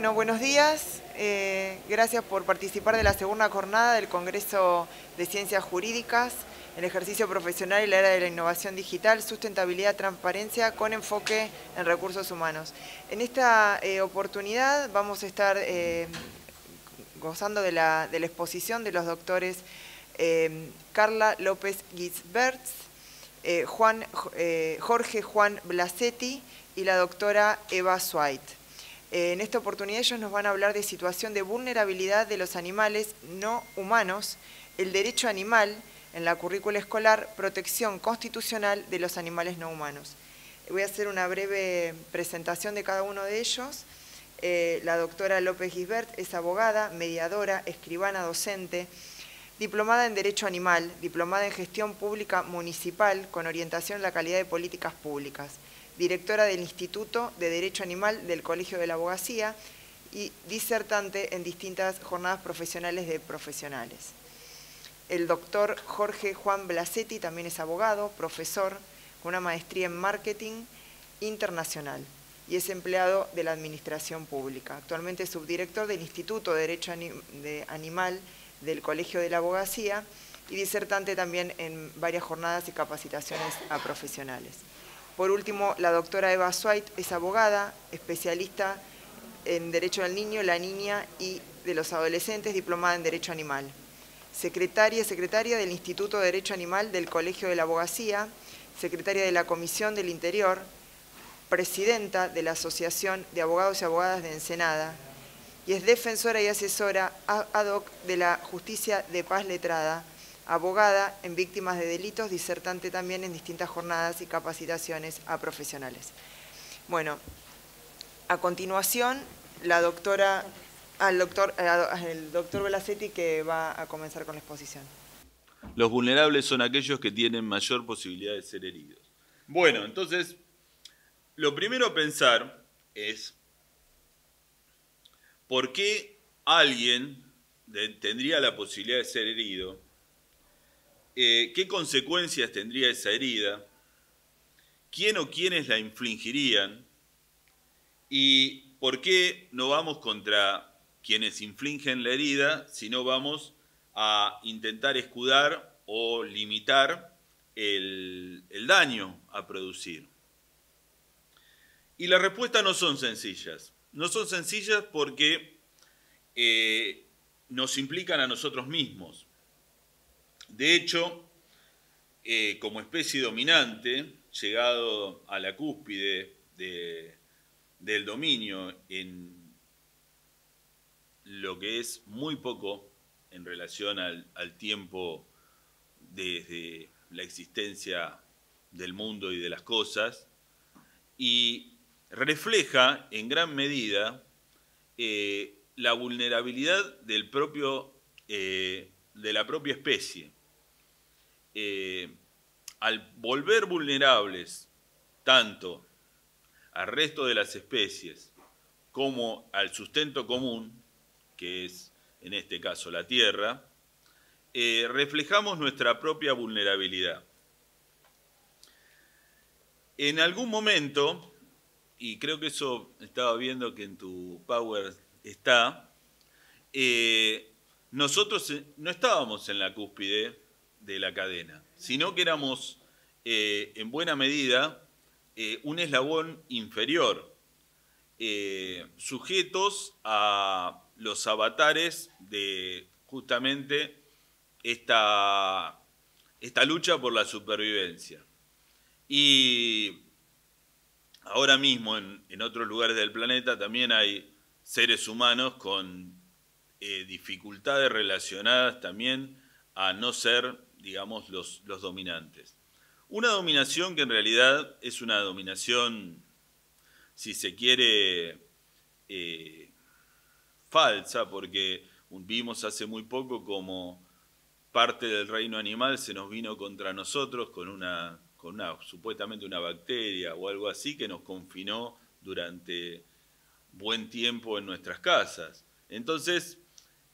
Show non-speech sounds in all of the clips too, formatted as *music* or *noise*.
Bueno, buenos días. Eh, gracias por participar de la segunda jornada del Congreso de Ciencias Jurídicas, el ejercicio profesional y la era de la innovación digital, sustentabilidad, transparencia con enfoque en recursos humanos. En esta eh, oportunidad vamos a estar eh, gozando de la, de la, exposición de los doctores Carla López Gisberts, Juan, Jorge Juan Blasetti y la doctora Eva Swite. Eh, en esta oportunidad ellos nos van a hablar de situación de vulnerabilidad de los animales no humanos, el derecho animal en la currícula escolar, protección constitucional de los animales no humanos. Voy a hacer una breve presentación de cada uno de ellos. Eh, la doctora López Gisbert es abogada, mediadora, escribana, docente, diplomada en Derecho Animal, diplomada en Gestión Pública Municipal con orientación en la calidad de políticas públicas directora del Instituto de Derecho Animal del Colegio de la Abogacía y disertante en distintas jornadas profesionales de profesionales. El doctor Jorge Juan Blasetti también es abogado, profesor, con una maestría en marketing internacional y es empleado de la administración pública. Actualmente es subdirector del Instituto de Derecho Animal del Colegio de la Abogacía y disertante también en varias jornadas y capacitaciones a profesionales. Por último, la doctora Eva Swite es abogada, especialista en Derecho del Niño, la Niña y de los Adolescentes, diplomada en Derecho Animal. Secretaria, secretaria del Instituto de Derecho Animal del Colegio de la Abogacía, secretaria de la Comisión del Interior, presidenta de la Asociación de Abogados y Abogadas de Ensenada, y es defensora y asesora ad hoc de la Justicia de Paz Letrada, abogada en víctimas de delitos, disertante también en distintas jornadas y capacitaciones a profesionales. Bueno, a continuación, la doctora, al doctor, el doctor Velacetti que va a comenzar con la exposición. Los vulnerables son aquellos que tienen mayor posibilidad de ser heridos. Bueno, entonces, lo primero a pensar es por qué alguien tendría la posibilidad de ser herido eh, qué consecuencias tendría esa herida, quién o quiénes la infligirían y por qué no vamos contra quienes infligen la herida, sino vamos a intentar escudar o limitar el, daño a producir. Y las respuestas no son sencillas. No son sencillas porque eh, nos implican a nosotros mismos. De hecho, eh, como especie dominante, llegado a la cúspide del dominio en lo que es muy poco en relación al, tiempo desde la existencia del mundo y de las cosas, y refleja en gran medida eh, la vulnerabilidad del propio, eh, de la propia especie. Eh, al volver vulnerables tanto al resto de las especies como al sustento común, que es en este caso la tierra, eh, reflejamos nuestra propia vulnerabilidad. En algún momento, y creo que eso estaba viendo que en tu Power está, eh, nosotros no estábamos en la cúspide de la cadena, sino que éramos eh, en buena medida eh, un eslabón inferior, eh, sujetos a los avatares de justamente esta, esta lucha por la supervivencia. Y ahora mismo en, en, otros lugares del planeta también hay seres humanos con dificultades relacionadas también a no ser digamos, los, los dominantes. Una dominación que en realidad es una dominación, si se quiere, eh, falsa, porque vimos hace muy poco como parte del reino animal se nos vino contra nosotros con una, con una supuestamente una bacteria o algo así que nos confinó durante buen tiempo en nuestras casas. Entonces,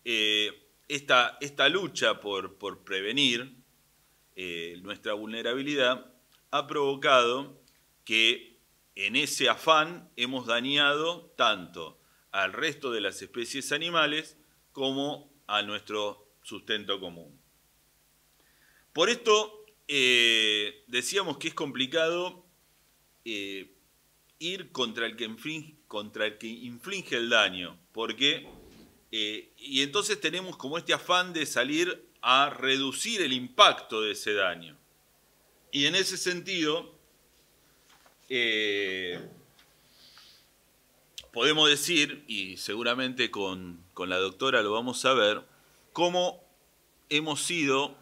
eh, esta, esta lucha por, por prevenir eh, nuestra vulnerabilidad ha provocado que en ese afán hemos dañado tanto al resto de las especies animales como a nuestro sustento común. Por esto eh, decíamos que es complicado eh, ir contra el, que contra el que inflige el daño, porque eh, y entonces tenemos como este afán de salir a reducir el impacto de ese daño. Y en ese sentido, podemos decir, y seguramente con, con la doctora lo vamos a ver, cómo hemos sido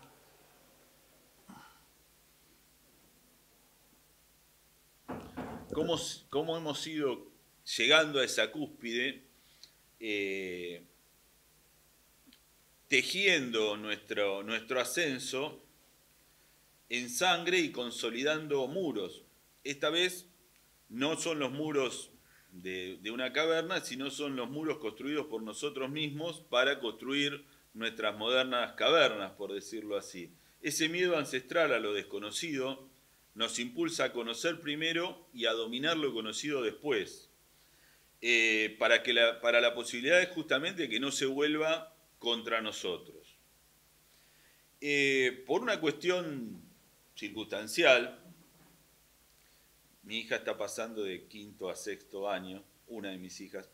cómo, hemos ido llegando a esa cúspide, eh, tejiendo nuestro, nuestro ascenso en sangre y consolidando muros. Esta vez no son los muros de, de, una caverna, sino son los muros construidos por nosotros mismos para construir nuestras modernas cavernas, por decirlo así. Ese miedo ancestral a lo desconocido nos impulsa a conocer primero y a dominar lo conocido después, eh, para, que la, para la posibilidad es justamente que no se vuelva contra nosotros. Eh, por una cuestión circunstancial, mi hija está pasando de quinto a sexto año, una de mis hijas,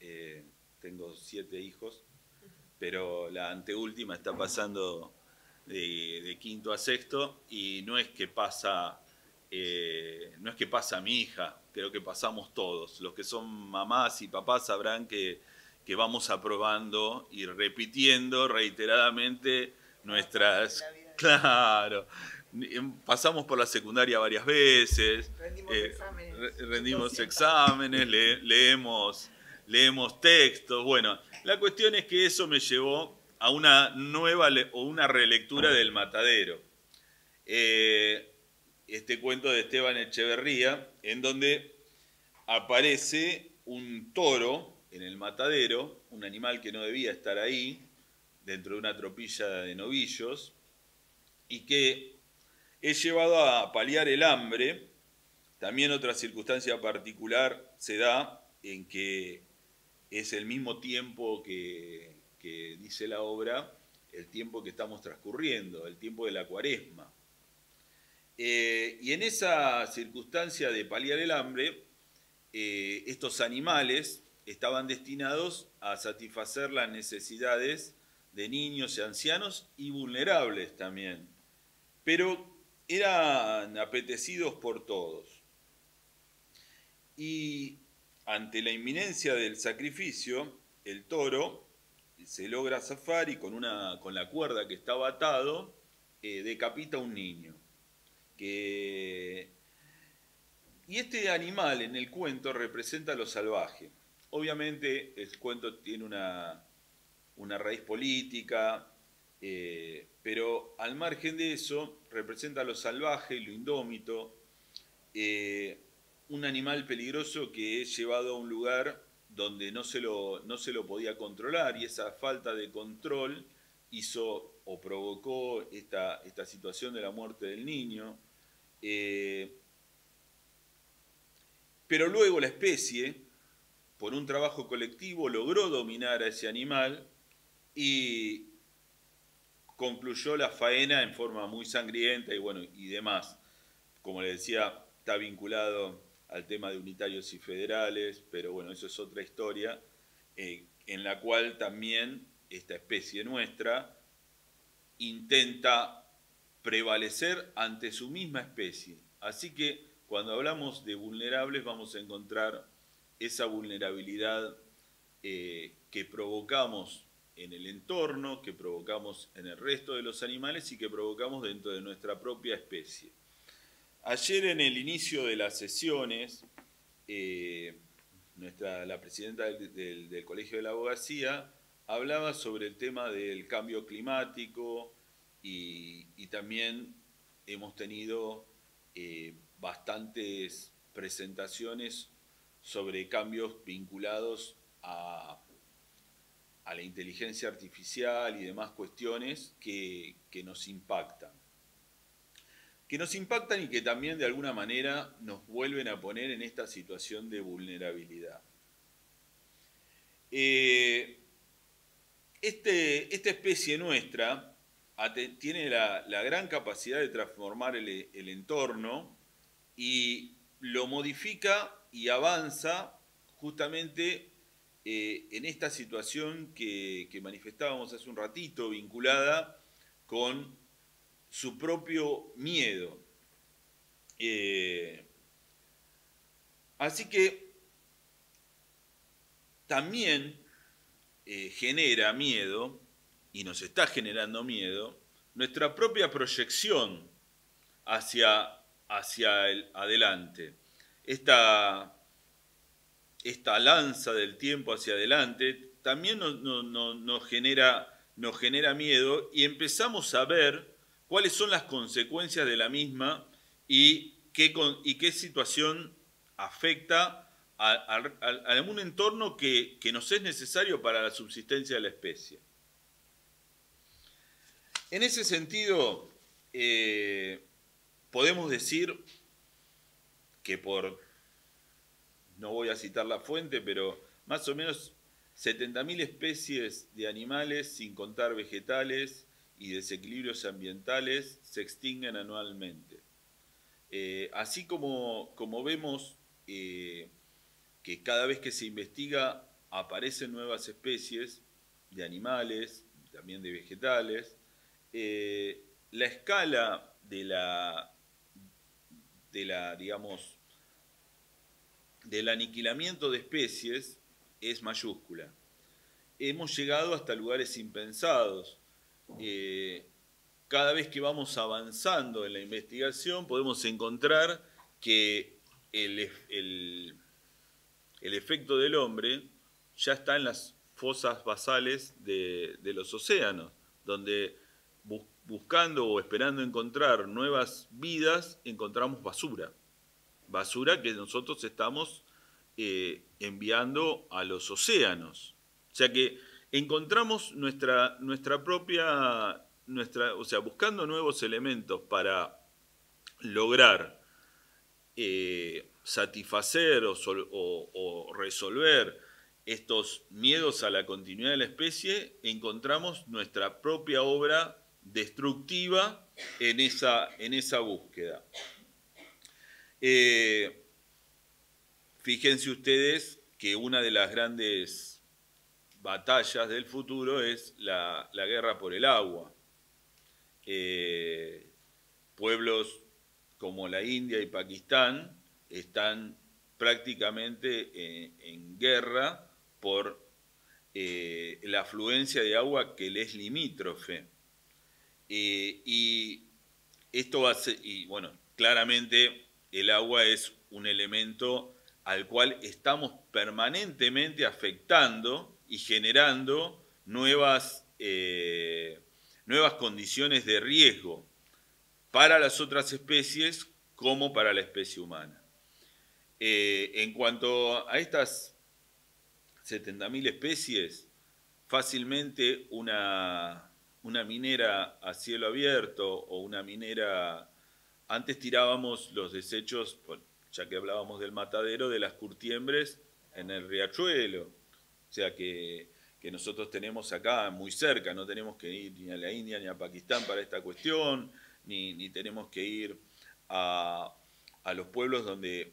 eh, tengo siete hijos, pero la anteúltima está pasando de, quinto a sexto y no es que pasa eh, no es que pasa mi hija, creo que pasamos todos. Los que son mamás y papás sabrán que, vamos aprobando y repitiendo reiteradamente nuestras... Claro, pasamos por la secundaria varias veces, rendimos exámenes, eh, leemos, leemos textos. Bueno, la cuestión es que eso me llevó a una nueva o una relectura del matadero. Eh, este cuento de Esteban Echeverría, en donde aparece un toro en el matadero, un animal que no debía estar ahí, dentro de una tropilla de novillos, y que es llevado a paliar el hambre. También otra circunstancia particular se da en que es el mismo tiempo que, dice la obra, el tiempo que estamos transcurriendo, el tiempo de la cuaresma. Eh, y en esa circunstancia de paliar el hambre, eh, estos animales estaban destinados a satisfacer las necesidades de niños y ancianos y vulnerables también, pero eran apetecidos por todos. Y ante la inminencia del sacrificio, el toro se logra zafar y con, una, con la cuerda que estaba atado, eh, decapita a un niño. Y este animal en el cuento representa lo salvaje. Obviamente el cuento tiene una, una raíz política, eh, pero al margen de eso representa lo salvaje, lo indómito, eh, un animal peligroso que es llevado a un lugar donde no se, lo, no se lo podía controlar y esa falta de control hizo o provocó esta, esta situación de la muerte del niño. Eh, pero luego la especie, por un trabajo colectivo, logró dominar a ese animal y concluyó la faena en forma muy sangrienta y bueno, y demás. Como le decía, está vinculado al tema de unitarios y federales, pero bueno, eso es otra historia, eh, en la cual también esta especie nuestra intenta prevalecer ante su misma especie. Así que cuando hablamos de vulnerables vamos a encontrar esa vulnerabilidad eh, que provocamos en el entorno, que provocamos en el resto de los animales y que provocamos dentro de nuestra propia especie. Ayer en el inicio de las sesiones, eh, nuestra, la presidenta del Colegio de la Abogacía hablaba sobre el tema del cambio climático, y, también hemos tenido eh, bastantes presentaciones sobre cambios vinculados a, la inteligencia artificial y demás cuestiones que, que nos impactan. Que nos impactan y que también de alguna manera nos vuelven a poner en esta situación de vulnerabilidad. Eh, este, esta especie nuestra tiene la, gran capacidad de transformar el, entorno y lo modifica y avanza justamente eh, en esta situación que, manifestábamos hace un ratito, vinculada con su propio miedo. Eh, así que también eh, genera miedo, y nos está generando miedo, nuestra propia proyección hacia, hacia el adelante. Esta, esta lanza del tiempo hacia adelante también nos, genera, nos genera miedo y empezamos a ver cuáles son las consecuencias de la misma y qué, y qué situación afecta a, un entorno que, nos es necesario para la subsistencia de la especie. En ese sentido, eh, podemos decir que por, no voy a citar la fuente, pero más o menos 70.000 especies de animales, sin contar vegetales, y desequilibrios ambientales se extinguen anualmente. Eh, así como, como vemos eh, que cada vez que se investiga aparecen nuevas especies de animales, también de vegetales, eh, la escala de la, de la, digamos, del aniquilamiento de especies es mayúscula. Hemos llegado hasta lugares impensados. Eh, cada vez que vamos avanzando en la investigación podemos encontrar que el, efecto del hombre ya está en las fosas basales de, los océanos, donde buscando o esperando encontrar nuevas vidas, encontramos basura. Basura que nosotros estamos eh, enviando a los océanos. O sea que encontramos nuestra, nuestra propia, nuestra, o sea, buscando nuevos elementos para lograr eh, satisfacer o, resolver estos miedos a la continuidad de la especie, encontramos nuestra propia obra destructiva en esa, en esa búsqueda. Eh, fíjense ustedes que una de las grandes batallas del futuro es la, guerra por el agua. Eh, pueblos como la India y Pakistán están prácticamente en, guerra por eh, la afluencia de agua que les limítrofe. Eh, y esto va a ser, y bueno, claramente el agua es un elemento al cual estamos permanentemente afectando y generando nuevas, eh, nuevas condiciones de riesgo para las otras especies como para la especie humana. Eh, en cuanto a estas 70.000 especies, fácilmente una, una minera a cielo abierto o una minera... Antes tirábamos los desechos, ya que hablábamos del matadero, de las curtiembres en el riachuelo. O sea que, nosotros tenemos acá muy cerca, no tenemos que ir ni a la India ni a Pakistán para esta cuestión, ni, tenemos que ir a, los pueblos donde,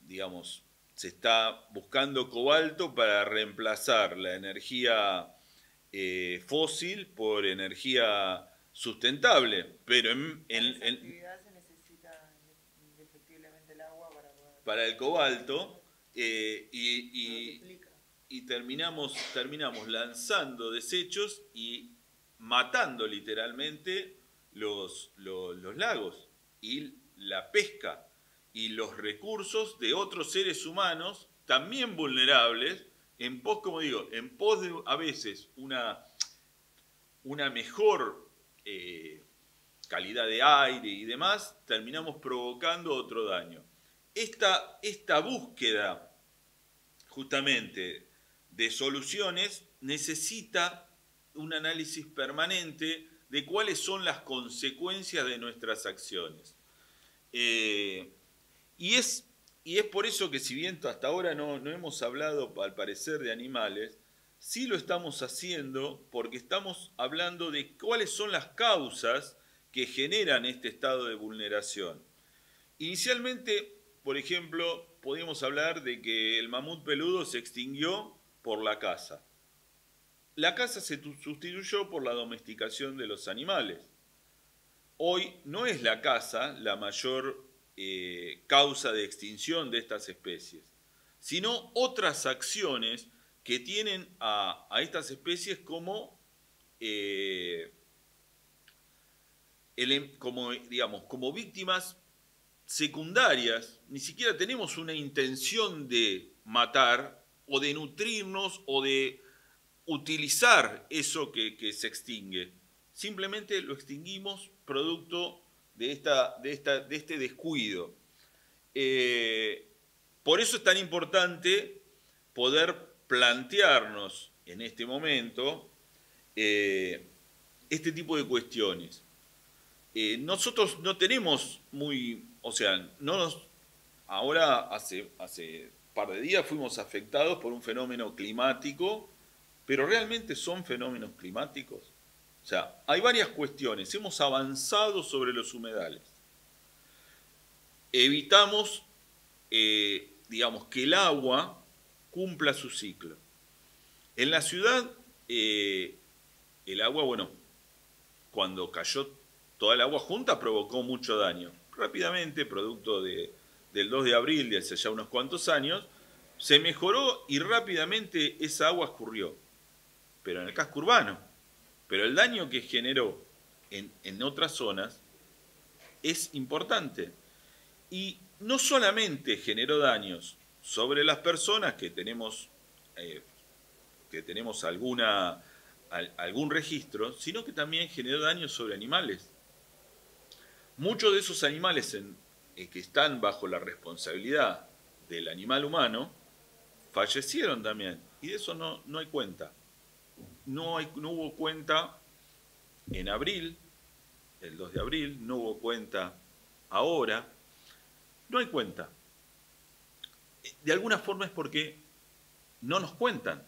digamos, se está buscando cobalto para reemplazar la energía eh, fósil por energía sustentable, pero en, se necesita efectivamente el agua para, para el cobalto eh, y, terminamos, terminamos lanzando desechos y matando literalmente los, los, lagos y la pesca y los recursos de otros seres humanos también vulnerables. En pos, como digo, en pos de a veces una, una mejor eh, calidad de aire y demás, terminamos provocando otro daño. Esta, esta búsqueda justamente de soluciones necesita un análisis permanente de cuáles son las consecuencias de nuestras acciones. Eh, y es y es por eso que si bien hasta ahora no, no hemos hablado al parecer de animales, sí lo estamos haciendo porque estamos hablando de cuáles son las causas que generan este estado de vulneración. Inicialmente, por ejemplo, podemos hablar de que el mamut peludo se extinguió por la caza. La caza se sustituyó por la domesticación de los animales. Hoy no es la caza la mayor eh, causa de extinción de estas especies, sino otras acciones que tienen a, estas especies como, eh, como, digamos, como víctimas secundarias. Ni siquiera tenemos una intención de matar o de nutrirnos o de utilizar eso que, se extingue. Simplemente lo extinguimos producto de, esta, de, esta, de este descuido. Eh, por eso es tan importante poder plantearnos en este momento eh, este tipo de cuestiones. Eh, nosotros no tenemos muy, o sea, no nos, ahora hace, hace par de días fuimos afectados por un fenómeno climático, pero realmente son fenómenos climáticos. O sea, hay varias cuestiones. Hemos avanzado sobre los humedales. Evitamos, eh, digamos, que el agua cumpla su ciclo. En la ciudad, eh, el agua, bueno, cuando cayó toda el agua junta provocó mucho daño. Rápidamente, producto de, del 2 de abril de hace ya unos cuantos años, se mejoró y rápidamente esa agua escurrió. Pero en el casco urbano. Pero el daño que generó en, en otras zonas es importante. Y no solamente generó daños sobre las personas que tenemos, eh, que tenemos alguna, algún registro, sino que también generó daños sobre animales. Muchos de esos animales eh, que están bajo la responsabilidad del animal humano fallecieron también, y de eso no, no hay cuenta. No, hay, no hubo cuenta en abril, el 2 de abril, no hubo cuenta ahora, no hay cuenta de alguna forma es porque no nos cuentan.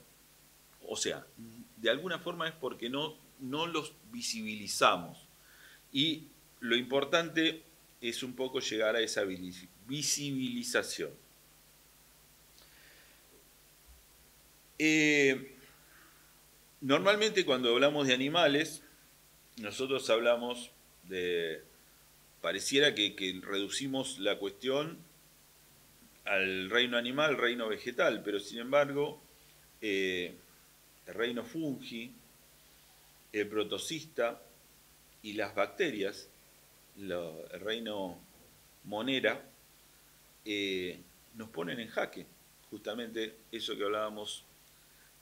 O sea, de alguna forma es porque no, no los visibilizamos. Y lo importante es un poco llegar a esa visibilización. Eh, normalmente cuando hablamos de animales, nosotros hablamos de, pareciera que, que reducimos la cuestión al reino animal, reino vegetal, pero sin embargo, eh, el reino fungi, el protocista y las bacterias, el reino monera, eh, nos ponen en jaque, justamente eso que hablábamos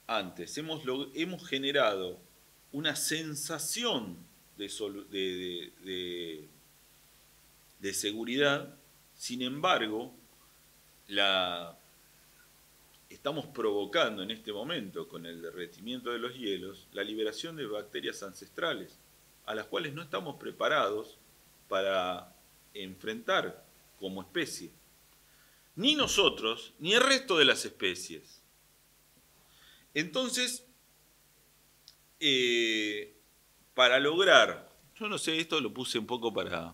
antes. Hemos, hemos generado una sensación de, de seguridad, sin embargo, la, estamos provocando en este momento, con el derretimiento de los hielos, la liberación de bacterias ancestrales, a las cuales no estamos preparados para enfrentar como especie. Ni nosotros, ni el resto de las especies. Entonces, eh, para lograr, yo no sé, esto lo puse un poco para,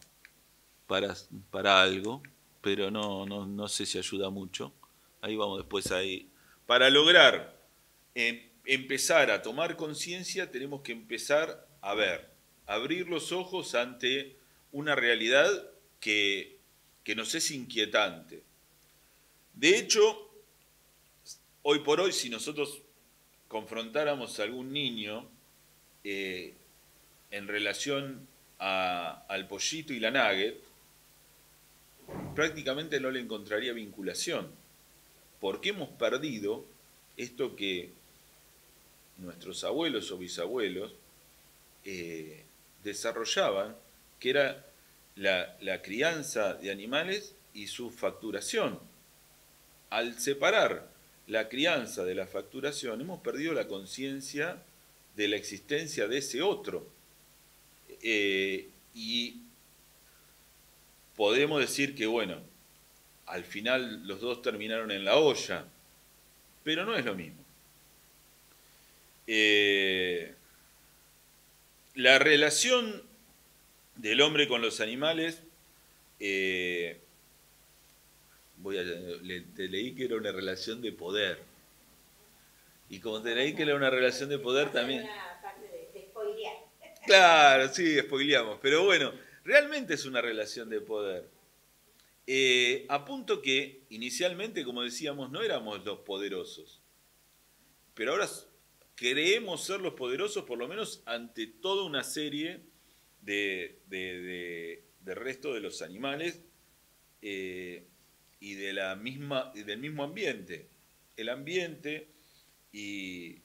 para, para algo, pero no, no, sé si ayuda mucho. Ahí vamos después ahí. Para lograr eh, empezar a tomar conciencia, tenemos que empezar a ver, abrir los ojos ante una realidad que, nos es inquietante. De hecho, hoy por hoy, si nosotros confrontáramos a algún niño eh, en relación al pollito y la nugget, prácticamente no le encontraría vinculación, porque hemos perdido esto que nuestros abuelos o bisabuelos eh, desarrollaban, que era la, crianza de animales y su facturación. Al separar la crianza de la facturación, hemos perdido la conciencia de la existencia de ese otro. Eh, y podemos decir que, bueno, al final los dos terminaron en la olla, pero no es lo mismo. Eh, la relación del hombre con los animales, eh, voy a, te leí que era una relación de poder. Y como te leí que era una relación de poder también... Claro, sí, spoileamos. Pero bueno, realmente es una relación de poder. Eh, a punto que inicialmente, como decíamos, no éramos los poderosos. Pero ahora creemos ser los poderosos, por lo menos ante toda una serie de, resto de los animales eh, y de la misma, del mismo ambiente. El ambiente y,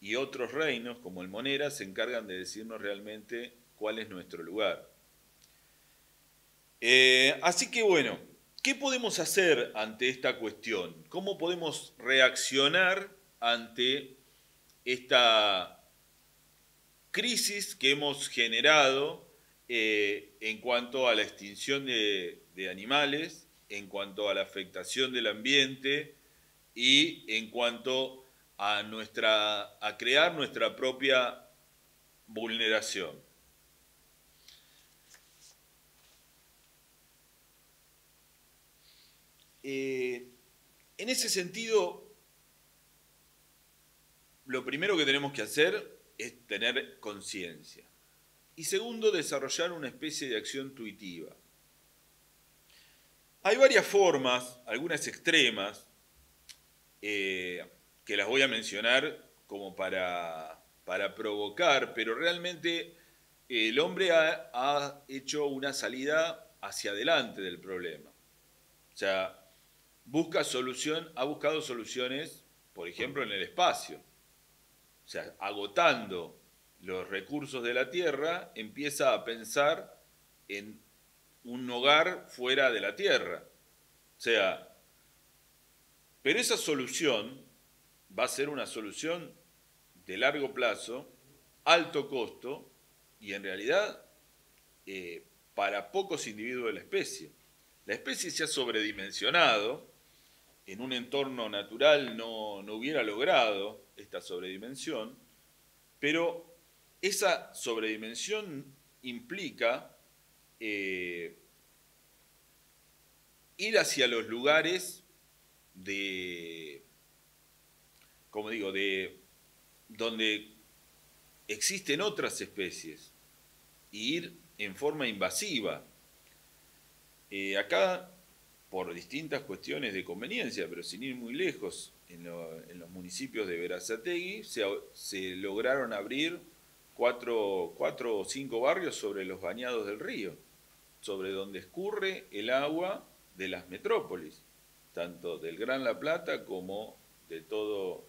y otros reinos, como el Monera, se encargan de decirnos realmente cuál es nuestro lugar. Eh, así que bueno, ¿qué podemos hacer ante esta cuestión? ¿Cómo podemos reaccionar ante esta crisis que hemos generado eh, en cuanto a la extinción de, de animales, en cuanto a la afectación del ambiente y en cuanto a, nuestra, a crear nuestra propia vulneración. Eh, en ese sentido, lo primero que tenemos que hacer es tener conciencia. Y segundo, desarrollar una especie de acción tuitiva. Hay varias formas, algunas extremas, eh, que las voy a mencionar como para, para provocar, pero realmente el hombre ha, ha, hecho una salida hacia adelante del problema. O sea, busca solución, ha buscado soluciones, por ejemplo, en el espacio. O sea, agotando los recursos de la Tierra, empieza a pensar en un hogar fuera de la Tierra. O sea, pero esa solución va a ser una solución de largo plazo, alto costo y en realidad eh, para pocos individuos de la especie. La especie se ha sobredimensionado en un entorno natural no, hubiera logrado esta sobredimensión, pero esa sobredimensión implica eh, ir hacia los lugares de, como digo, de donde existen otras especies y ir en forma invasiva. Eh, acá por distintas cuestiones de conveniencia, pero sin ir muy lejos, en, los municipios de Verazategui se, lograron abrir cuatro, o cinco barrios sobre los bañados del río, sobre donde escurre el agua de las metrópolis, tanto del Gran La Plata como de todo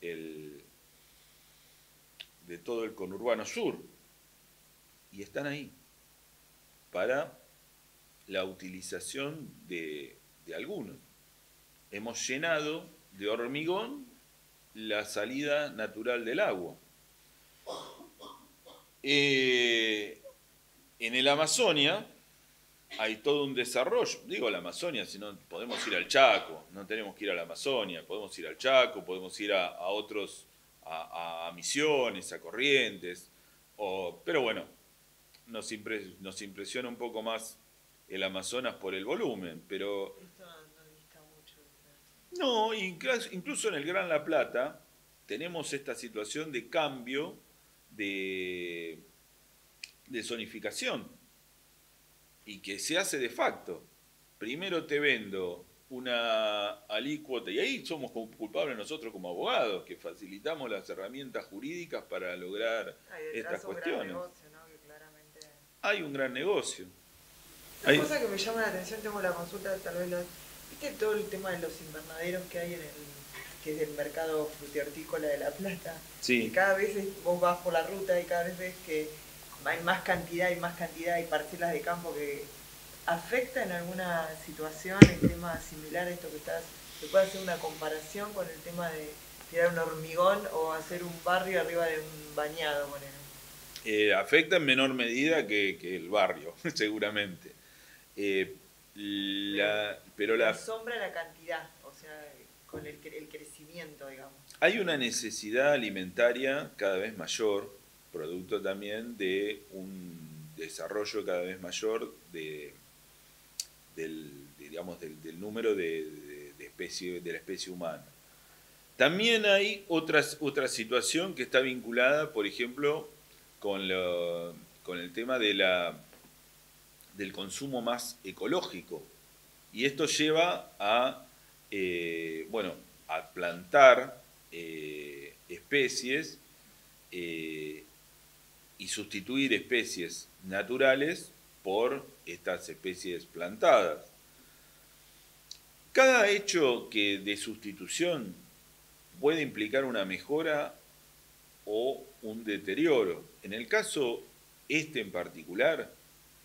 el, de todo el conurbano sur. Y están ahí para la utilización de, algunos. Hemos llenado de hormigón la salida natural del agua. Eh, en el Amazonia hay todo un desarrollo, digo la Amazonia, si no podemos ir al Chaco, no tenemos que ir a la Amazonia, podemos ir al Chaco, podemos ir a, otros, a, Misiones, a Corrientes, o, pero bueno, nos impresiona un poco más el Amazonas por el volumen, pero... No, incluso en el Gran La Plata tenemos esta situación de cambio de, de zonificación y que se hace de facto. Primero te vendo una alícuota, y ahí somos culpables nosotros como abogados, que facilitamos las herramientas jurídicas para lograr estas cuestiones. Hay un gran negocio. Una cosa que me llama la atención, tengo la consulta, tal vez ¿Viste todo el tema de los invernaderos que hay en el que es el mercado frutihortícola de La Plata? Sí. cada vez vos vas por la ruta y cada vez ves que hay más cantidad y más cantidad y parcelas de campo que afecta en alguna situación el tema similar a esto que estás, se puede hacer una comparación con el tema de tirar un hormigón o hacer un barrio arriba de un bañado, con eh, afecta en menor medida que el barrio, *laughs* seguramente. Eh, La, pero la, sombra la cantidad, o sea, con el, el crecimiento, digamos. Hay una necesidad alimentaria cada vez mayor, producto también de un desarrollo cada vez mayor de, del, digamos, del, número de, especie, de la especie humana. También hay otras, otra situación que está vinculada, por ejemplo, con, con el tema de la, del consumo más ecológico. Y esto lleva a, eh, bueno, a plantar eh, especies eh, y sustituir especies naturales por estas especies plantadas. Cada hecho que de sustitución puede implicar una mejora o un deterioro. En el caso este en particular,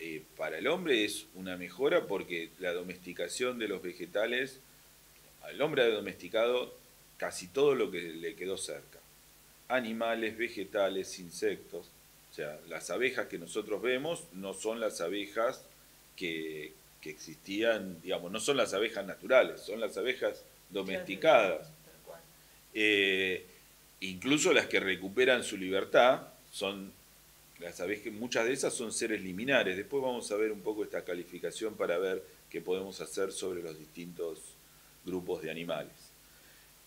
eh, para el hombre es una mejora porque la domesticación de los vegetales, al hombre ha domesticado casi todo lo que le quedó cerca. Animales, vegetales, insectos. O sea, las abejas que nosotros vemos no son las abejas que, existían, digamos, no son las abejas naturales, son las abejas domesticadas. Eh, incluso las que recuperan su libertad son las abejas, muchas de esas son seres liminares. Después vamos a ver un poco esta calificación para ver qué podemos hacer sobre los distintos grupos de animales.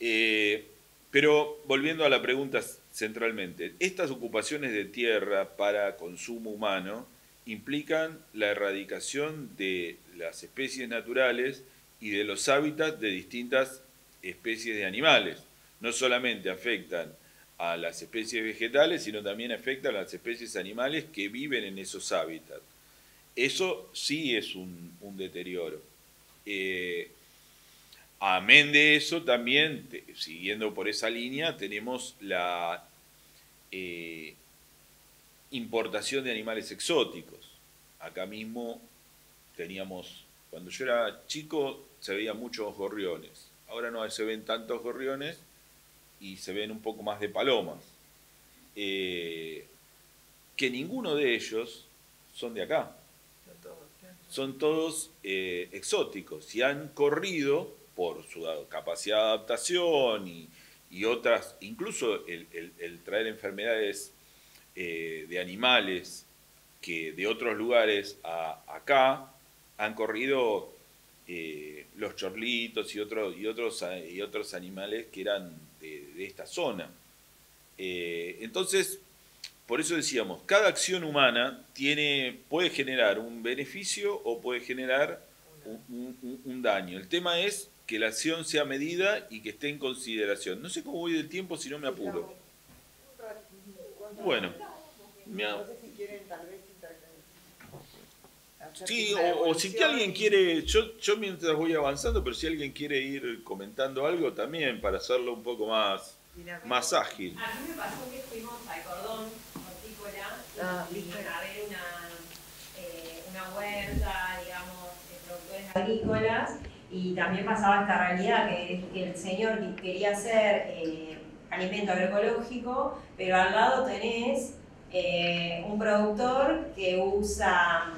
Eh, pero volviendo a la pregunta centralmente, estas ocupaciones de tierra para consumo humano implican la erradicación de las especies naturales y de los hábitats de distintas especies de animales. No solamente afectan a las especies vegetales, sino también afectan a las especies animales que viven en esos hábitats. Eso sí es un, deterioro. Eh, Amén de eso, también, siguiendo por esa línea, tenemos la eh, importación de animales exóticos. Acá mismo teníamos, cuando yo era chico, se veían muchos gorriones. Ahora no se ven tantos gorriones y se ven un poco más de palomas. Eh, que ninguno de ellos son de acá. Son todos eh, exóticos y han corrido por su capacidad de adaptación y, otras, incluso el, traer enfermedades eh, de animales que de otros lugares a acá han corrido los chorlitos y otros, y, otros, y otros animales que eran de, esta zona. Eh, entonces, por eso decíamos, cada acción humana tiene, puede generar un beneficio o puede generar un daño. El tema es que la acción sea medida y que esté en consideración. No sé cómo voy del tiempo si no me apuro. Bueno. No sé si quieren tal vez Sí, o, si alguien quiere, yo, yo mientras voy avanzando, pero si alguien quiere ir comentando algo también para hacerlo un poco más, más ágil. A mí me pasó que fuimos al cordón hortícola ah, y una, eh, una huerta, digamos, de productores agrícolas y también pasaba esta realidad que, que el señor quería hacer eh, alimento agroecológico, pero al lado tenés eh, un productor que usa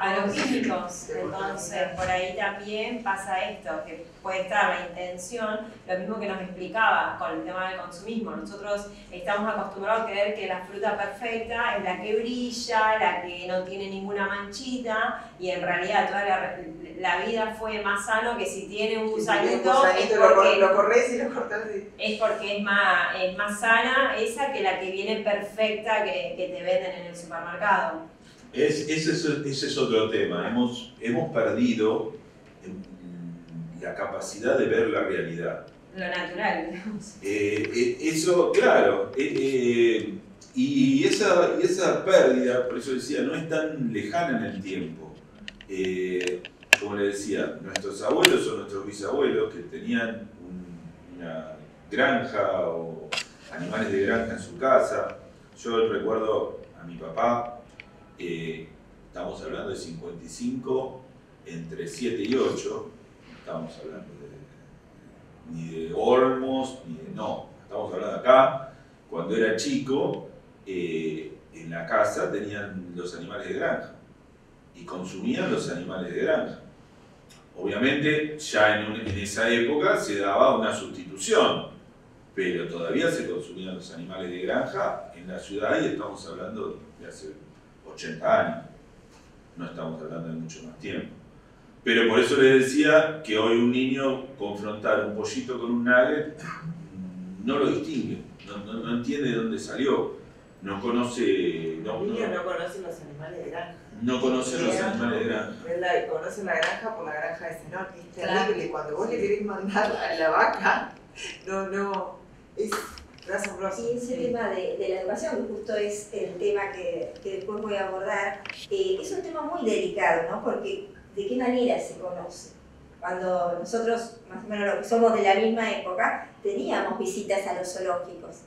agroquímicos. Entonces, por ahí también pasa esto, que puede estar la intención, lo mismo que nos explicaba con el tema del consumismo. Nosotros estamos acostumbrados a creer que la fruta perfecta es la que brilla, la que no tiene ninguna manchita, y en realidad toda la, vida fue más sano que si tiene un gusanito, es porque, lo, corres y lo cortas. Es porque es más, es más sana esa que la que viene perfecta que, que te venden en el supermercado. Es, ese, es, ese es otro tema. Hemos, hemos perdido la capacidad de ver la realidad. Lo natural, eh, eh, eso, claro. Eh, y, esa, esa pérdida, por eso decía, no es tan lejana en el tiempo. como le decía, nuestros abuelos o nuestros bisabuelos que tenían una granja o animales de granja en su casa. Yo recuerdo a mi papá, estamos hablando de 55, entre 7 y 8, estamos hablando de, ni de Olmos, ni de, no, estamos hablando acá, cuando era chico, eh, en la casa tenían los animales de granja y consumían los animales de granja. Obviamente ya en, en esa época se daba una sustitución, pero todavía se consumían los animales de granja en la ciudad y estamos hablando de hace 80 años, no estamos hablando de mucho más tiempo. Pero por eso les decía que hoy un niño confrontar un pollito con un nugget no lo distingue, no, no, entiende de dónde salió, no conoce... No, Los niños no, conocen los animales de granja. No conocen los animales de granja. conocen la granja por la granja de Senor, es terrible. Cuando vos le querés mandar a la vaca, no, no, es asombroso. Y ese tema de, de, la educación, que justo es el tema que, que después voy a abordar, eh, es un tema muy delicado, ¿no? Porque ¿de qué manera se conoce? Cuando nosotros, más o menos los que somos de la misma época, teníamos visitas a los zoológicos.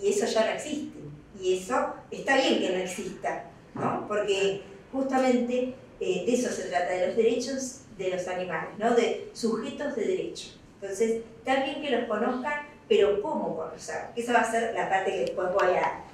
Y eso ya no existe. Y eso está bien que no exista, ¿no? Porque justamente eh, de eso se trata, de los derechos de los animales, ¿no? De sujetos de derecho. Entonces, está bien que los conozcan, pero ¿cómo conocer? Esa va a ser la parte que después voy a,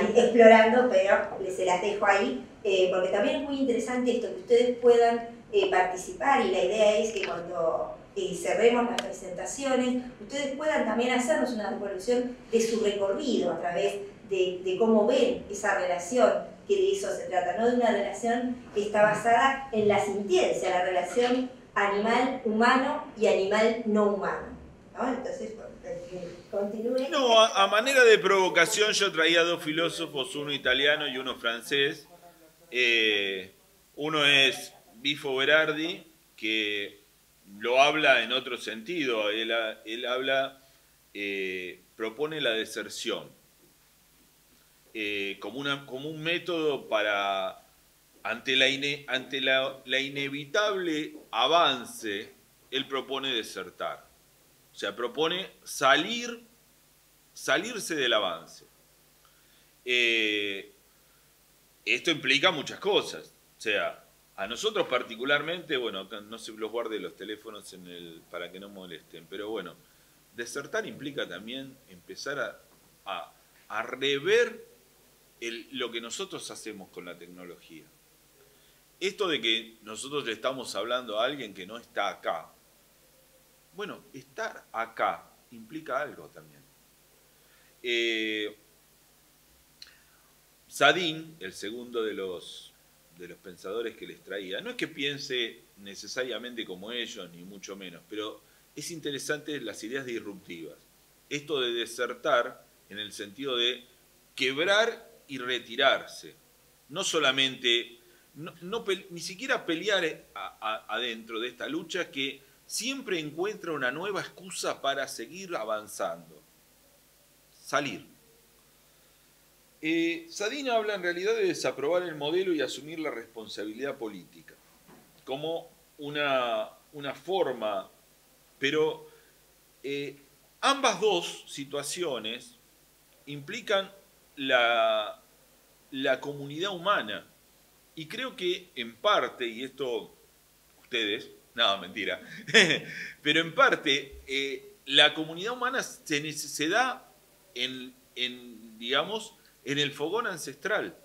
ir explorando, pero se las dejo ahí, eh, porque también es muy interesante esto, que ustedes puedan participar y la idea es que cuando eh, cerremos las presentaciones, ustedes puedan también hacernos una devolución de su recorrido a través de, cómo ven esa relación, que de eso se trata, no de una relación que está basada en la sintiencia, la relación animal-humano y animal-no humano. ¿no? Entonces, continúe. No, a, manera de provocación yo traía dos filósofos, uno italiano y uno francés. Eh, uno es Bifo Berardi, que lo habla en otro sentido. Él, habla, eh, propone la deserción eh, como, un método para, ante, la, ante la, inevitable avance, él propone desertar. O sea, propone salir, salirse del avance. Eh, esto implica muchas cosas. O sea, a nosotros particularmente, bueno, no se los guarde los teléfonos para que no molesten, pero bueno, desertar implica también empezar a, a, rever lo que nosotros hacemos con la tecnología. Esto de que nosotros le estamos hablando a alguien que no está acá, bueno, estar acá implica algo también. Eh, Sadin, el segundo de los de los pensadores que les traía. No es que piense necesariamente como ellos, ni mucho menos, pero es interesante las ideas disruptivas. Esto de desertar en el sentido de quebrar y retirarse. No solamente, ni siquiera pelear adentro de esta lucha que siempre encuentra una nueva excusa para seguir avanzando. Salir. Eh, habla en realidad de desaprobar el modelo y asumir la responsabilidad política como una, una forma, pero eh, ambas dos situaciones implican la, la comunidad humana. Y creo que en parte, y esto ustedes, no, mentira, *laughs* pero en parte eh, la comunidad humana se, se da en, en, digamos, en el fogón ancestral.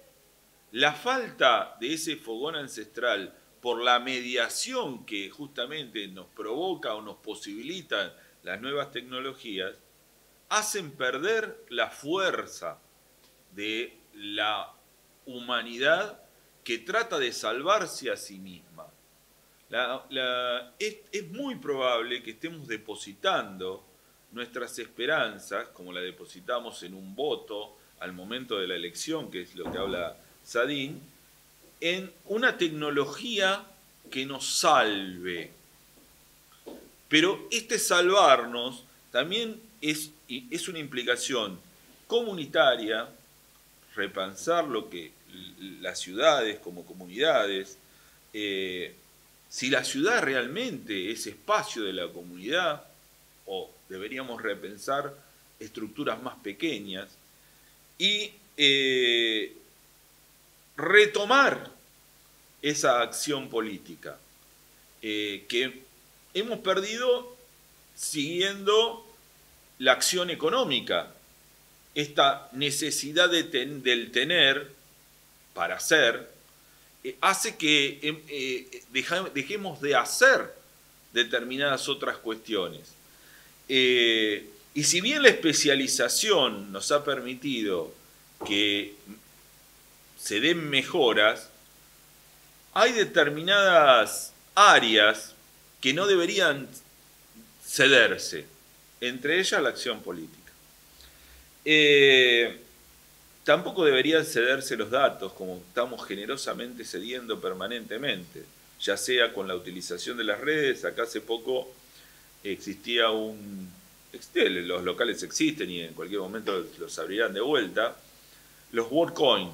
La falta de ese fogón ancestral por la mediación que justamente nos provoca o nos posibilita las nuevas tecnologías, hacen perder la fuerza de la humanidad que trata de salvarse a sí misma. es, es, muy probable que estemos depositando nuestras esperanzas, como la depositamos en un voto, al momento de la elección, que es lo que habla Sadin, en una tecnología que nos salve. Pero este salvarnos también es, es una implicación comunitaria, repensar lo que las ciudades como comunidades, eh, si la ciudad realmente es espacio de la comunidad, o deberíamos repensar estructuras más pequeñas, y eh, retomar esa acción política eh, que hemos perdido siguiendo la acción económica, esta necesidad de del tener para hacer, eh, hace que em, dejemos de hacer determinadas otras cuestiones. Y si bien la especialización nos ha permitido que se den mejoras, hay determinadas áreas que no deberían cederse, entre ellas la acción política. Eh, tampoco deberían cederse los datos, como estamos generosamente cediendo permanentemente, ya sea con la utilización de las redes, acá hace poco existía un... Los locales existen y en cualquier momento los abrirán de vuelta. Los WorldCoin,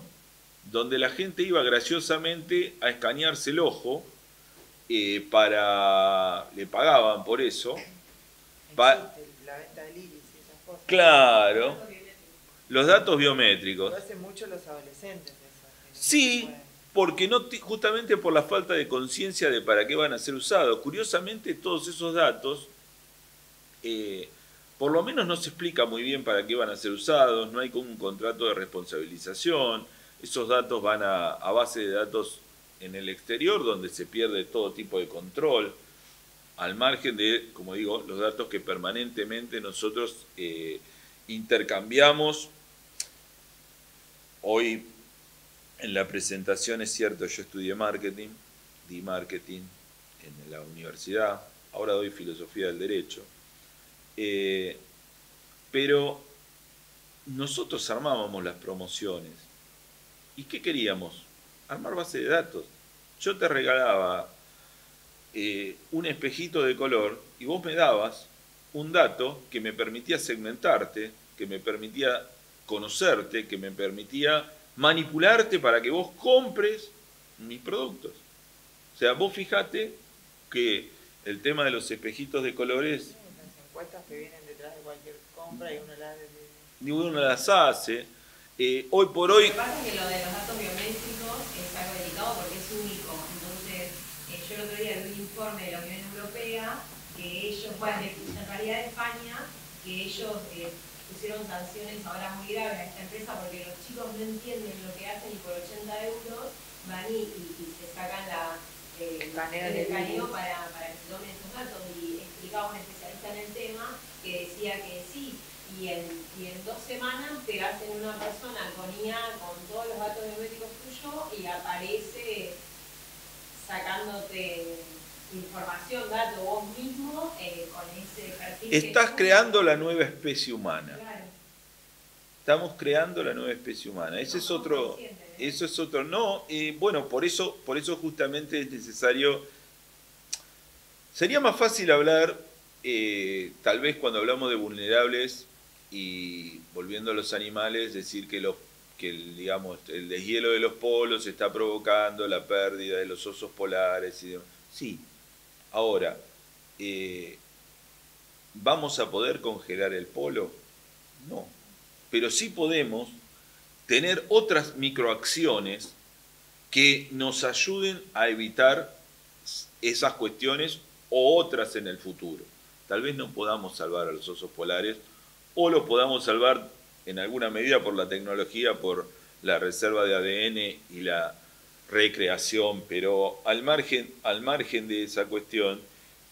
donde la gente iba graciosamente a escanearse el ojo eh, para... le pagaban por eso. la venta del iris y esas cosas. Claro. Los datos biométricos. Lo hacen mucho los adolescentes. sí, porque no justamente por la falta de conciencia de para qué van a ser usados. Curiosamente, todos esos datos, eh, por lo menos no se explica muy bien para qué van a ser usados, no hay como un contrato de responsabilización, esos datos van a, base de datos en el exterior, donde se pierde todo tipo de control, al margen de, como digo, los datos que permanentemente nosotros eh, intercambiamos. Hoy en la presentación es cierto, yo estudié marketing, di marketing en la universidad, ahora doy filosofía del derecho, eh, pero nosotros armábamos las promociones ¿Y qué queríamos? Armar base de datos. Yo te regalaba eh, un espejito de color y vos me dabas un dato que me permitía segmentarte, que me permitía conocerte, que me permitía manipularte para que vos compres mis productos. O sea, vos fijate que el tema de los espejitos de colores... las encuestas que vienen detrás de cualquier compra y uno las... Uno las hace eh, hoy por hoy... Lo que pasa es que lo de los datos biométricos es algo delicado porque es único. Entonces, eh, yo el otro día vi un informe de la Unión Europea que ellos, bueno, en realidad de España, que ellos eh, pusieron sanciones ahora muy graves a esta empresa porque los chicos no entienden lo que hacen y por 80 euros van y, se sacan la, el escaneo para, para que se tomen esos datos. Y explicaba un especialista en el tema que decía que sí, y en, y en dos semanas te hacen una persona con IA, con todos los datos biométricos tuyos y aparece sacándote información, datos vos mismo eh, con ese perfil. Estás creando la nueva especie humana. Estamos creando la nueva especie humana. Ese es otro, eso es otro. No, bueno, por eso, por eso justamente es necesario. Sería más fácil hablar, eh, tal vez cuando hablamos de vulnerables, y volviendo a los animales, decir que, los, que el, digamos, el deshielo de los polos está provocando la pérdida de los osos polares y demás. Sí, ahora, eh, ¿vamos a poder congelar el polo? No, pero sí podemos tener otras microacciones que nos ayuden a evitar esas cuestiones o otras en el futuro. Tal vez no podamos salvar a los osos polares o lo podamos salvar en alguna medida por la tecnología, por la reserva de ADN y la recreación, pero al margen, al margen de esa cuestión,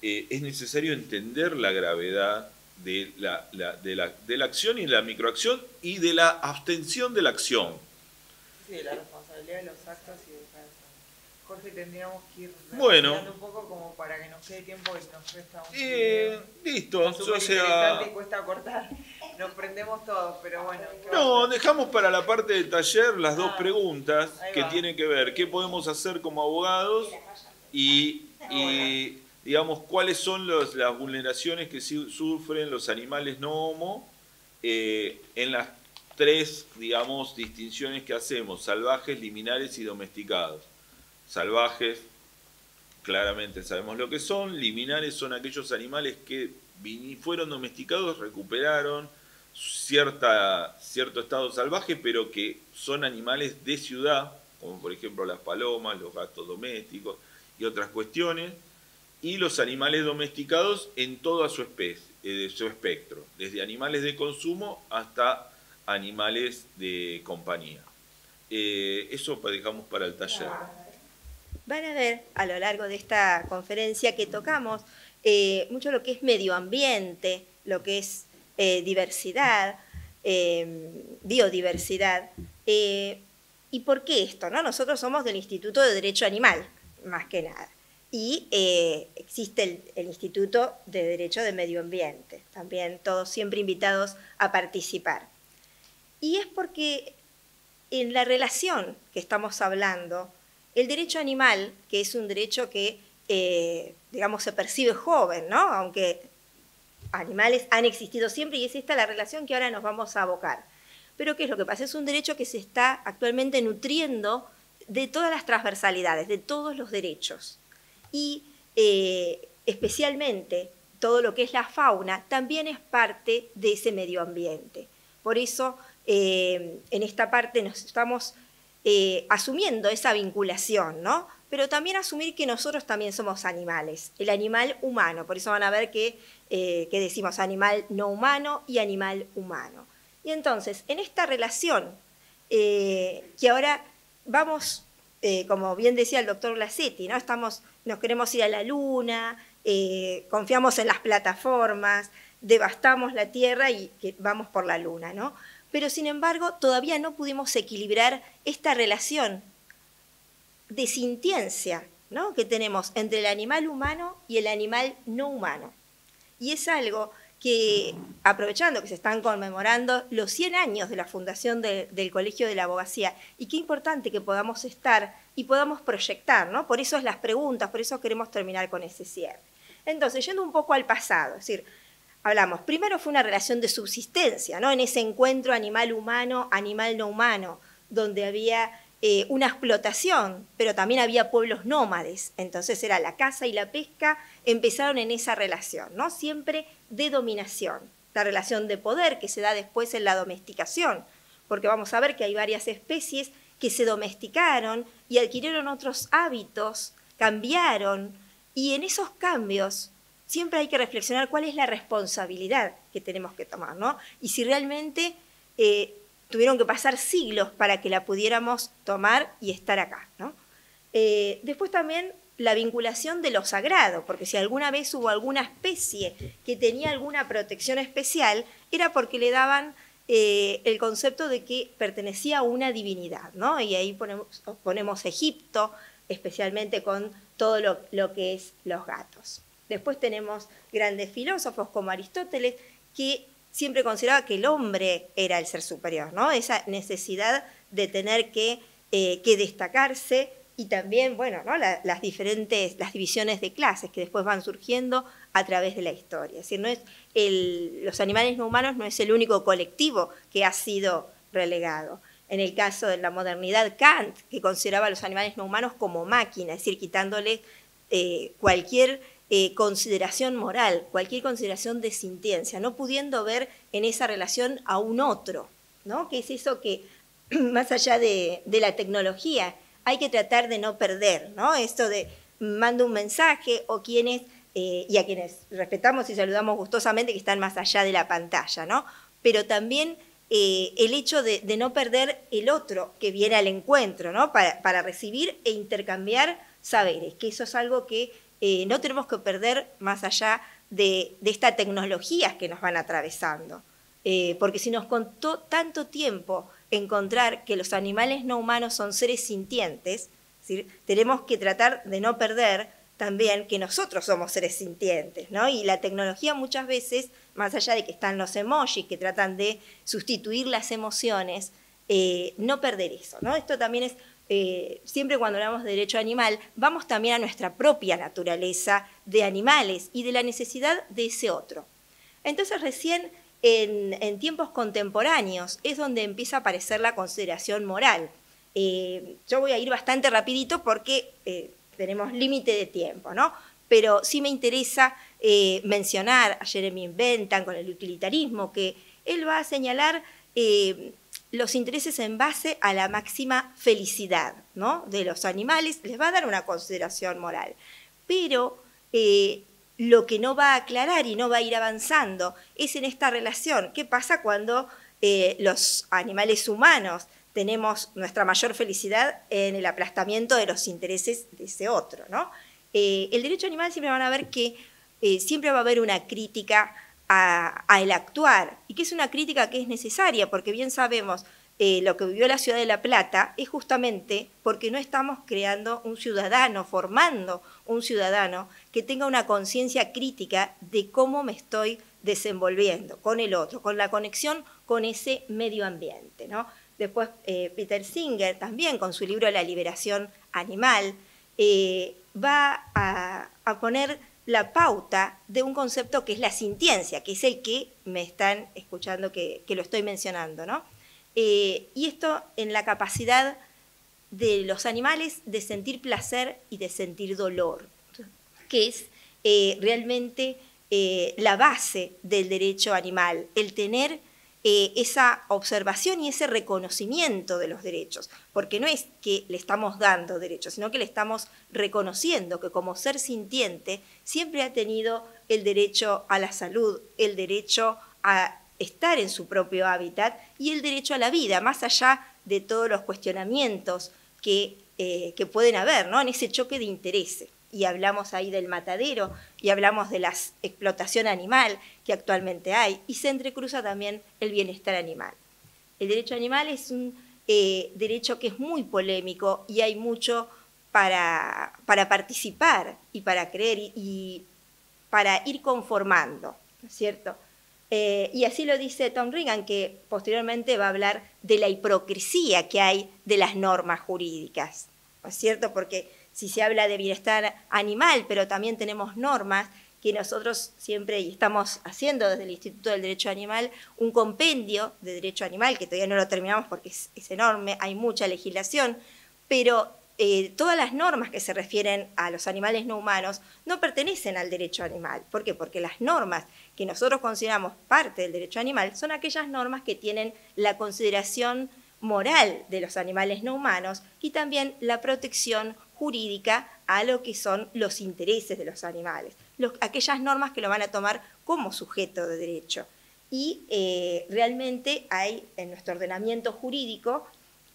eh, es necesario entender la gravedad de la, de, la, de la acción y la microacción y de la abstención de la acción. Sí, de la responsabilidad de los actos y de Jorge, tendríamos que ir bueno. un poco como para que nos quede tiempo y nos presta un eh, Listo, o sea... y cuesta cortar. Nos prendemos todos, pero bueno. No, dejamos para la parte del taller las dos ah, preguntas que tienen que ver qué podemos hacer como abogados y, y digamos, cuáles son las vulneraciones que sufren los animales no homo eh, en las tres, digamos, distinciones que hacemos, salvajes, liminares y domesticados. Salvajes, claramente sabemos lo que son, liminares son aquellos animales que fueron domesticados, recuperaron cierta, cierto estado salvaje, pero que son animales de ciudad, como por ejemplo las palomas, los gatos domésticos y otras cuestiones, y los animales domesticados en toda su especie, eh, su espectro, desde animales de consumo hasta animales de compañía. Eh, eso dejamos para el taller van a ver a lo largo de esta conferencia que tocamos eh, mucho lo que es medio ambiente, lo que es diversidad, biodiversidad. ¿Y por qué esto? No? Nosotros somos del Instituto de Derecho Animal, más que nada. Y existe el, Instituto de Derecho de Medio Ambiente, también todos siempre invitados a participar. Y es porque en la relación que estamos hablando, el derecho animal, que es un derecho que, eh, digamos, se percibe joven, ¿no? Aunque animales han existido siempre y es esta la relación que ahora nos vamos a abocar. Pero ¿qué es lo que pasa? Es un derecho que se está actualmente nutriendo de todas las transversalidades, de todos los derechos. Y eh, especialmente todo lo que es la fauna también es parte de ese medio ambiente. Por eso eh, en esta parte nos estamos eh, asumiendo esa vinculación, ¿no? Pero también asumir que nosotros también somos animales, el animal humano, por eso van a ver que, que decimos animal no humano y animal humano. Y entonces, en esta relación, que ahora vamos, como bien decía el doctor Lassetti, ¿no? Estamos, nos queremos ir a la luna, confiamos en las plataformas, devastamos la Tierra y que vamos por la luna, ¿no? pero sin embargo todavía no pudimos equilibrar esta relación de sintiencia ¿no? que tenemos entre el animal humano y el animal no humano. Y es algo que, aprovechando que se están conmemorando los 100 años de la fundación del Colegio de la Abogacía, y qué importante que podamos estar y podamos proyectar, ¿no? Por eso es las preguntas, por eso queremos terminar con ese cierre. Entonces, yendo un poco al pasado, es decir, hablamos, primero fue una relación de subsistencia, ¿no? En ese encuentro animal-humano, animal-no humano, donde había eh, una explotación, pero también había pueblos nómades. Entonces era la caza y la pesca, empezaron en esa relación, ¿no? Siempre de dominación. La relación de poder que se da después en la domesticación, porque vamos a ver que hay varias especies que se domesticaron y adquirieron otros hábitos, cambiaron, y en esos cambios siempre hay que reflexionar cuál es la responsabilidad que tenemos que tomar, ¿no? Y si realmente eh, tuvieron que pasar siglos para que la pudiéramos tomar y estar acá, ¿no? Eh, después también la vinculación de lo sagrado, porque si alguna vez hubo alguna especie que tenía alguna protección especial, era porque le daban eh, el concepto de que pertenecía a una divinidad, ¿no? Y ahí ponemos, Egipto, especialmente con todo lo que es los gatos. Después tenemos grandes filósofos como Aristóteles, que siempre consideraba que el hombre era el ser superior, ¿no? Esa necesidad de tener que, eh, destacarse y también, bueno, las diferentes, las divisiones de clases que después van surgiendo a través de la historia. Decir, no es los animales no humanos no es el único colectivo que ha sido relegado. En el caso de la modernidad, Kant, que consideraba a los animales no humanos como máquinas, es decir, quitándoles eh, cualquier eh, consideración moral, cualquier consideración de sintiencia, no pudiendo ver en esa relación a un otro, ¿no? Que es eso que, *clears throat* más allá de, la tecnología, hay que tratar de no perder, ¿no? Esto de mando un mensaje o quienes, eh, y a quienes respetamos y saludamos gustosamente que están más allá de la pantalla, ¿no? Pero también eh, el hecho de, no perder el otro que viene al encuentro, ¿no? Para, para recibir e intercambiar saberes, que eso es algo que eh, no tenemos que perder más allá de, estas tecnologías que nos van atravesando. Eh, porque si nos contó tanto tiempo encontrar que los animales no humanos son seres sintientes, tenemos que tratar de no perder también que nosotros somos seres sintientes, ¿no? Y la tecnología muchas veces, más allá de que están los emojis que tratan de sustituir las emociones, eh, no perder eso. Esto también es eh, siempre cuando hablamos de derecho animal, vamos también a nuestra propia naturaleza de animales y de la necesidad de ese otro. Entonces recién en, tiempos contemporáneos es donde empieza a aparecer la consideración moral. Eh, yo voy a ir bastante rapidito porque eh, tenemos límite de tiempo, ¿no? Pero sí me interesa mencionar a Jeremy Bentham con el utilitarismo, que él va a señalar los intereses en base a la máxima felicidad ¿no? de los animales, les va a dar una consideración moral. Pero eh, lo que no va a aclarar y no va a ir avanzando es en esta relación. ¿Qué pasa cuando eh, los animales humanos tenemos nuestra mayor felicidad en el aplastamiento de los intereses de ese otro? ¿no? Eh, el derecho animal siempre van a ver que siempre va a haber una crítica al actuar, y que es una crítica que es necesaria, porque bien sabemos, eh, lo que vivió la ciudad de La Plata es justamente porque no estamos creando un ciudadano, formando un ciudadano que tenga una conciencia crítica de cómo me estoy desenvolviendo con el otro, con la conexión con ese medio ambiente. ¿no? Después eh, Peter Singer también con su libro La liberación animal eh, va a, poner la pauta de un concepto que es la sintiencia, que es el que me están escuchando que, que lo estoy mencionando. ¿no? Eh, y esto en la capacidad de los animales de sentir placer y de sentir dolor, que es eh, realmente eh, la base del derecho animal, el tener esa observación y ese reconocimiento de los derechos, porque no es que le estamos dando derechos, sino que le estamos reconociendo que como ser sintiente siempre ha tenido el derecho a la salud, el derecho a estar en su propio hábitat y el derecho a la vida, más allá de todos los cuestionamientos que, eh, que pueden haber ¿no? en ese choque de intereses. Y hablamos ahí del matadero y hablamos de la explotación animal que actualmente hay y se entrecruza también el bienestar animal. El derecho animal es un eh, derecho que es muy polémico y hay mucho para, para participar y para creer y, para ir conformando, ¿no es cierto? Eh, y así lo dice Tom Reagan, que posteriormente va a hablar de la hipocresía que hay de las normas jurídicas, ¿no es cierto? Porque si se habla de bienestar animal, pero también tenemos normas que nosotros siempre y estamos haciendo desde el Instituto del Derecho Animal un compendio de derecho animal, que todavía no lo terminamos porque es, enorme, hay mucha legislación, pero eh, todas las normas que se refieren a los animales no humanos no pertenecen al derecho animal. ¿Por qué? Porque las normas que nosotros consideramos parte del derecho animal son aquellas normas que tienen la consideración moral de los animales no humanos y también la protección jurídica a lo que son los intereses de los animales, aquellas normas que lo van a tomar como sujeto de derecho. Y eh, realmente hay en nuestro ordenamiento jurídico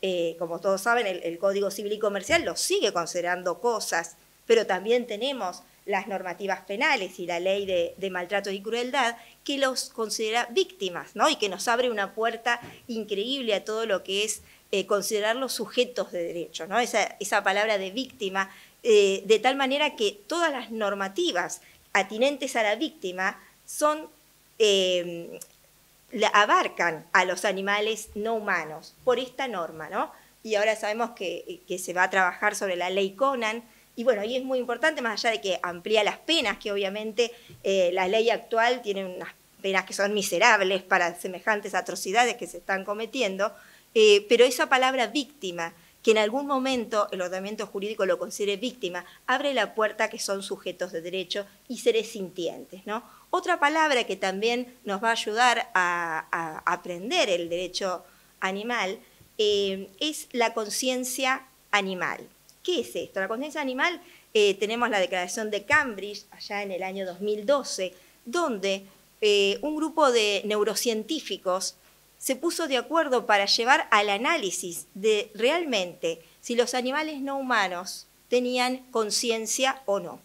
eh, como todos saben, el, Código Civil y Comercial lo sigue considerando cosas, pero también tenemos las normativas penales y la ley de, maltrato y crueldad que los considera víctimas, ¿no? Y que nos abre una puerta increíble a todo lo que es eh, considerar los sujetos de derecho, ¿no? Esa, palabra de víctima, eh, de tal manera que todas las normativas atinentes a la víctima son abarcan a los animales no humanos por esta norma, ¿no? Y ahora sabemos que, se va a trabajar sobre la ley Conan, y bueno, y es muy importante, más allá de que amplía las penas, que obviamente eh, la ley actual tiene unas penas que son miserables para semejantes atrocidades que se están cometiendo, eh, pero esa palabra víctima, que en algún momento el ordenamiento jurídico lo considere víctima, abre la puerta a que son sujetos de derecho y seres sintientes, ¿no? Otra palabra que también nos va a ayudar a, aprender el derecho animal eh, es la conciencia animal. ¿Qué es esto? La conciencia animal, eh, tenemos la declaración de Cambridge allá en el año 2012, donde eh, un grupo de neurocientíficos se puso de acuerdo para llevar al análisis de realmente si los animales no humanos tenían conciencia o no.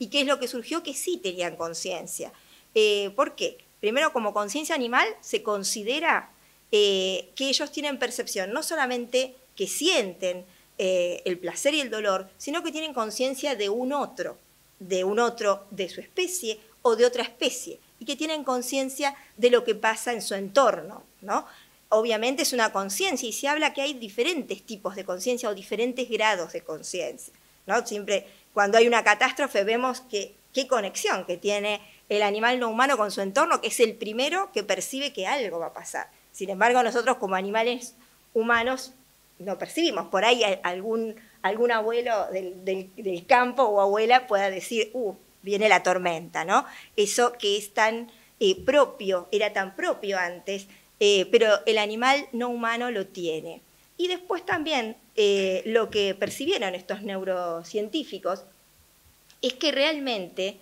¿Y qué es lo que surgió? Que sí tenían conciencia. Eh, ¿Por qué? Primero, como conciencia animal, se considera que ellos tienen percepción, no solamente que sienten eh, el placer y el dolor, sino que tienen conciencia de un otro, de un otro de su especie o de otra especie, y que tienen conciencia de lo que pasa en su entorno, ¿no? Obviamente es una conciencia y se habla que hay diferentes tipos de conciencia o diferentes grados de conciencia, ¿no? Siempre cuando hay una catástrofe vemos qué conexión que tiene el animal no humano con su entorno, que es el primero que percibe que algo va a pasar. Sin embargo, nosotros como animales humanos no percibimos. Por ahí algún, algún abuelo del, campo o abuela pueda decir, uh, viene la tormenta, ¿no? Eso que es tan eh, propio, era tan propio antes, eh, pero el animal no humano lo tiene. Y después también eh, lo que percibieron estos neurocientíficos es que realmente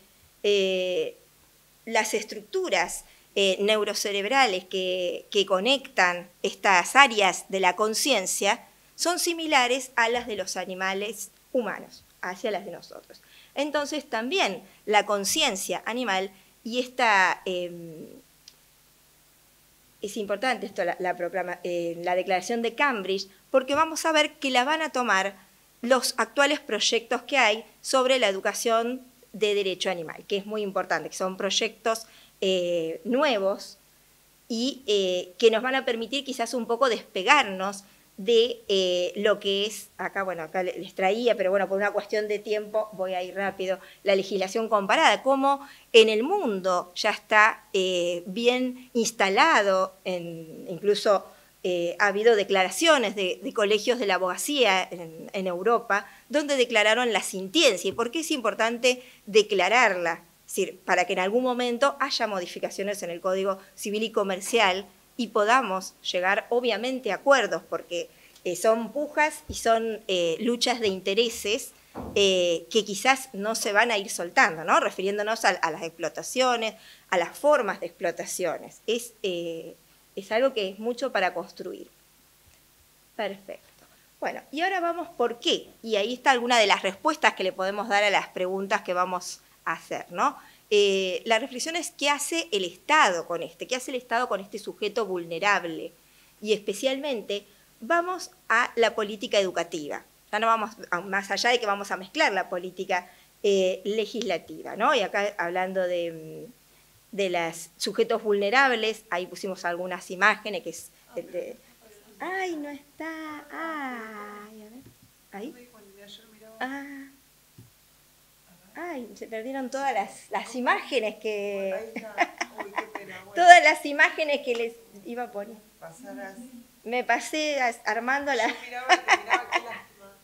las estructuras eh, neurocerebrales que, conectan estas áreas de la conciencia son similares a las de los animales humanos, hacia las de nosotros. Entonces también la conciencia animal y esta... Em, es importante esto, la, eh, la declaración de Cambridge, porque vamos a ver que la van a tomar los actuales proyectos que hay sobre la educación de derecho animal, que es muy importante, que son proyectos eh, nuevos y eh, que nos van a permitir quizás un poco despegarnos de eh, lo que es, acá, bueno, acá les traía, pero bueno, por una cuestión de tiempo voy a ir rápido, la legislación comparada, cómo en el mundo ya está bien instalado, en, incluso ha habido declaraciones de, colegios de la abogacía en, Europa donde declararon la sintiencia. ¿Y por qué es importante declararla? Es decir, para que en algún momento haya modificaciones en el Código Civil y Comercial y podamos llegar, obviamente, a acuerdos, porque eh, son pujas y son eh, luchas de intereses que quizás no se van a ir soltando, ¿no? refiriéndonos a, las explotaciones, a las formas de explotaciones. Es es algo que es mucho para construir. Perfecto. Bueno, y ahora vamos por qué. Y ahí está alguna de las respuestas que le podemos dar a las preguntas que vamos a hacer, ¿no? Eh, la reflexión es qué hace el Estado con este, qué hace el Estado con este sujeto vulnerable. Y especialmente vamos a la política educativa. Ya no vamos más allá de que vamos a mezclar la política eh, legislativa, ¿no? Y acá hablando de mm, de los sujetos vulnerables, ahí pusimos algunas imágenes que es... ay, no está. Ay, a ver. Ahí. Ah. Ay, se perdieron todas las, imágenes que... todas las imágenes que les iba a poner. Me pasé armando la... *laughs*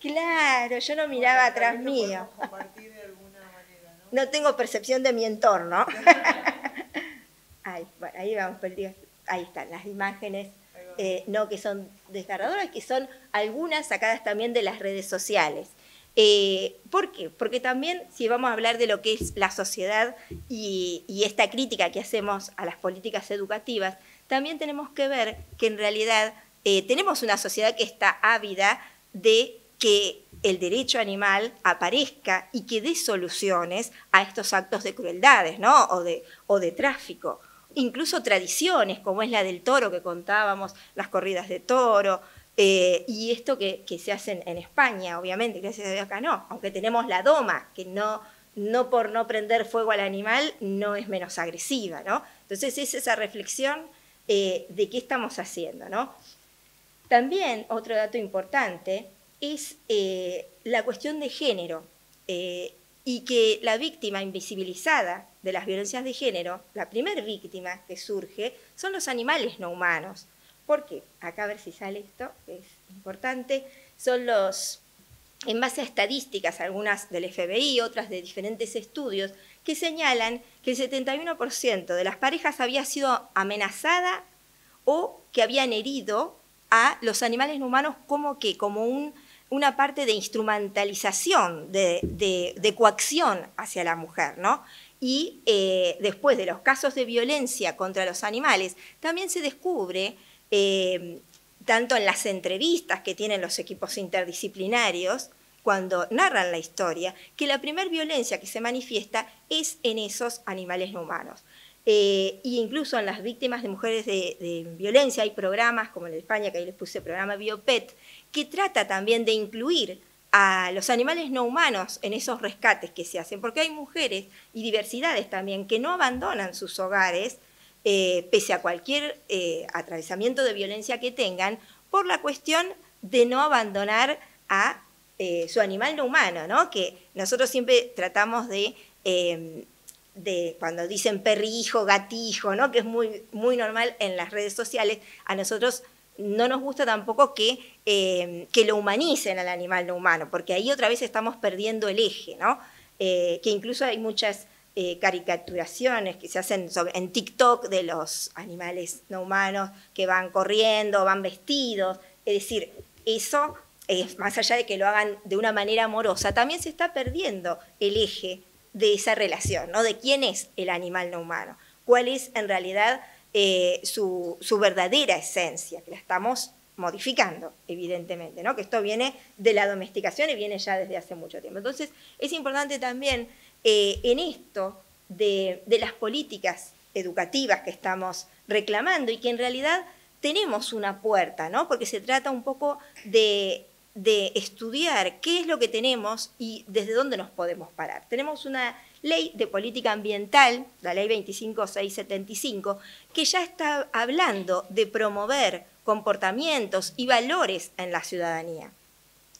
claro, yo no miraba atrás mío. No tengo percepción de mi entorno. *laughs* ahí vamos, ahí están las imágenes, eh, no que son desgarradoras, que son algunas sacadas también de las redes sociales. Eh, ¿Por qué? Porque también si vamos a hablar de lo que es la sociedad y, esta crítica que hacemos a las políticas educativas, también tenemos que ver que en realidad eh, tenemos una sociedad que está ávida de que el derecho animal aparezca y que dé soluciones a estos actos de crueldades ¿no? o, de, o de tráfico incluso tradiciones, como es la del toro que contábamos, las corridas de toro, eh, y esto que, se hace en, España, obviamente, a Dios acá no, aunque tenemos la doma, que no, no por no prender fuego al animal no es menos agresiva, ¿no? Entonces es esa reflexión eh, de qué estamos haciendo, ¿no? También otro dato importante es eh, la cuestión de género y que la víctima invisibilizada de las violencias de género, la primera víctima que surge son los animales no humanos. ¿Por qué? Acá a ver si sale esto, que es importante. Son los, en base a estadísticas, algunas del FBI, otras de diferentes estudios, que señalan que el 71% de las parejas había sido amenazada o que habían herido a los animales no humanos como que, como un una parte de instrumentalización, de, coacción hacia la mujer, ¿no? Y eh, después de los casos de violencia contra los animales, también se descubre, eh, tanto en las entrevistas que tienen los equipos interdisciplinarios, cuando narran la historia, que la primera violencia que se manifiesta es en esos animales no humanos. Eh, e incluso en las víctimas de mujeres de, de, violencia hay programas, como en España, que ahí les puse el programa BioPET, que trata también de incluir a los animales no humanos en esos rescates que se hacen, porque hay mujeres y diversidades también que no abandonan sus hogares eh, pese a cualquier eh, atravesamiento de violencia que tengan, por la cuestión de no abandonar a eh, su animal no humano, ¿no? que nosotros siempre tratamos de, de cuando dicen perrijo, gatijo, ¿no? que es muy, muy normal en las redes sociales, a nosotros no nos gusta tampoco que, eh, que lo humanicen al animal no humano, porque ahí otra vez estamos perdiendo el eje, ¿no? Que incluso hay muchas eh, caricaturaciones que se hacen en TikTok de los animales no humanos que van corriendo, van vestidos, es decir, eso, es más allá de que lo hagan de una manera amorosa, también se está perdiendo el eje de esa relación, ¿no? De quién es el animal no humano, cuál es en realidad eh, su, verdadera esencia, que la estamos modificando, evidentemente, ¿no? que esto viene de la domesticación y viene ya desde hace mucho tiempo. Entonces, es importante también eh, en esto de, las políticas educativas que estamos reclamando y que en realidad tenemos una puerta, ¿no? porque se trata un poco de, de estudiar qué es lo que tenemos y desde dónde nos podemos parar. Tenemos una ley de política ambiental, la ley 25675, que ya está hablando de promover comportamientos y valores en la ciudadanía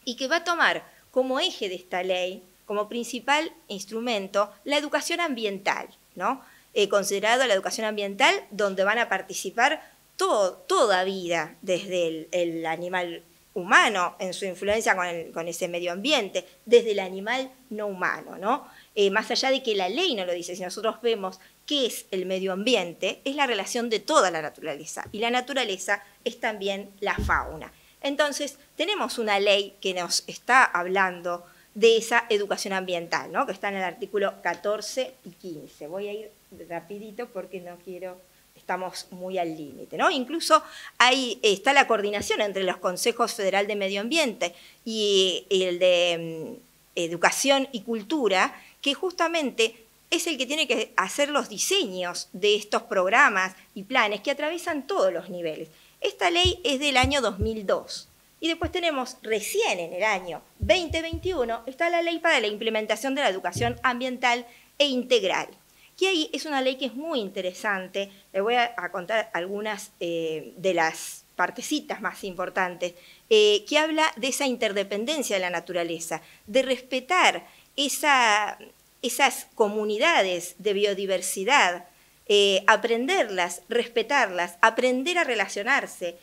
y que va a tomar como eje de esta ley, como principal instrumento, la educación ambiental, ¿no? Eh, considerado la educación ambiental donde van a participar toda vida, desde el, animal humano en su influencia con, con, ese medio ambiente, desde el animal no humano, ¿no? Eh, más allá de que la ley no lo dice, si nosotros vemos qué es el medio ambiente, es la relación de toda la naturaleza. Y la naturaleza es también la fauna. Entonces, tenemos una ley que nos está hablando de esa educación ambiental, ¿no? que está en el artículo 14 y 15. Voy a ir rapidito porque no quiero, estamos muy al límite. ¿no? Incluso ahí está la coordinación entre los consejos federal de medio ambiente y el de mm, educación y cultura, que justamente es el que tiene que hacer los diseños de estos programas y planes que atraviesan todos los niveles. Esta ley es del año 2002. Y después tenemos recién en el año 2021 está la ley para la implementación de la educación ambiental e integral. Que ahí es una ley que es muy interesante. Le voy a, contar algunas eh, de las partecitas más importantes, eh, que habla de esa interdependencia de la naturaleza, de respetar esa, esas comunidades de biodiversidad, eh, aprenderlas, respetarlas, aprender a relacionarse.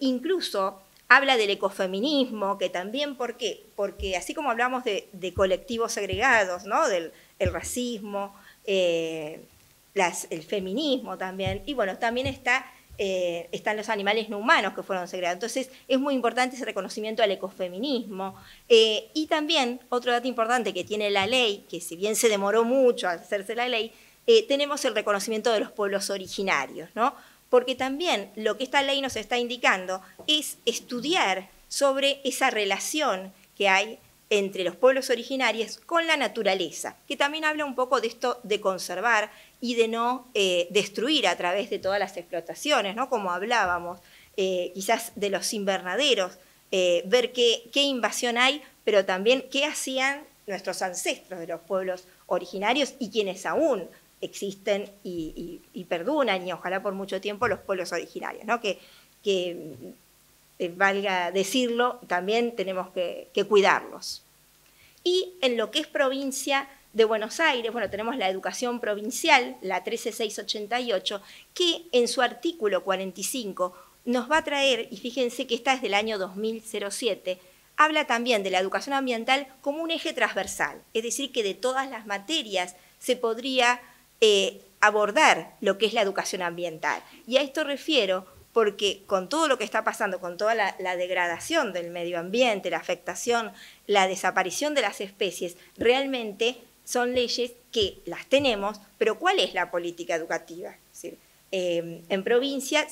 Incluso habla del ecofeminismo, que también, ¿por qué? Porque así como hablamos de, colectivos segregados, ¿no? del el racismo, eh, el feminismo también, y bueno, también está eh, están los animales no humanos que fueron segregados. Entonces es muy importante ese reconocimiento al ecofeminismo. Eh, y también otro dato importante que tiene la ley, que si bien se demoró mucho a hacerse la ley, tenemos el reconocimiento de los pueblos originarios, ¿no? Porque también lo que esta ley nos está indicando es estudiar sobre esa relación que hay entre los pueblos originarios con la naturaleza, que también habla un poco de esto de conservar y de no eh, destruir a través de todas las explotaciones, ¿no? como hablábamos, eh, quizás de los invernaderos, eh, ver qué, invasión hay, pero también qué hacían nuestros ancestros de los pueblos originarios y quienes aún existen y, perduran, y ojalá por mucho tiempo los pueblos originarios, ¿no? que, que eh, valga decirlo, también tenemos que, cuidarlos. Y en lo que es provincia de Buenos Aires, bueno, tenemos la educación provincial, la 13688, que en su artículo 45 nos va a traer, y fíjense que esta es del año 2007, habla también de la educación ambiental como un eje transversal, es decir, que de todas las materias se podría eh, abordar lo que es la educación ambiental. Y a esto refiero porque con todo lo que está pasando, con toda la, degradación del medio ambiente, la afectación, la desaparición de las especies, realmente son leyes que las tenemos, pero ¿cuál es la política educativa? Eh, en provincia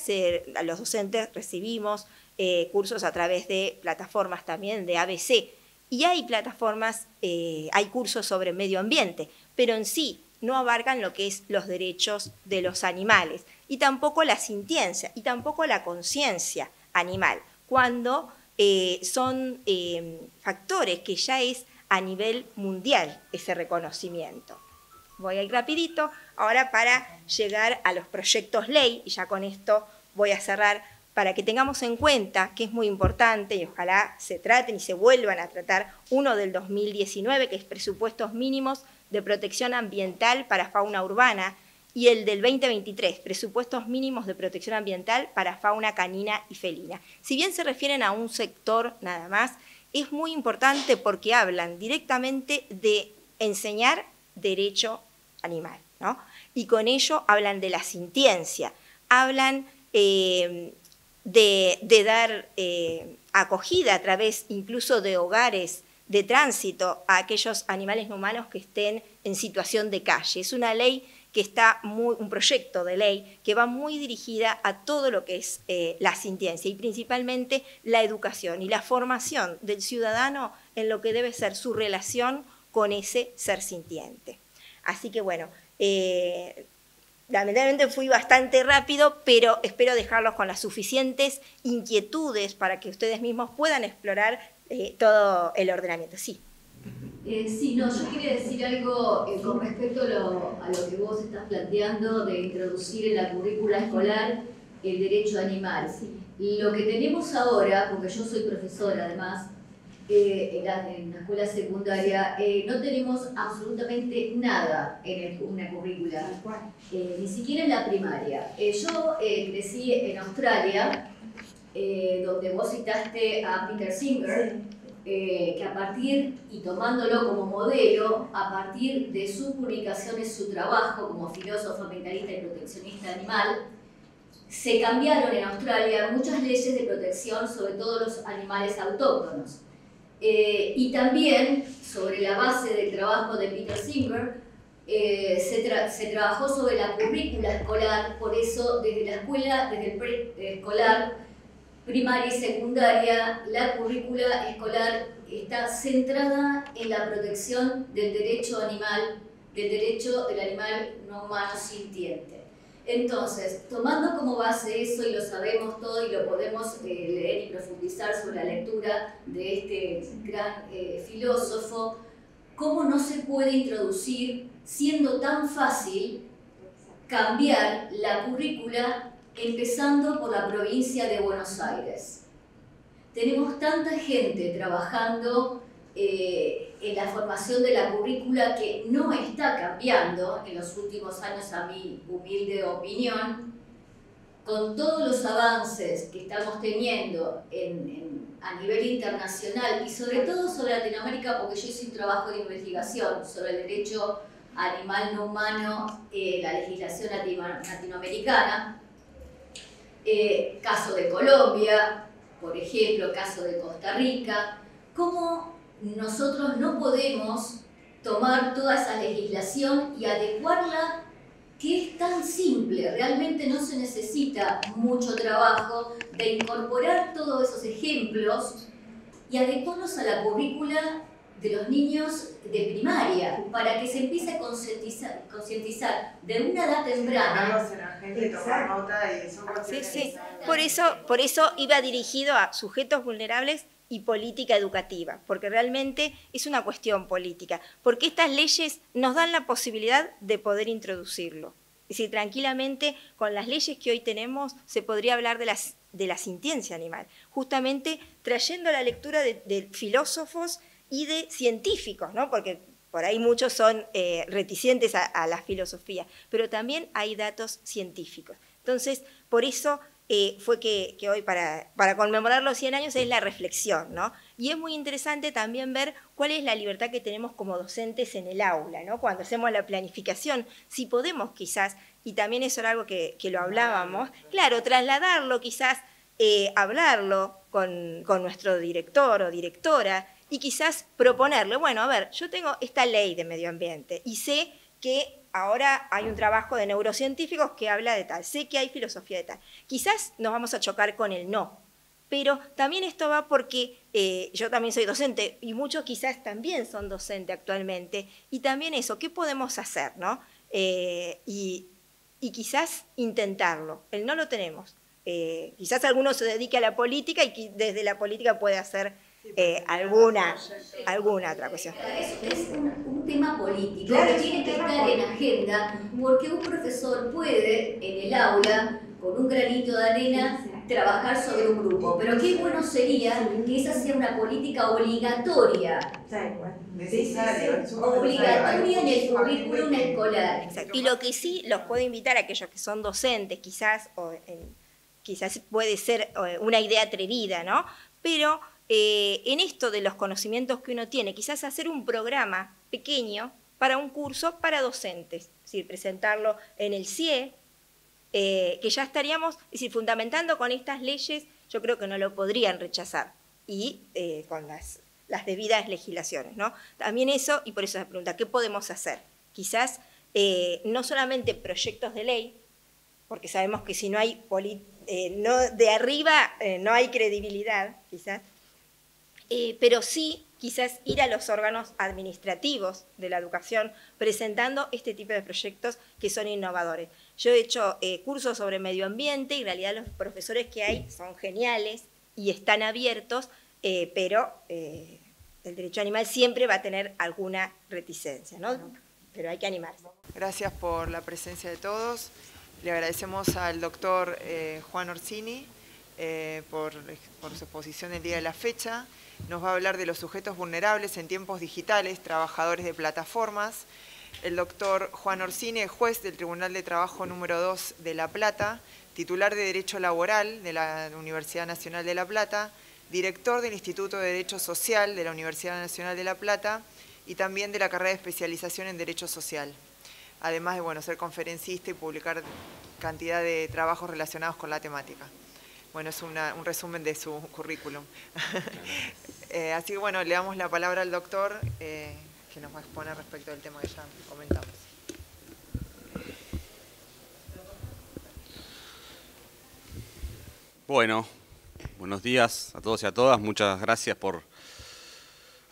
los docentes recibimos eh, cursos a través de plataformas también de ABC y hay plataformas, eh, hay cursos sobre medio ambiente, pero en sí no abarcan lo que es los derechos de los animales y tampoco la sintiencia y tampoco la conciencia animal, cuando eh, son eh, factores que ya es a nivel mundial ese reconocimiento. Voy a ir rapidito ahora para llegar a los proyectos ley y ya con esto voy a cerrar para que tengamos en cuenta que es muy importante y ojalá se traten y se vuelvan a tratar uno del 2019 que es presupuestos mínimos de protección ambiental para fauna urbana y el del 2023, presupuestos mínimos de protección ambiental para fauna canina y felina. Si bien se refieren a un sector nada más, es muy importante porque hablan directamente de enseñar derecho animal, ¿no? Y con ello hablan de la sintiencia, hablan eh, de, dar eh, acogida a través incluso de hogares de tránsito a aquellos animales humanos que estén en situación de calle. Es una ley que está muy, un proyecto de ley que va muy dirigida a todo lo que es eh, la sintiencia y principalmente la educación y la formación del ciudadano en lo que debe ser su relación con ese ser sintiente. Así que bueno, eh, lamentablemente fui bastante rápido, pero espero dejarlos con las suficientes inquietudes para que ustedes mismos puedan explorar eh, todo el ordenamiento. Sí. Eh, sí, no, yo quería decir algo eh, con respecto a lo, que vos estás planteando de introducir en la currícula escolar el derecho animal. Lo que tenemos ahora, porque yo soy profesora además, eh, en, la, escuela secundaria, no tenemos absolutamente nada en una currícula, ni siquiera en la primaria. yo crecí en Australia, donde vos citaste a Peter Singer. Eh, que a partir, y tomándolo como modelo, a partir de sus publicaciones, su trabajo como filósofo ambientalista y proteccionista animal, se cambiaron en Australia muchas leyes de protección sobre todos los animales autóctonos. Eh, y también, sobre la base del trabajo de Peter Singer, eh, se, se, trabajó sobre la currícula escolar, por eso desde la escuela, desde el preescolar, primaria y secundaria, la currícula escolar está centrada en la protección del derecho animal, del derecho del animal no humano sintiente. Entonces, tomando como base eso, y lo sabemos todo y lo podemos eh, leer y profundizar sobre la lectura de este gran eh, filósofo, ¿cómo no se puede introducir, siendo tan fácil, cambiar la currícula empezando por la provincia de Buenos Aires. Tenemos tanta gente trabajando eh, en la formación de la currícula que no está cambiando en los últimos años, a mi humilde opinión, con todos los avances que estamos teniendo a nivel internacional y sobre todo sobre Latinoamérica, porque yo hice un trabajo de investigación sobre el derecho animal no humano, eh, la legislación latinoamericana, eh, caso de Colombia, por ejemplo, caso de Costa Rica, cómo nosotros no podemos tomar toda esa legislación y adecuarla, que es tan simple, realmente no se necesita mucho trabajo de incorporar todos esos ejemplos y adecuarlos a la currícula de los niños de primaria, para que se empiece a concientizar, concientizar de una edad temprana. Sí, sí. Por eso, por eso iba dirigido a sujetos vulnerables y política educativa, porque realmente es una cuestión política, porque estas leyes nos dan la posibilidad de poder introducirlo. Es decir, tranquilamente con las leyes que hoy tenemos se podría hablar de, las, de la sintiencia animal, justamente trayendo la lectura de, de filósofos y de científicos, ¿no? porque por ahí muchos son eh, reticentes a, la filosofía, pero también hay datos científicos. Entonces, por eso eh, fue que, hoy, para, conmemorar los 100 años, es la reflexión, ¿no? Y es muy interesante también ver cuál es la libertad que tenemos como docentes en el aula, ¿no? Cuando hacemos la planificación, si podemos quizás, y también eso era algo que, lo hablábamos, claro, trasladarlo quizás, eh, hablarlo con nuestro director o directora, y quizás proponerle, bueno, a ver, yo tengo esta ley de medio ambiente y sé que ahora hay un trabajo de neurocientíficos que habla de tal, sé que hay filosofía de tal. Quizás nos vamos a chocar con el no, pero también esto va porque eh, yo también soy docente y muchos quizás también son docentes actualmente y también eso, ¿qué podemos hacer? No? Eh, y, quizás intentarlo, el no lo tenemos. Eh, quizás alguno se dedique a la política y desde la política puede hacer eh, alguna, alguna otra cuestión. Es, un, tema político que tiene que estar en agenda porque un profesor puede en el aula con un granito de arena trabajar sobre un grupo, pero qué bueno sería que esa sea una política obligatoria. Obligatoria en el currículum escolar. Y lo que sí los puedo invitar a aquellos que son docentes, quizás, o quizás puede ser eh, una idea atrevida, ¿no? Pero eh, en esto de los conocimientos que uno tiene, quizás hacer un programa pequeño para un curso para docentes, es decir, presentarlo en el CIE, eh, que ya estaríamos, es decir, fundamentando con estas leyes, yo creo que no lo podrían rechazar, y eh, con las, debidas legislaciones, ¿no? También eso, y por eso la pregunta, ¿qué podemos hacer? Quizás no solamente proyectos de ley, porque sabemos que si no hay no, de arriba no hay credibilidad, quizás, pero sí quizás ir a los órganos administrativos de la educación presentando este tipo de proyectos que son innovadores. Yo he hecho cursos sobre medio ambiente y en realidad los profesores que hay son geniales y están abiertos, pero el derecho animal siempre va a tener alguna reticencia, ¿no? Pero hay que animarse. Gracias por la presencia de todos. Le agradecemos al doctor eh, Juan Orsini eh, por, su exposición el día de la fecha. Nos va a hablar de los sujetos vulnerables en tiempos digitales, trabajadores de plataformas. El doctor Juan Orsini juez del Tribunal de Trabajo número 2 de La Plata, titular de Derecho Laboral de la Universidad Nacional de La Plata, director del Instituto de Derecho Social de la Universidad Nacional de La Plata y también de la carrera de especialización en Derecho Social. Además de bueno, ser conferencista y publicar cantidad de trabajos relacionados con la temática. Bueno, es un resumen de su currículum. *laughs* Eh, así que bueno, le damos la palabra al doctor eh, que nos va a exponer respecto del tema que ya comentamos. Bueno, Buenos días a todos y a todas. Muchas gracias por,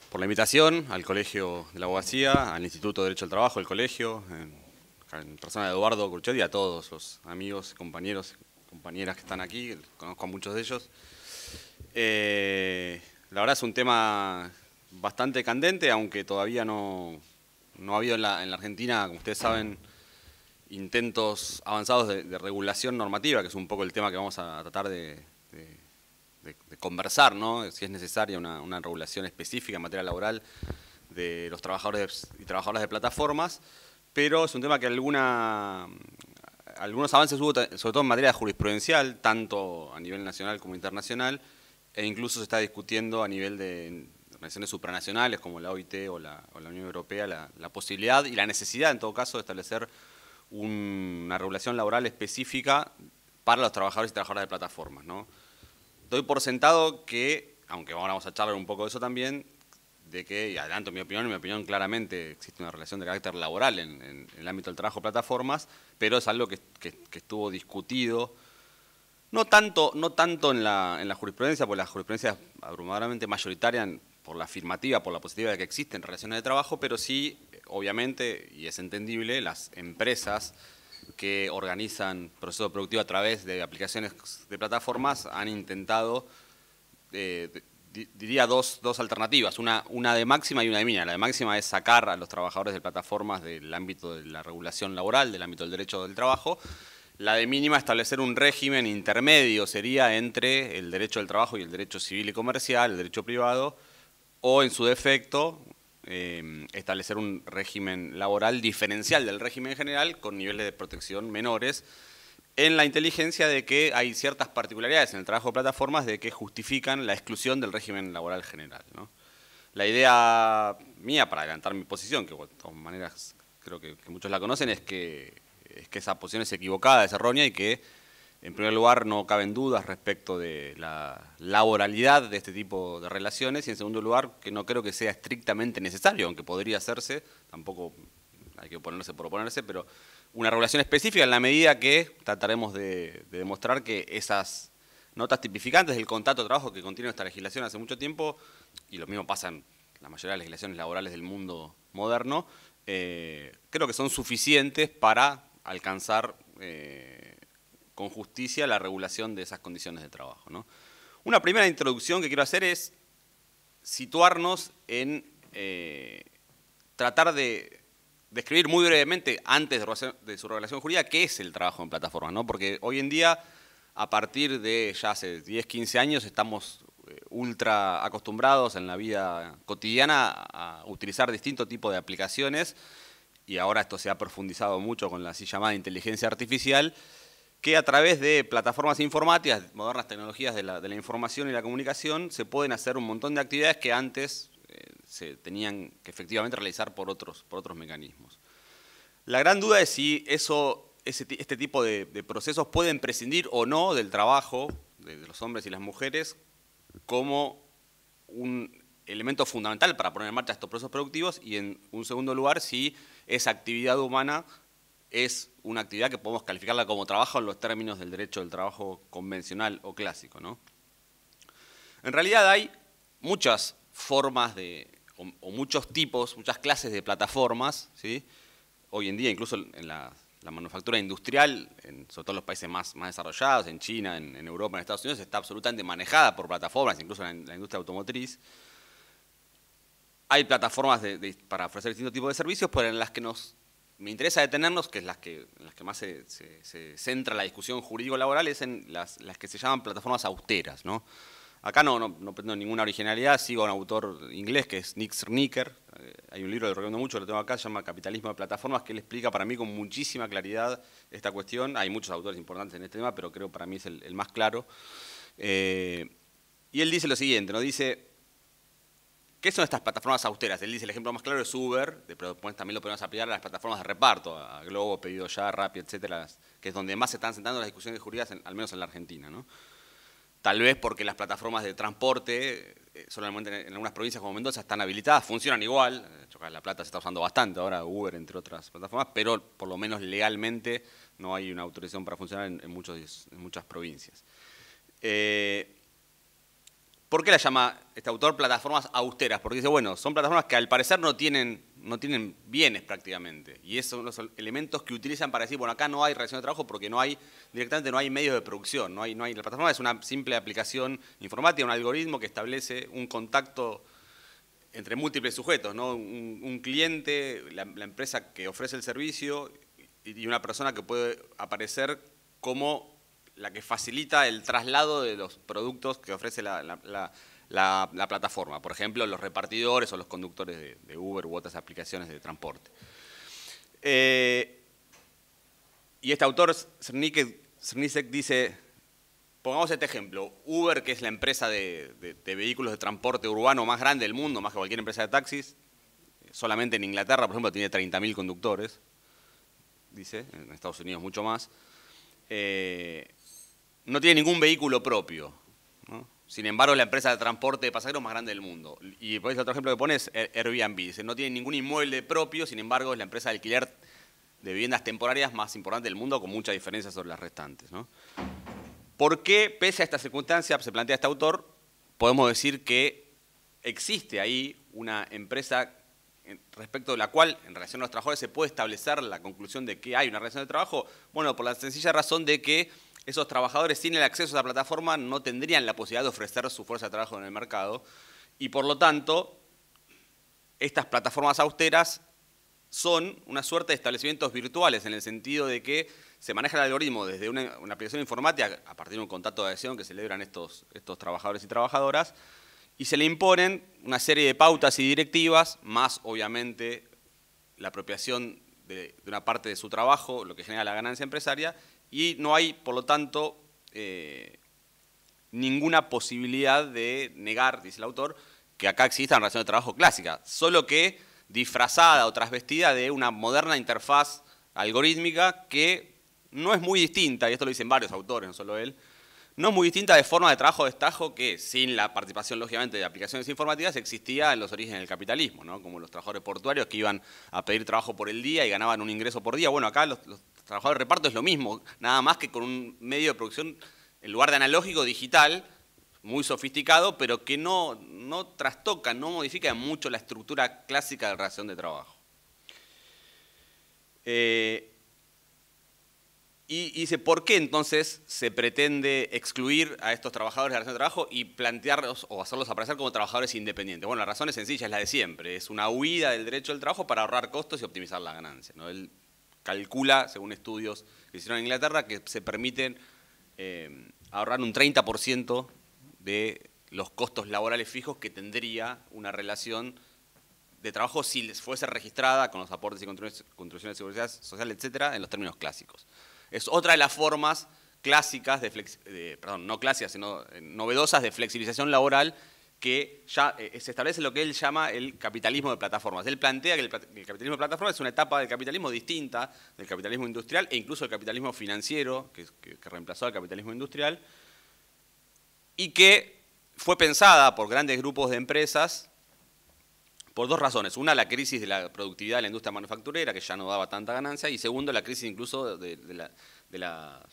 por la invitación al Colegio de la Abogacía, al Instituto de Derecho al Trabajo, del colegio, en, persona de Eduardo Cruchet y a todos los amigos, compañeros compañeras que están aquí, conozco a muchos de ellos. Eh, la verdad es un tema bastante candente, aunque todavía no, no ha habido en la, Argentina, como ustedes saben, intentos avanzados de, regulación normativa, que es un poco el tema que vamos a tratar de conversar, ¿no? si es necesaria una, regulación específica en materia laboral de los trabajadores y trabajadoras de plataformas, pero es un tema que alguna, algunos avances hubo, sobre todo en materia jurisprudencial, tanto a nivel nacional como internacional, e incluso se está discutiendo a nivel de organizaciones supranacionales como la OIT o la, Unión Europea la, la, posibilidad y la necesidad, en todo caso, de establecer una regulación laboral específica para los trabajadores y trabajadoras de plataformas. ¿no? doy por sentado que, aunque vamos a charlar un poco de eso también, de que, y adelanto mi opinión, en mi opinión claramente existe una relación de carácter laboral en, el ámbito del trabajo de plataformas, pero es algo que, estuvo discutido, no tanto, no tanto en, la, en la jurisprudencia, porque la jurisprudencia es abrumadoramente mayoritaria por la afirmativa, por la positiva de que existen relaciones de trabajo, pero sí, obviamente, y es entendible, las empresas que organizan proceso productivo a través de aplicaciones de plataformas han intentado, eh, diría, dos, dos alternativas, una, una, de máxima y una de mínima. La de máxima es sacar a los trabajadores de plataformas del ámbito de la regulación laboral, del ámbito del derecho del trabajo. La de mínima establecer un régimen intermedio sería entre el derecho del trabajo y el derecho civil y comercial, el derecho privado, o en su defecto, Em, establecer un régimen laboral diferencial del régimen general con niveles de protección menores, en la inteligencia de que hay ciertas particularidades en el trabajo de plataformas de que justifican la exclusión del régimen laboral general. La idea mía, para adelantar mi posición, que de todas maneras creo que, muchos la conocen, es que, es que esa posición es equivocada, es errónea y que en primer lugar, no caben dudas respecto de la laboralidad de este tipo de relaciones y en segundo lugar, que no creo que sea estrictamente necesario, aunque podría hacerse, tampoco hay que oponerse por oponerse, pero una regulación específica en la medida que trataremos de, demostrar que esas notas tipificantes del contrato de trabajo que contiene esta legislación hace mucho tiempo, y lo mismo pasa en la mayoría de las legislaciones laborales del mundo moderno, eh, creo que son suficientes para alcanzar... Eh, con justicia la regulación de esas condiciones de trabajo. Una primera introducción que quiero hacer es situarnos en eh, tratar de describir muy brevemente, antes de su regulación jurídica, qué es el trabajo en plataformas, ¿no? porque hoy en día, a partir de ya hace 10, 15 años, estamos eh, ultra acostumbrados en la vida cotidiana a utilizar distintos tipos de aplicaciones, y ahora esto se ha profundizado mucho con la así llamada inteligencia artificial, que a través de plataformas informáticas, modernas tecnologías de la, información y la comunicación, se pueden hacer un montón de actividades que antes se tenían que efectivamente realizar por otros, por otros mecanismos. La gran duda es si eso, este tipo de, procesos pueden prescindir o no del trabajo de, los hombres y las mujeres como un elemento fundamental para poner en marcha estos procesos productivos y en un segundo lugar si esa actividad humana es una actividad que podemos calificarla como trabajo en los términos del derecho del trabajo convencional o clásico. ¿no? En realidad hay muchas formas de, o, muchos tipos, muchas clases de plataformas, ¿sí? hoy en día incluso en la, manufactura industrial, en, sobre todo en los países más, más desarrollados, en China, en, Europa, en Estados Unidos, está absolutamente manejada por plataformas, incluso en la, industria automotriz. Hay plataformas para ofrecer distintos tipos de servicios, pero en las que nos me interesa detenernos, que es las que, en las que más se, centra la discusión jurídico-laboral, es en las, las, que se llaman plataformas austeras. ¿no? Acá no, no, no ninguna originalidad, sigo a un autor inglés que es Nick Cernicker, eh, hay un libro que recomiendo mucho, lo tengo acá, se llama Capitalismo de Plataformas, que él explica para mí con muchísima claridad esta cuestión. Hay muchos autores importantes en este tema, pero creo para mí es el, más claro. Eh, y él dice lo siguiente, ¿no? dice, ¿Qué son estas plataformas austeras? Él dice, el ejemplo más claro es Uber, pero también lo podemos aplicar a las plataformas de reparto, a Globo, Pedido Ya, Rappi, etcétera, que es donde más se están sentando las discusiones jurídicas, al menos en la Argentina. ¿no? Tal vez porque las plataformas de transporte, eh, solamente en algunas provincias como Mendoza, están habilitadas, funcionan igual. La Plata se está usando bastante ahora, Uber, entre otras plataformas, pero por lo menos legalmente no hay una autorización para funcionar en, muchos, en muchas provincias. Eh, ¿Por qué la llama este autor plataformas austeras? Porque dice, bueno, son plataformas que al parecer no tienen, no tienen bienes prácticamente. Y esos son los elementos que utilizan para decir, bueno, acá no hay relación de trabajo porque no hay, directamente no hay medios de producción. No hay, no hay, la plataforma es una simple aplicación informática, un algoritmo que establece un contacto entre múltiples sujetos, ¿no? un, cliente, la, la empresa que ofrece el servicio y una persona que puede aparecer como la que facilita el traslado de los productos que ofrece la, plataforma. Por ejemplo, los repartidores o los conductores de, Uber u otras aplicaciones de transporte. Eh, y este autor, Cernicek, dice, pongamos este ejemplo, Uber, que es la empresa de, vehículos de transporte urbano más grande del mundo, más que cualquier empresa de taxis, solamente en Inglaterra, por ejemplo, tiene 30.000 conductores, dice, en Estados Unidos mucho más. Eh, no tiene ningún vehículo propio. Sin embargo, la empresa de transporte de pasajeros más grande del mundo. Y por eso otro ejemplo que pone es Airbnb. Dice, no tiene ningún inmueble propio, sin embargo, es la empresa de alquiler de viviendas temporarias más importante del mundo, con mucha diferencia sobre las restantes. ¿Por qué, pese a esta circunstancia, se plantea este autor, podemos decir que existe ahí una empresa respecto de la cual, en relación a los trabajadores, se puede establecer la conclusión de que hay una relación de trabajo? Bueno, por la sencilla razón de que esos trabajadores sin el acceso a la plataforma no tendrían la posibilidad de ofrecer su fuerza de trabajo en el mercado. Y por lo tanto estas plataformas austeras son una suerte de establecimientos virtuales en el sentido de que se maneja el algoritmo desde una, aplicación informática a partir de un contrato de adhesión que celebran estos, estos trabajadores y trabajadoras y se le imponen una serie de pautas y directivas, más obviamente la apropiación de, de una parte de su trabajo, lo que genera la ganancia empresaria, y no hay, por lo tanto, eh, ninguna posibilidad de negar, dice el autor, que acá exista una relación de trabajo clásica, solo que disfrazada o trasvestida de una moderna interfaz algorítmica que no es muy distinta, y esto lo dicen varios autores, no solo él, no es muy distinta de forma de trabajo de estajo que sin la participación, lógicamente, de aplicaciones informáticas existía en los orígenes del capitalismo, ¿no? como los trabajadores portuarios que iban a pedir trabajo por el día y ganaban un ingreso por día. Bueno, acá los, trabajadores de reparto es lo mismo, nada más que con un medio de producción, en lugar de analógico, digital, muy sofisticado, pero que no, no trastoca, no modifica mucho la estructura clásica de relación de trabajo. Eh, y, dice, ¿por qué entonces se pretende excluir a estos trabajadores de relación de trabajo y plantearlos o hacerlos aparecer como trabajadores independientes? Bueno, la razón es sencilla, es la de siempre. Es una huida del derecho del trabajo para ahorrar costos y optimizar la ganancia. ¿no? Calcula, según estudios que hicieron en Inglaterra, que se permiten eh, ahorrar un 30% de los costos laborales fijos que tendría una relación de trabajo si fuese registrada con los aportes y contribuciones de seguridad social, etcétera, en los términos clásicos. Es otra de las formas clásicas, de, perdón, no clásicas, sino eh, novedosas de flexibilización laboral que ya eh, se establece lo que él llama el capitalismo de plataformas. Él plantea que el, capitalismo de plataformas es una etapa del capitalismo distinta del capitalismo industrial e incluso del capitalismo financiero, que, reemplazó al capitalismo industrial, y que fue pensada por grandes grupos de empresas por dos razones. Una, la crisis de la productividad de la industria manufacturera, que ya no daba tanta ganancia, y segundo, la crisis incluso de, la,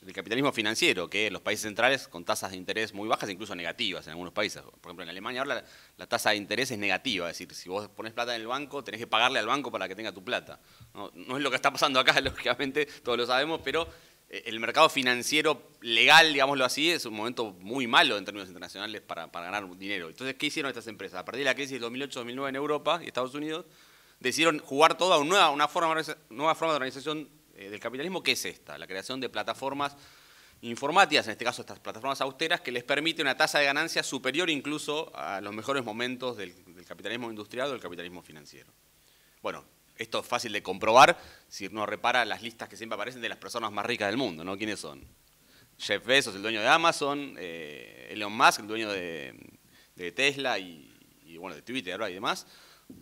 del capitalismo financiero, que los países centrales con tasas de interés muy bajas, incluso negativas en algunos países. Por ejemplo, en Alemania ahora la, tasa de interés es negativa, es decir, si vos pones plata en el banco, tenés que pagarle al banco para que tenga tu plata. No, no es lo que está pasando acá, *laughs* lógicamente, todos lo sabemos, pero eh, el mercado financiero legal, digámoslo así, es un momento muy malo en términos internacionales para, ganar dinero. Entonces, ¿qué hicieron estas empresas? A partir de la crisis del 2008-2009 en Europa y Estados Unidos, decidieron jugar toda una nueva, una forma, nueva forma de organización eh, del capitalismo, que es esta, la creación de plataformas informáticas, en este caso estas plataformas austeras, que les permite una tasa de ganancia superior incluso a los mejores momentos del, capitalismo industrial o del capitalismo financiero. Bueno, esto es fácil de comprobar si uno repara las listas que siempre aparecen de las personas más ricas del mundo, ¿no? ¿Quiénes son? Jeff Bezos, el dueño de Amazon, eh, Elon Musk, el dueño de, Tesla y, bueno, de Twitter y demás.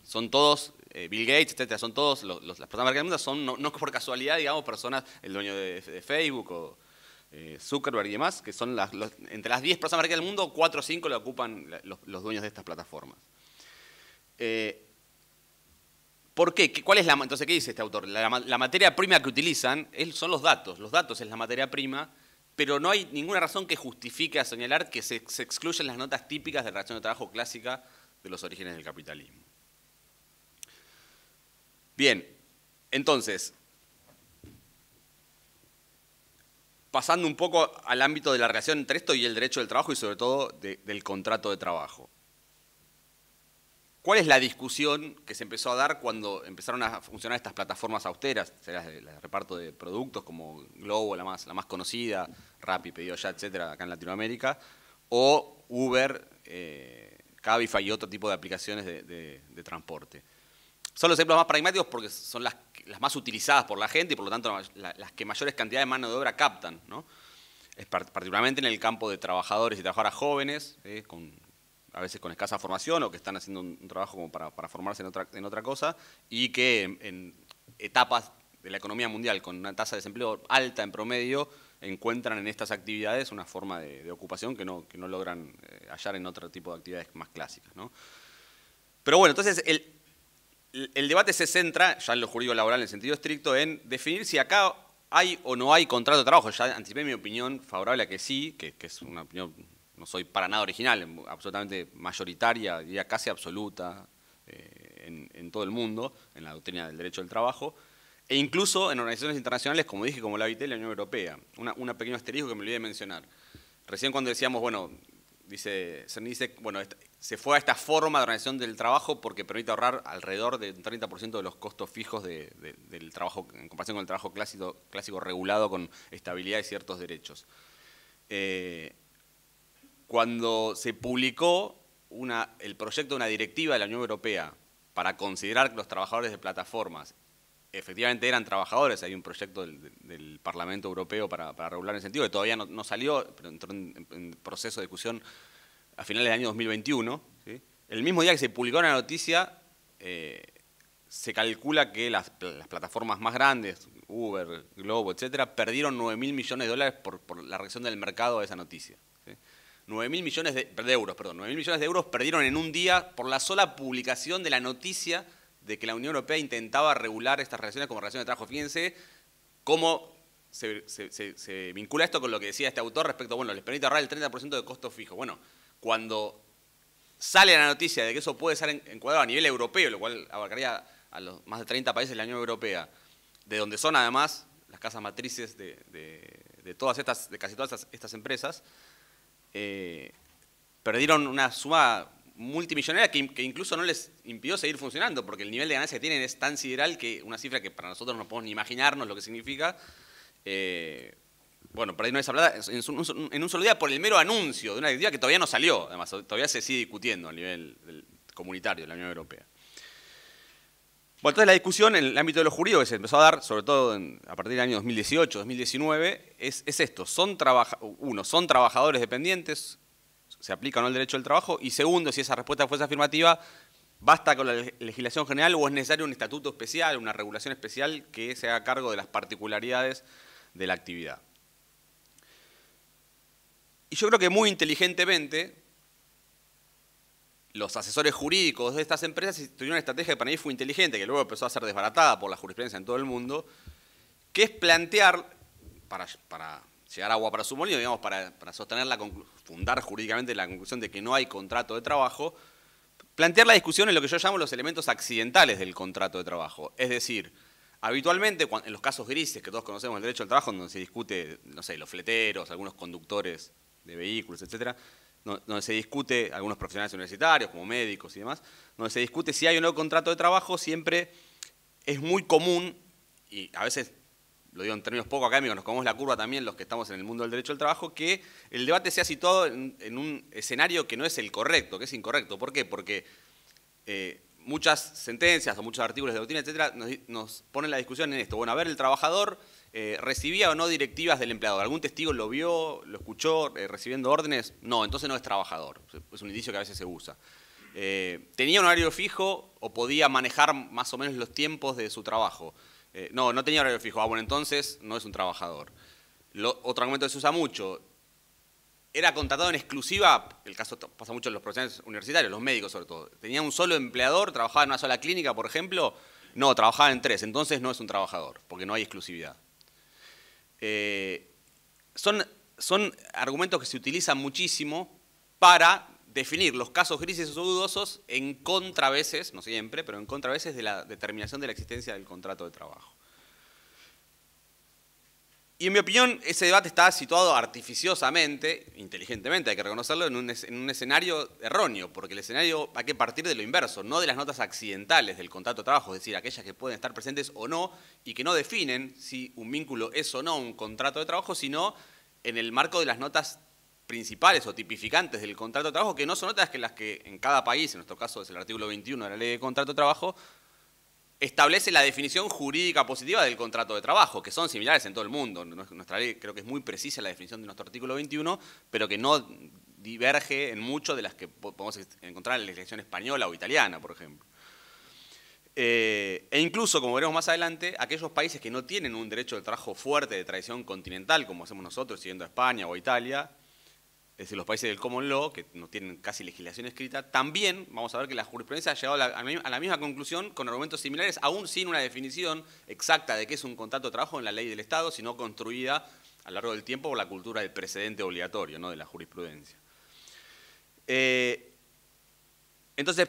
Son todos, eh, Bill Gates, etcétera, son todos, las personas más ricas del mundo son, no, por casualidad, digamos, personas, el dueño de, Facebook o eh, Zuckerberg y demás, que son las, entre las 10 personas ricas del mundo, 4 o 5 lo ocupan los, dueños de estas plataformas. ¿Por qué? ¿Cuál es la, entonces, ¿qué dice este autor? La, materia prima que utilizan son los datos. Los datos es la materia prima, pero no hay ninguna razón que justifique a señalar que se, excluyen las notas típicas de relación de trabajo clásica de los orígenes del capitalismo. Bien, entonces, pasando un poco al ámbito de la relación entre esto y el derecho del trabajo y sobre todo del contrato de trabajo. ¿Cuál es la discusión que se empezó a dar cuando empezaron a funcionar estas plataformas austeras, las de, reparto de productos como Globo, la más, la más conocida, Rappi, Pedido Ya, etcétera, acá en Latinoamérica, o Uber, eh, Cabify y otro tipo de aplicaciones de, transporte? Son los ejemplos más pragmáticos porque son las, más utilizadas por la gente y por lo tanto las que mayores cantidades de mano de obra captan, ¿no? Particularmente en el campo de trabajadores y trabajadoras jóvenes, ¿eh? con a veces con escasa formación o que están haciendo un, trabajo como para, formarse en otra, en otra cosa y que en, etapas de la economía mundial con una tasa de desempleo alta en promedio encuentran en estas actividades una forma de, ocupación que no, que no logran eh, hallar en otro tipo de actividades más clásicas. ¿no? Pero bueno, entonces el, el debate se centra, ya en lo jurídico laboral en el sentido estricto, en definir si acá hay o no hay contrato de trabajo. Ya anticipé mi opinión favorable a que sí, que, es una opinión no soy para nada original, absolutamente mayoritaria, diría casi absoluta eh, en, todo el mundo, en la doctrina del derecho del trabajo, e incluso en organizaciones internacionales, como dije, como la OIT y la Unión Europea. Una, una pequeño asterisco que me olvidé de mencionar. Recién cuando decíamos, bueno, dice dice, bueno, se fue a esta forma de organización del trabajo porque permite ahorrar alrededor del 30% de los costos fijos del trabajo, en comparación con el trabajo clásico, clásico regulado con estabilidad y ciertos derechos. Eh, cuando se publicó el proyecto de una directiva de la Unión Europea para considerar que los trabajadores de plataformas efectivamente eran trabajadores, hay un proyecto del, Parlamento Europeo para, regular en ese sentido, que todavía no, salió, pero entró en, proceso de discusión a finales del año 2021. El mismo día que se publicó la noticia, eh, se calcula que las, plataformas más grandes, Uber, Globo, etcétera, perdieron 9 mil millones de dólares por, la reacción del mercado a esa noticia. 9 mil millones de, euros, perdón, 9 millones de euros perdieron en un día por la sola publicación de la noticia de que la Unión Europea intentaba regular estas relaciones como relaciones de trabajo. Fíjense cómo se, vincula esto con lo que decía este autor respecto, bueno, les permite ahorrar el 30% de costos fijos. Bueno, cuando sale la noticia de que eso puede ser encuadrado a nivel europeo, lo cual abarcaría a los más de 30 países de la Unión Europea, de donde son además las casas matrices de, todas estas, de casi todas estas empresas, eh, perdieron una suma multimillonaria que, incluso no les impidió seguir funcionando, porque el nivel de ganancia que tienen es tan sideral que una cifra que para nosotros no podemos ni imaginarnos lo que significa. Eh, bueno, perdieron esa plata en, un solo día por el mero anuncio de una directiva que todavía no salió, además, todavía se sigue discutiendo a nivel comunitario de la Unión Europea. Bueno, entonces la discusión en el ámbito de lo jurídico que se empezó a dar, sobre todo a partir del año 2018, 2019, es, esto. Son uno, son trabajadores dependientes, se aplica o no el derecho del trabajo, y segundo, si esa respuesta fuese afirmativa, basta con la legislación general o es necesario un estatuto especial, una regulación especial que se haga cargo de las particularidades de la actividad. Y yo creo que muy inteligentemente los asesores jurídicos de estas empresas tuvieron una estrategia que para mí fue inteligente, que luego empezó a ser desbaratada por la jurisprudencia en todo el mundo, que es plantear, para, para llegar agua para su molino, digamos, para, para sostener la fundar jurídicamente la conclusión de que no hay contrato de trabajo, plantear la discusión en lo que yo llamo los elementos accidentales del contrato de trabajo. Es decir, habitualmente en los casos grises que todos conocemos el derecho al trabajo, donde se discute, no sé, los fleteros, algunos conductores de vehículos, etcétera, donde se discute, algunos profesionales universitarios, como médicos y demás, donde se discute si hay o no contrato de trabajo, siempre es muy común, y a veces lo digo en términos poco académicos, nos comemos la curva también los que estamos en el mundo del derecho al trabajo, que el debate sea situado en, en un escenario que no es el correcto, que es incorrecto. ¿Por qué? Porque eh, muchas sentencias o muchos artículos de doctrina, etcétera, nos, ponen la discusión en esto. Bueno, a ver, el trabajador eh, recibía o no directivas del empleador. ¿Algún testigo lo vio, lo escuchó eh, recibiendo órdenes? No, entonces no es trabajador. Es un indicio que a veces se usa. ¿Tenía un horario fijo o podía manejar más o menos los tiempos de su trabajo? no, no tenía horario fijo. Ah, bueno, entonces no es un trabajador. otro argumento que se usa mucho, era contratado en exclusiva, el caso pasa mucho en los profesionales universitarios, los médicos sobre todo. Tenía un solo empleador, trabajaba en una sola clínica, por ejemplo. No, trabajaba en tres, entonces no es un trabajador, porque no hay exclusividad. Eh, son, son argumentos que se utilizan muchísimo para definir los casos grises o dudosos en contra veces, no siempre, pero en contra veces de la determinación de la existencia del contrato de trabajo. Y en mi opinión, ese debate está situado artificiosamente, inteligentemente hay que reconocerlo, en un, escenario erróneo, porque el escenario hay que partir de lo inverso, no de las notas accidentales del contrato de trabajo, es decir, aquellas que pueden estar presentes o no y que no definen si un vínculo es o no un contrato de trabajo, sino en el marco de las notas principales o tipificantes del contrato de trabajo, que no son notas que las que en cada país, en nuestro caso es el artículo 21 de la ley de contrato de trabajo, establece la definición jurídica positiva del contrato de trabajo, que son similares en todo el mundo. Nuestra ley creo que es muy precisa la definición de nuestro artículo 21, pero que no diverge en mucho de las que podemos encontrar en la legislación española o italiana, por ejemplo. Eh, e incluso, como veremos más adelante, aquellos países que no tienen un derecho de trabajo fuerte de tradición continental, como hacemos nosotros, siguiendo a España o a Italia, es decir, los países del common law, que no tienen casi legislación escrita, también vamos a ver que la jurisprudencia ha llegado a la, misma conclusión con argumentos similares, aún sin una definición exacta de qué es un contrato de trabajo en la ley del Estado, sino construida a lo largo del tiempo por la cultura del precedente obligatorio, ¿no? de la jurisprudencia. Eh, entonces,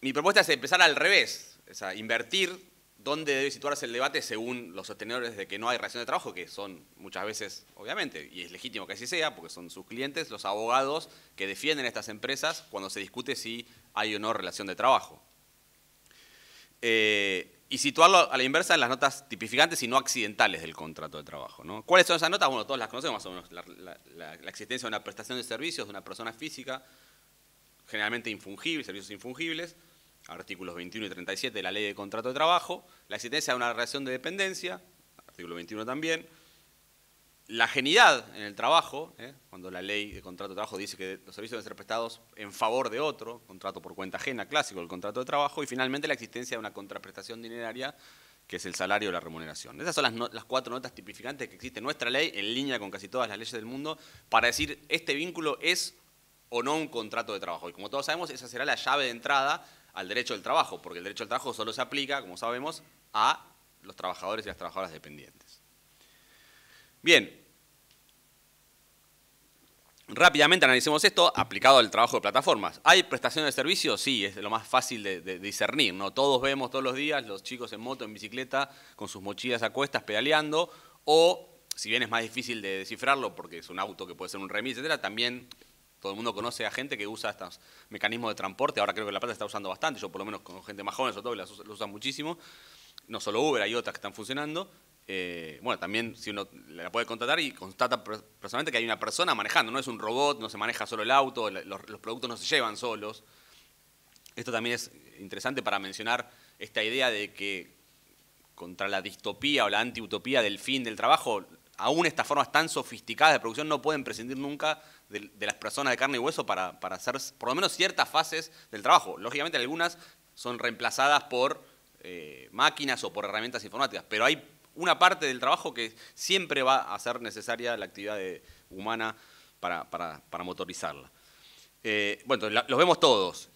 mi propuesta es empezar al revés, es a invertir dónde debe situarse el debate según los sostenedores de que no hay relación de trabajo, que son muchas veces, obviamente, y es legítimo que así sea, porque son sus clientes, los abogados que defienden estas empresas cuando se discute si hay o no relación de trabajo. Eh, y situarlo a la inversa en las notas tipificantes y no accidentales del contrato de trabajo. ¿Cuáles son esas notas? Bueno, todas las conocemos más o menos. La, la existencia de una prestación de servicios de una persona física, generalmente infungible, servicios infungibles, artículos 21 y 37 de la Ley de Contrato de Trabajo, la existencia de una relación de dependencia, artículo 21 también, la genidad en el trabajo, ¿eh? cuando la ley de contrato de trabajo dice que los servicios deben ser prestados en favor de otro, contrato por cuenta ajena, clásico del contrato de trabajo, y finalmente la existencia de una contraprestación dineraria, que es el salario o la remuneración. Esas son las, las, cuatro notas tipificantes que existe en nuestra ley, en línea con casi todas las leyes del mundo, para decir este vínculo es o no un contrato de trabajo. Y como todos sabemos, esa será la llave de entrada al derecho del trabajo, porque el derecho al trabajo solo se aplica, como sabemos, a los trabajadores y las trabajadoras dependientes. Bien, rápidamente analicemos esto aplicado al trabajo de plataformas. ¿Hay prestación de servicios? Sí, es lo más fácil de, discernir. ¿no? Todos vemos todos los días los chicos en moto, en bicicleta, con sus mochilas a cuestas, pedaleando, o, si bien es más difícil de descifrarlo porque es un auto que puede ser un remis, etc., también todo el mundo conoce a gente que usa estos mecanismos de transporte, ahora creo que La Plata está usando bastante, yo por lo menos con gente más joven, sobre todo, los lo usan muchísimo. No solo Uber, hay otras que están funcionando. Eh, bueno, también si uno la puede contratar y constata personalmente que hay una persona manejando, no es un robot, no se maneja solo el auto, los, productos no se llevan solos. Esto también es interesante para mencionar esta idea de que contra la distopía o la antiutopía del fin del trabajo, aún estas formas tan sofisticadas de producción no pueden prescindir nunca de, las personas de carne y hueso para, hacer por lo menos ciertas fases del trabajo. Lógicamente algunas son reemplazadas por eh, máquinas o por herramientas informáticas, pero hay una parte del trabajo que siempre va a ser necesaria la actividad humana para, motorizarla. Eh, bueno, los vemos todos.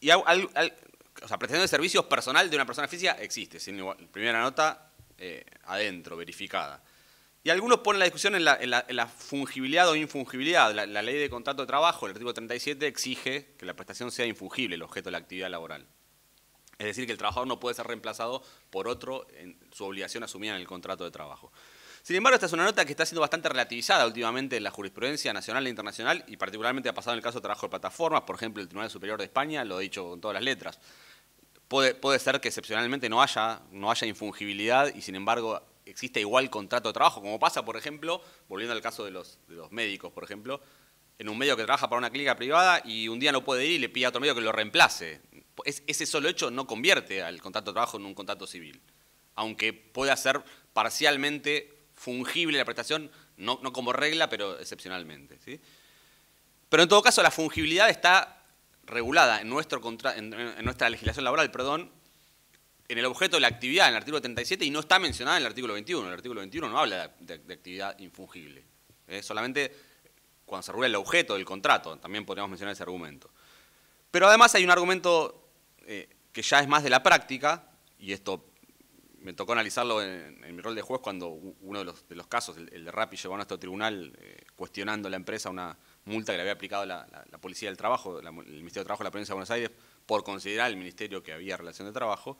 Y o sea, prestación de servicios personal de una persona física existe. Sin primera nota, eh, adentro, verificada. Y algunos ponen la discusión en la, fungibilidad o infungibilidad. La, ley de contrato de trabajo, el artículo 37, exige que la prestación sea infungible, el objeto de la actividad laboral. Es decir, que el trabajador no puede ser reemplazado por otro en su obligación asumida en el contrato de trabajo. Sin embargo, esta es una nota que está siendo bastante relativizada últimamente en la jurisprudencia nacional e internacional y particularmente ha pasado en el caso de trabajo de plataformas, por ejemplo, el Tribunal Superior de España lo ha dicho con todas las letras. Puede, ser que excepcionalmente no haya infungibilidad y sin embargo existe igual contrato de trabajo, como pasa, por ejemplo, volviendo al caso de los, de los médicos, por ejemplo, en un medio que trabaja para una clínica privada y un día no puede ir y le pide a otro medio que lo reemplace. ese solo hecho no convierte al contrato de trabajo en un contrato civil, aunque pueda ser parcialmente fungible la prestación, no, como regla, pero excepcionalmente. ¿sí? Pero en todo caso, la fungibilidad está regulada en, nuestro en, nuestra legislación laboral, perdón, en el objeto de la actividad, en el artículo 37, y no está mencionada en el artículo 21. El artículo 21 no habla de, actividad infungible. Solamente cuando se regula el objeto del contrato, también podríamos mencionar ese argumento. Pero además hay un argumento eh, que ya es más de la práctica, y esto me tocó analizarlo en, mi rol de juez cuando uno de los, casos, el, de Rappi, llegó a nuestro tribunal eh, cuestionando a la empresa una multa que le había aplicado la, Policía del Trabajo, el Ministerio de Trabajo de la Provincia de Buenos Aires, por considerar el Ministerio que había relación de trabajo.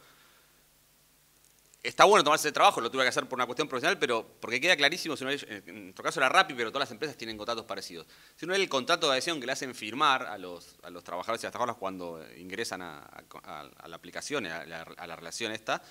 Está bueno tomarse el trabajo, lo tuve que hacer por una cuestión profesional, pero porque queda clarísimo, si en nuestro caso era Rappi, pero todas las empresas tienen contratos parecidos. Si no es el contrato de adhesión que le hacen firmar a los, a los trabajadores y las trabajadoras cuando ingresan a, la aplicación, a la, a la relación esta,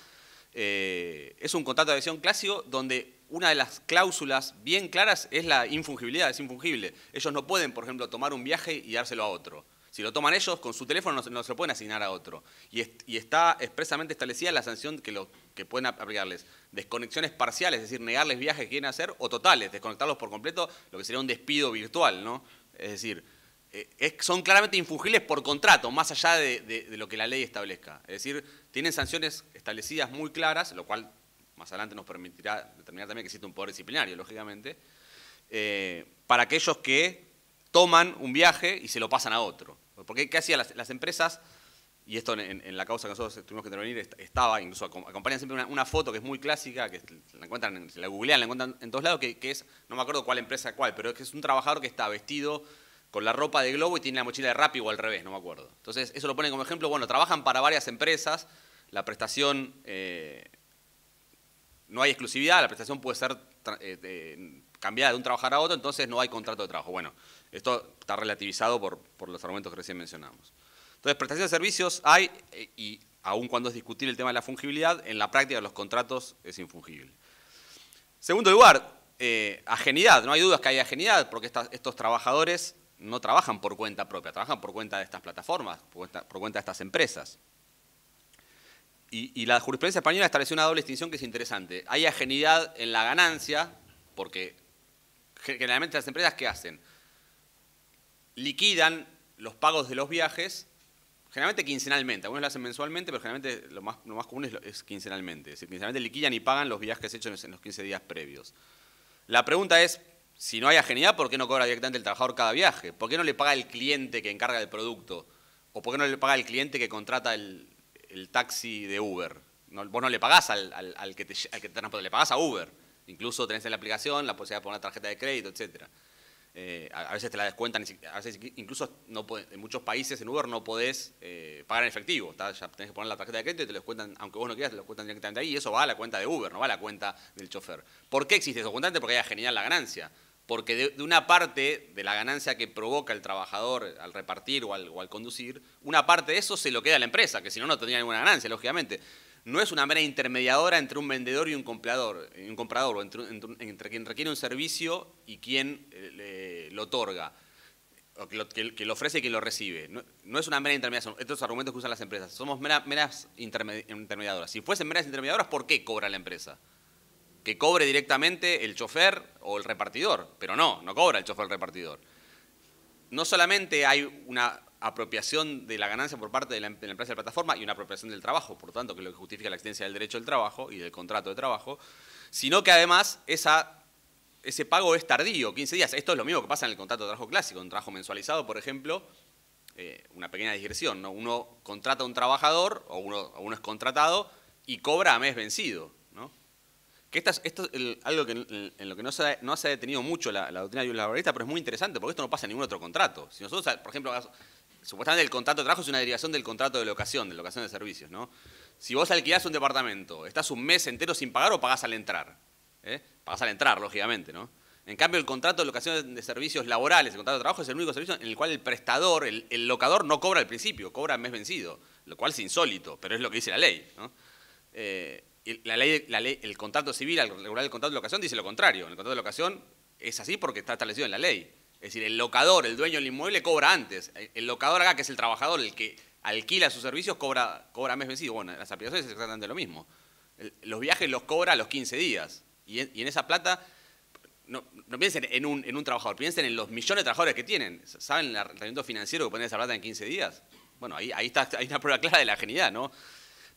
eh, es un contrato de adhesión clásico donde una de las cláusulas bien claras es la infungibilidad, es infungible. Ellos no pueden, por ejemplo, tomar un viaje y dárselo a otro. Si lo toman ellos, con su teléfono no, se lo pueden asignar a otro. Y, está expresamente establecida la sanción que, pueden aplicarles. Desconexiones parciales, es decir, negarles viajes que quieren hacer, o totales, desconectarlos por completo, lo que sería un despido virtual. ¿no? Es decir, eh, son claramente infungibles por contrato, más allá de, lo que la ley establezca. Es decir, tienen sanciones establecidas muy claras, lo cual más adelante nos permitirá determinar también que existe un poder disciplinario, lógicamente, eh, para aquellos que toman un viaje y se lo pasan a otro. Porque ¿qué hacían las, empresas? Y esto en, la causa que nosotros tuvimos que intervenir estaba, incluso acompañan siempre una, foto que es muy clásica, que la encuentran, la googlean, la encuentran en todos lados, que, es, no me acuerdo cuál empresa cuál, pero es que es un trabajador que está vestido con la ropa de Globo y tiene la mochila de Rappi o al revés, no me acuerdo. Entonces, eso lo ponen como ejemplo. Bueno, trabajan para varias empresas, la prestación, eh, no hay exclusividad, la prestación puede ser eh, cambiada de un trabajador a otro, entonces no hay contrato de trabajo. Bueno, esto está relativizado por, los argumentos que recién mencionamos. Entonces, prestación de servicios hay, eh, y aun cuando es discutir el tema de la fungibilidad, en la práctica de los contratos es infungible. Segundo lugar, ajenidad. No hay dudas que hay ajenidad, porque estos trabajadores no trabajan por cuenta propia, trabajan por cuenta de estas plataformas, por cuenta, de estas empresas. Y, la jurisprudencia española estableció una doble distinción que es interesante. Hay ajenidad en la ganancia, porque generalmente las empresas ¿qué hacen? Liquidan los pagos de los viajes, generalmente quincenalmente, algunos lo hacen mensualmente, pero generalmente lo más, lo más común es, quincenalmente. Es decir, quincenalmente liquidan y pagan los viajes hechos en los 15 días previos. La pregunta es, si no hay ajenidad, ¿por qué no cobra directamente el trabajador cada viaje? ¿Por qué no le paga el cliente que encarga el producto? ¿O por qué no le paga el cliente que contrata el, taxi de Uber? vos no le pagás al, que te, al que te transporta, le pagás a Uber. Incluso tenés en la aplicación la posibilidad de poner tarjeta de crédito, etcétera. Eh, a, veces te la descuentan, a veces incluso no en muchos países en Uber no podés eh, pagar en efectivo, ya tenés que poner la tarjeta de crédito y te lo descuentan, aunque vos no quieras, te lo descuentan directamente ahí y eso va a la cuenta de Uber, no va a la cuenta del chofer. ¿Por qué existe eso? Cuentamente porque hay genial la ganancia. Porque de, una parte de la ganancia que provoca el trabajador al repartir o al, o al conducir, una parte de eso se lo queda a la empresa, que si no, no tendría ninguna ganancia, lógicamente no es una mera intermediadora entre un vendedor y un comprador, un comprador o entre, quien requiere un servicio y quien eh, lo otorga, o que lo, ofrece y quien lo recibe. No, es una mera intermediación. Estos argumentos que usan las empresas. Somos meras intermediadoras. Si fuesen meras intermediadoras, ¿por qué cobra la empresa? Que cobre directamente el chofer o el repartidor, pero no, no cobra el chofer o el repartidor. No solamente hay una apropiación de la ganancia por parte de la, empresa de la plataforma y una apropiación del trabajo, por tanto, que es lo que justifica la existencia del derecho del trabajo y del contrato de trabajo, sino que además ese pago es tardío, 15 días. Esto es lo mismo que pasa en el contrato de trabajo clásico, un trabajo mensualizado, por ejemplo, eh, una pequeña digresión, ¿no? Uno contrata a un trabajador o uno, uno es contratado y cobra a mes vencido, ¿no? Que esto es algo que, en, lo que no se, ha, no se ha detenido mucho la, la doctrina laboralista, pero es muy interesante porque esto no pasa en ningún otro contrato. Si nosotros, por ejemplo, supuestamente el contrato de trabajo es una derivación del contrato de locación, de locación de servicios, ¿no? Si vos alquilás un departamento, estás un mes entero sin pagar o pagás al entrar. ¿eh? Pagás al entrar, lógicamente, ¿no? En cambio, el contrato de locación de servicios laborales, el contrato de trabajo, es el único servicio en el cual el prestador, el, locador, no cobra al principio, cobra al mes vencido, lo cual es insólito, pero es lo que dice la ley. ¿no? Eh, la ley, la ley, el contrato civil, al regular el contrato de locación, dice lo contrario. El contrato de locación es así porque está establecido en la ley. Es decir, el locador, el dueño del inmueble, cobra antes. El locador acá, que es el trabajador, el que alquila sus servicios, cobra, cobra mes vencido. Bueno, las aplicaciones es exactamente lo mismo. los viajes los cobra a los 15 días. Y en, esa plata, no, piensen en un, en un, trabajador, piensen en los millones de trabajadores que tienen. ¿Saben el rendimiento financiero que ponen esa plata en 15 días? Bueno, ahí, ahí está hay una prueba clara de la genialidad, ¿no?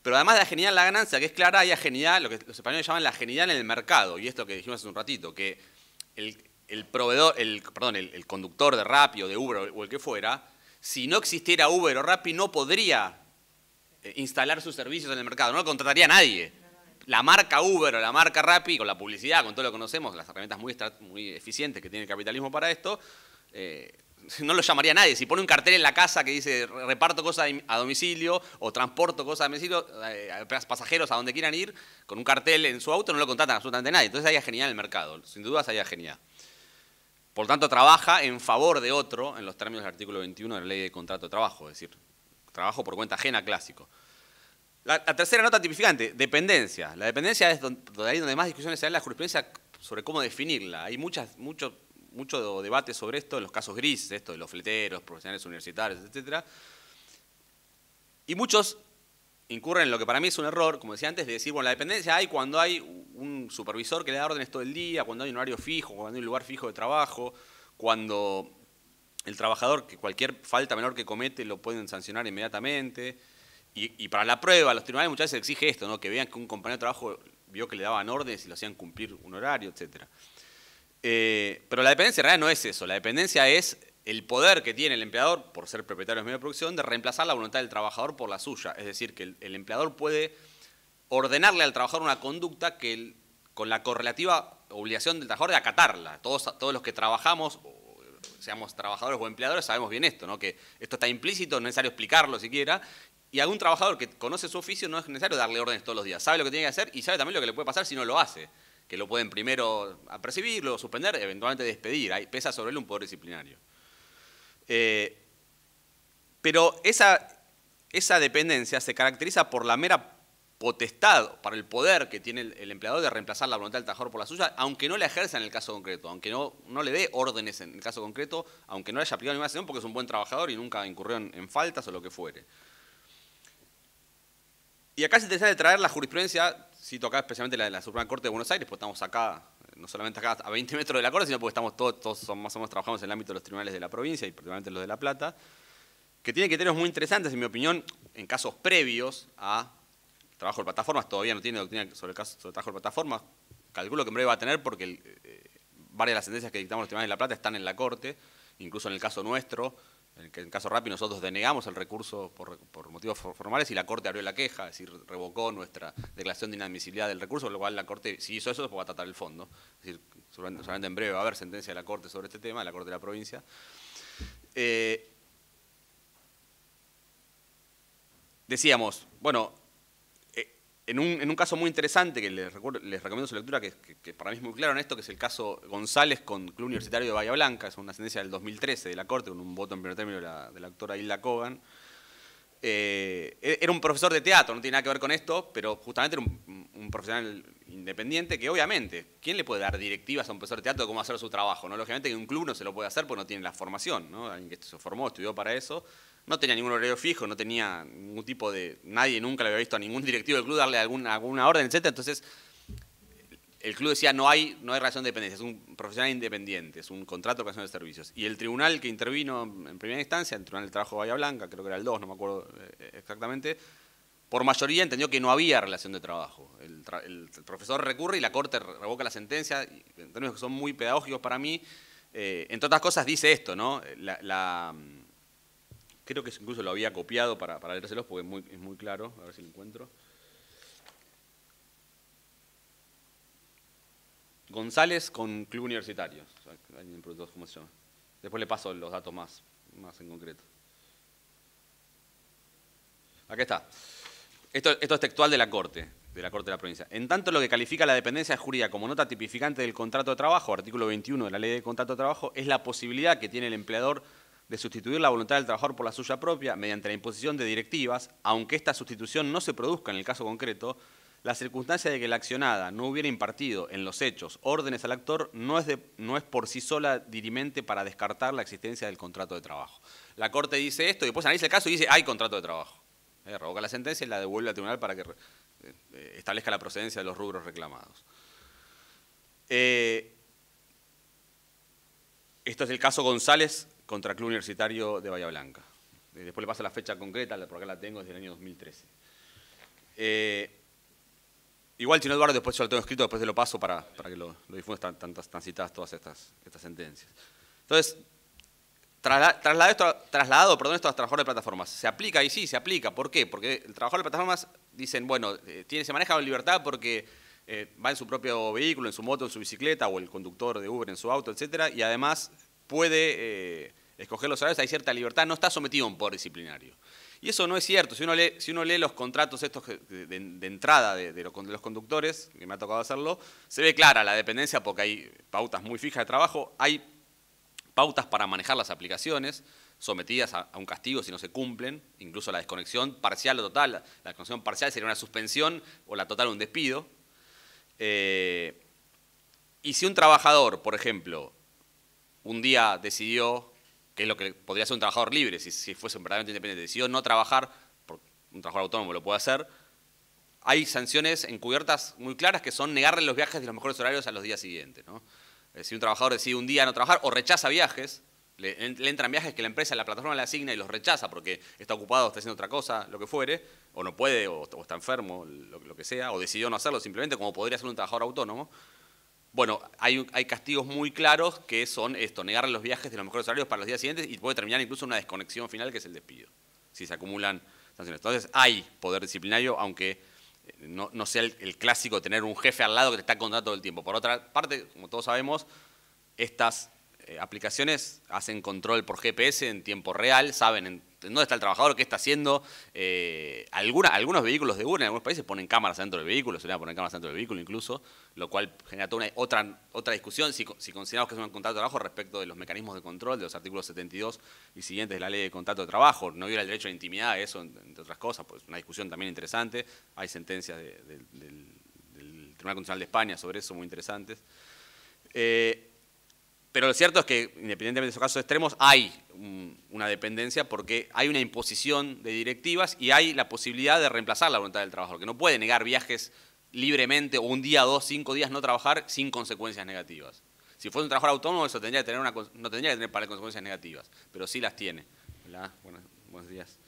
Pero además de la genialidad la ganancia, que es clara, hay genialidad, lo que los españoles llaman la genialidad en el mercado. Y esto que dijimos hace un ratito, que proveedor, el, perdón, el, conductor de Rappi o de Uber o el que fuera, si no existiera Uber o Rappi, no podría eh, instalar sus servicios en el mercado, no lo contrataría a nadie la marca Uber o la marca Rappi, con la publicidad, con todo lo que conocemos, las herramientas muy, eficientes que tiene el capitalismo para esto, eh, *laughs* no lo llamaría nadie. Si pone un cartel en la casa que dice reparto cosas a domicilio o transporto cosas a domicilio, eh, pasajeros a donde quieran ir, con un cartel en su auto, no lo contratan absolutamente nadie. Entonces ahí es genial el mercado, sin duda es genial. Por tanto, trabaja en favor de otro en los términos del artículo 21 de la ley de contrato de trabajo, es decir, trabajo por cuenta ajena clásico. La, tercera nota tipificante, dependencia. La dependencia es donde, donde más discusiones se dan en la jurisprudencia sobre cómo definirla. Hay muchas, mucho, mucho debate sobre esto en los casos grises, esto de los fleteros, profesionales universitarios, etc. Y muchos incurren en lo que para mí es un error, como decía antes, de decir, bueno, la dependencia hay cuando hay un supervisor que le da órdenes todo el día, cuando hay un horario fijo, cuando hay un lugar fijo de trabajo, cuando el trabajador, que cualquier falta menor que comete lo pueden sancionar inmediatamente. Y, para la prueba, los tribunales muchas veces exige esto, ¿no? que vean que un compañero de trabajo vio que le daban órdenes y lo hacían cumplir un horario, etc. Eh, pero la dependencia en realidad no es eso, la dependencia es el poder que tiene el empleador, por ser propietario de medio de producción, de reemplazar la voluntad del trabajador por la suya. Es decir, que el, empleador puede ordenarle al trabajador una conducta que con la correlativa obligación del trabajador de acatarla. Todos, todos los que trabajamos, seamos trabajadores o empleadores, sabemos bien esto, que esto está implícito, no es necesario explicarlo siquiera, y algún trabajador que conoce su oficio no es necesario darle órdenes todos los días. Sabe lo que tiene que hacer y sabe también lo que le puede pasar si no lo hace. Que lo pueden primero apercibir, luego suspender, eventualmente despedir. Pesa sobre él un poder disciplinario. Eh, pero esa, esa dependencia se caracteriza por la mera potestad, para el poder que tiene el, empleador de reemplazar la voluntad del trabajador por la suya, aunque no la ejerza en el caso concreto, aunque no, no le dé órdenes en el caso concreto, aunque no haya aplicado ninguna acción porque es un buen trabajador y nunca incurrió en faltas o lo que fuere. Y acá es interesante traer la jurisprudencia, cito acá especialmente la de la Suprema Corte de Buenos Aires, porque estamos acá, no solamente acá a 20 metros de la Corte, sino porque estamos todos, todos más o menos trabajamos en el ámbito de los tribunales de la provincia y particularmente los de La Plata, que tiene criterios muy interesantes, en mi opinión, en casos previos a trabajo de plataformas, todavía no tiene doctrina sobre el caso de trabajo de plataformas, calculo que en breve va a tener porque eh, varias de las sentencias que dictamos los tribunales de La Plata están en la Corte, incluso en el caso nuestro, en el caso rápido nosotros denegamos el recurso por, motivos formales y la Corte abrió la queja, es decir, revocó nuestra declaración de inadmisibilidad del recurso, con lo cual la Corte, si hizo eso, va a tratar el fondo. Es decir, solamente en breve va a haber sentencia de la Corte sobre este tema, de la Corte de la provincia. Eh, decíamos, bueno, en un, caso muy interesante, que les, recomiendo su lectura, que, para mí es muy claro en esto, que es el caso González con Club Universitario de Bahía Blanca, es una sentencia del 2013 de la Corte, con un voto en primer término de la, de doctora Hilda Kogan. Eh, e-, era un profesor de teatro, no tiene nada que ver con esto, pero justamente era un, profesional independiente que obviamente, ¿quién le puede dar directivas a un profesor de teatro de cómo hacer su trabajo? ¿no? Lógicamente que un club no se lo puede hacer porque no tiene la formación, ¿no? alguien que se formó, estudió para eso, no tenía ningún horario fijo, no tenía ningún tipo de... Nadie nunca le había visto a ningún directivo del club darle alguna, alguna orden, etc. Entonces, el club decía, no hay, no hay relación de dependencia, es un profesional independiente, es un contrato de ocasión de servicios. Y el tribunal que intervino en primera instancia, el Tribunal del Trabajo de Bahía Blanca, creo que era el 2, no me acuerdo eh, exactamente, por mayoría entendió que no había relación de trabajo. El, profesor recurre y la Corte revoca la sentencia, en términos que son muy pedagógicos para mí, eh, entre otras cosas dice esto, ¿no? La, creo que incluso lo había copiado para, para leérselos porque es muy, es muy claro, a ver si lo encuentro. González con Club Universitario. Después le paso los datos más, más en concreto. Acá está. Esto, es textual de la Corte, de la Corte de la Provincia. En tanto, lo que califica la dependencia jurídica como nota tipificante del contrato de trabajo, artículo 21 de la Ley de Contrato de Trabajo, es la posibilidad que tiene el empleador de sustituir la voluntad del trabajador por la suya propia mediante la imposición de directivas, aunque esta sustitución no se produzca en el caso concreto, la circunstancia de que la accionada no hubiera impartido en los hechos órdenes al actor no es, no es por sí sola dirimente para descartar la existencia del contrato de trabajo. La Corte dice esto y después analiza el caso y dice hay contrato de trabajo. Eh, revoca la sentencia y la devuelve al tribunal para que eh, establezca la procedencia de los rubros reclamados. Eh, esto es el caso González contra Club Universitario de Bahía Blanca. Después le paso la fecha concreta, por acá la tengo, desde el año 2013. igual, si no, Eduardo, después yo lo tengo escrito, después te lo paso para, que lo, lo difundas, tantas, tan citadas todas estas, estas sentencias. Entonces, Trasladado, esto, trasladado perdón, esto a los trabajadores de plataformas. ¿Se aplica? Y sí, se aplica. ¿Por qué? Porque el trabajador de plataformas dicen, bueno, eh, tiene, se maneja con libertad porque eh, va en su propio vehículo, en su moto, en su bicicleta, o el conductor de Uber en su auto, etcétera, y además puede eh, escoger los salarios, hay cierta libertad, no está sometido a un poder disciplinario. Y eso no es cierto. Si uno lee, si uno lee los contratos estos de, entrada de, de, los, de, los, conductores, que me ha tocado hacerlo, se ve clara la dependencia porque hay pautas muy fijas de trabajo, hay pautas para manejar las aplicaciones, sometidas a, un castigo si no se cumplen, incluso la desconexión parcial o total. La desconexión parcial sería una suspensión o la total un despido. Eh, y si un trabajador, por ejemplo, un día decidió, que es lo que podría ser un trabajador libre, si, fuese verdaderamente independiente, decidió no trabajar, un trabajador autónomo lo puede hacer, hay sanciones encubiertas muy claras que son negarle los viajes de los mejores horarios a los días siguientes. Eh, si un trabajador decide un día no trabajar o rechaza viajes, le, entran viajes que la empresa, la plataforma le asigna y los rechaza porque está ocupado, está haciendo otra cosa, lo que fuere, o no puede, o, está enfermo, lo, que sea, o decidió no hacerlo simplemente como podría ser un trabajador autónomo. Bueno, hay, castigos muy claros que son esto, negarle los viajes de los mejores salarios para los días siguientes y puede terminar incluso una desconexión final que es el despido, si se acumulan sanciones. Entonces hay poder disciplinario, aunque no, sea el, clásico tener un jefe al lado que te está contando todo el tiempo. Por otra parte, como todos sabemos, estas eh, aplicaciones hacen control por GPS en tiempo real, saben en, dónde está el trabajador, qué está haciendo. Eh, algunos vehículos de Uber en algunos países ponen cámaras dentro del vehículo, se le poner cámaras dentro del vehículo incluso, lo cual genera una, otra, discusión si, consideramos que es un contrato de trabajo respecto de los mecanismos de control de los artículos 72 y siguientes de la ley de contrato de trabajo. No hubiera el derecho a intimidad, eso, entre otras cosas, pues una discusión también interesante. Hay sentencias del, Tribunal Constitucional de España sobre eso muy interesantes. Eh, pero lo cierto es que, independientemente de esos casos extremos, hay una dependencia porque hay una imposición de directivas y hay la posibilidad de reemplazar la voluntad del trabajador, que no puede negar viajes libremente o un día, dos, cinco días no trabajar sin consecuencias negativas. Si fuese un trabajador autónomo, eso no tendría que tener para consecuencias negativas, pero sí las tiene. Hola, buenos, días.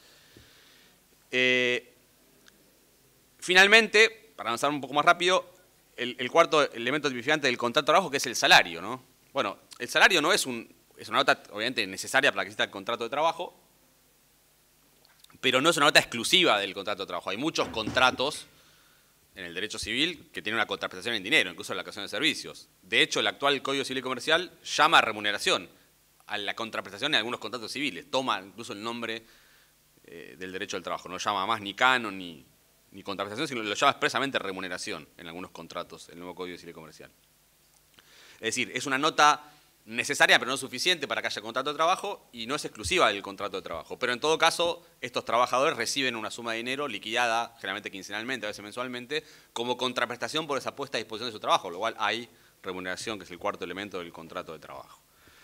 Eh, finalmente, para avanzar un poco más rápido, el, el, cuarto elemento tipificante del contrato de trabajo, que es el salario. ¿no? Bueno, el salario no es, un, es una nota, obviamente, necesaria para que exista el contrato de trabajo, pero no es una nota exclusiva del contrato de trabajo. Hay muchos contratos en el derecho civil que tienen una contraprestación en dinero, incluso en la ocasión de servicios. De hecho, el actual Código Civil y Comercial llama a remuneración a la contraprestación en algunos contratos civiles, toma incluso el nombre eh, del derecho del trabajo, no llama más ni canon ni, ni contraprestación, sino lo llama expresamente remuneración en algunos contratos, el nuevo Código Civil y Comercial. Es decir, es una nota necesaria pero no suficiente para que haya contrato de trabajo y no es exclusiva del contrato de trabajo. Pero en todo caso, estos trabajadores reciben una suma de dinero liquidada, generalmente quincenalmente, a veces mensualmente, como contraprestación por esa puesta a disposición de su trabajo, lo cual hay remuneración, que es el cuarto elemento del contrato de trabajo.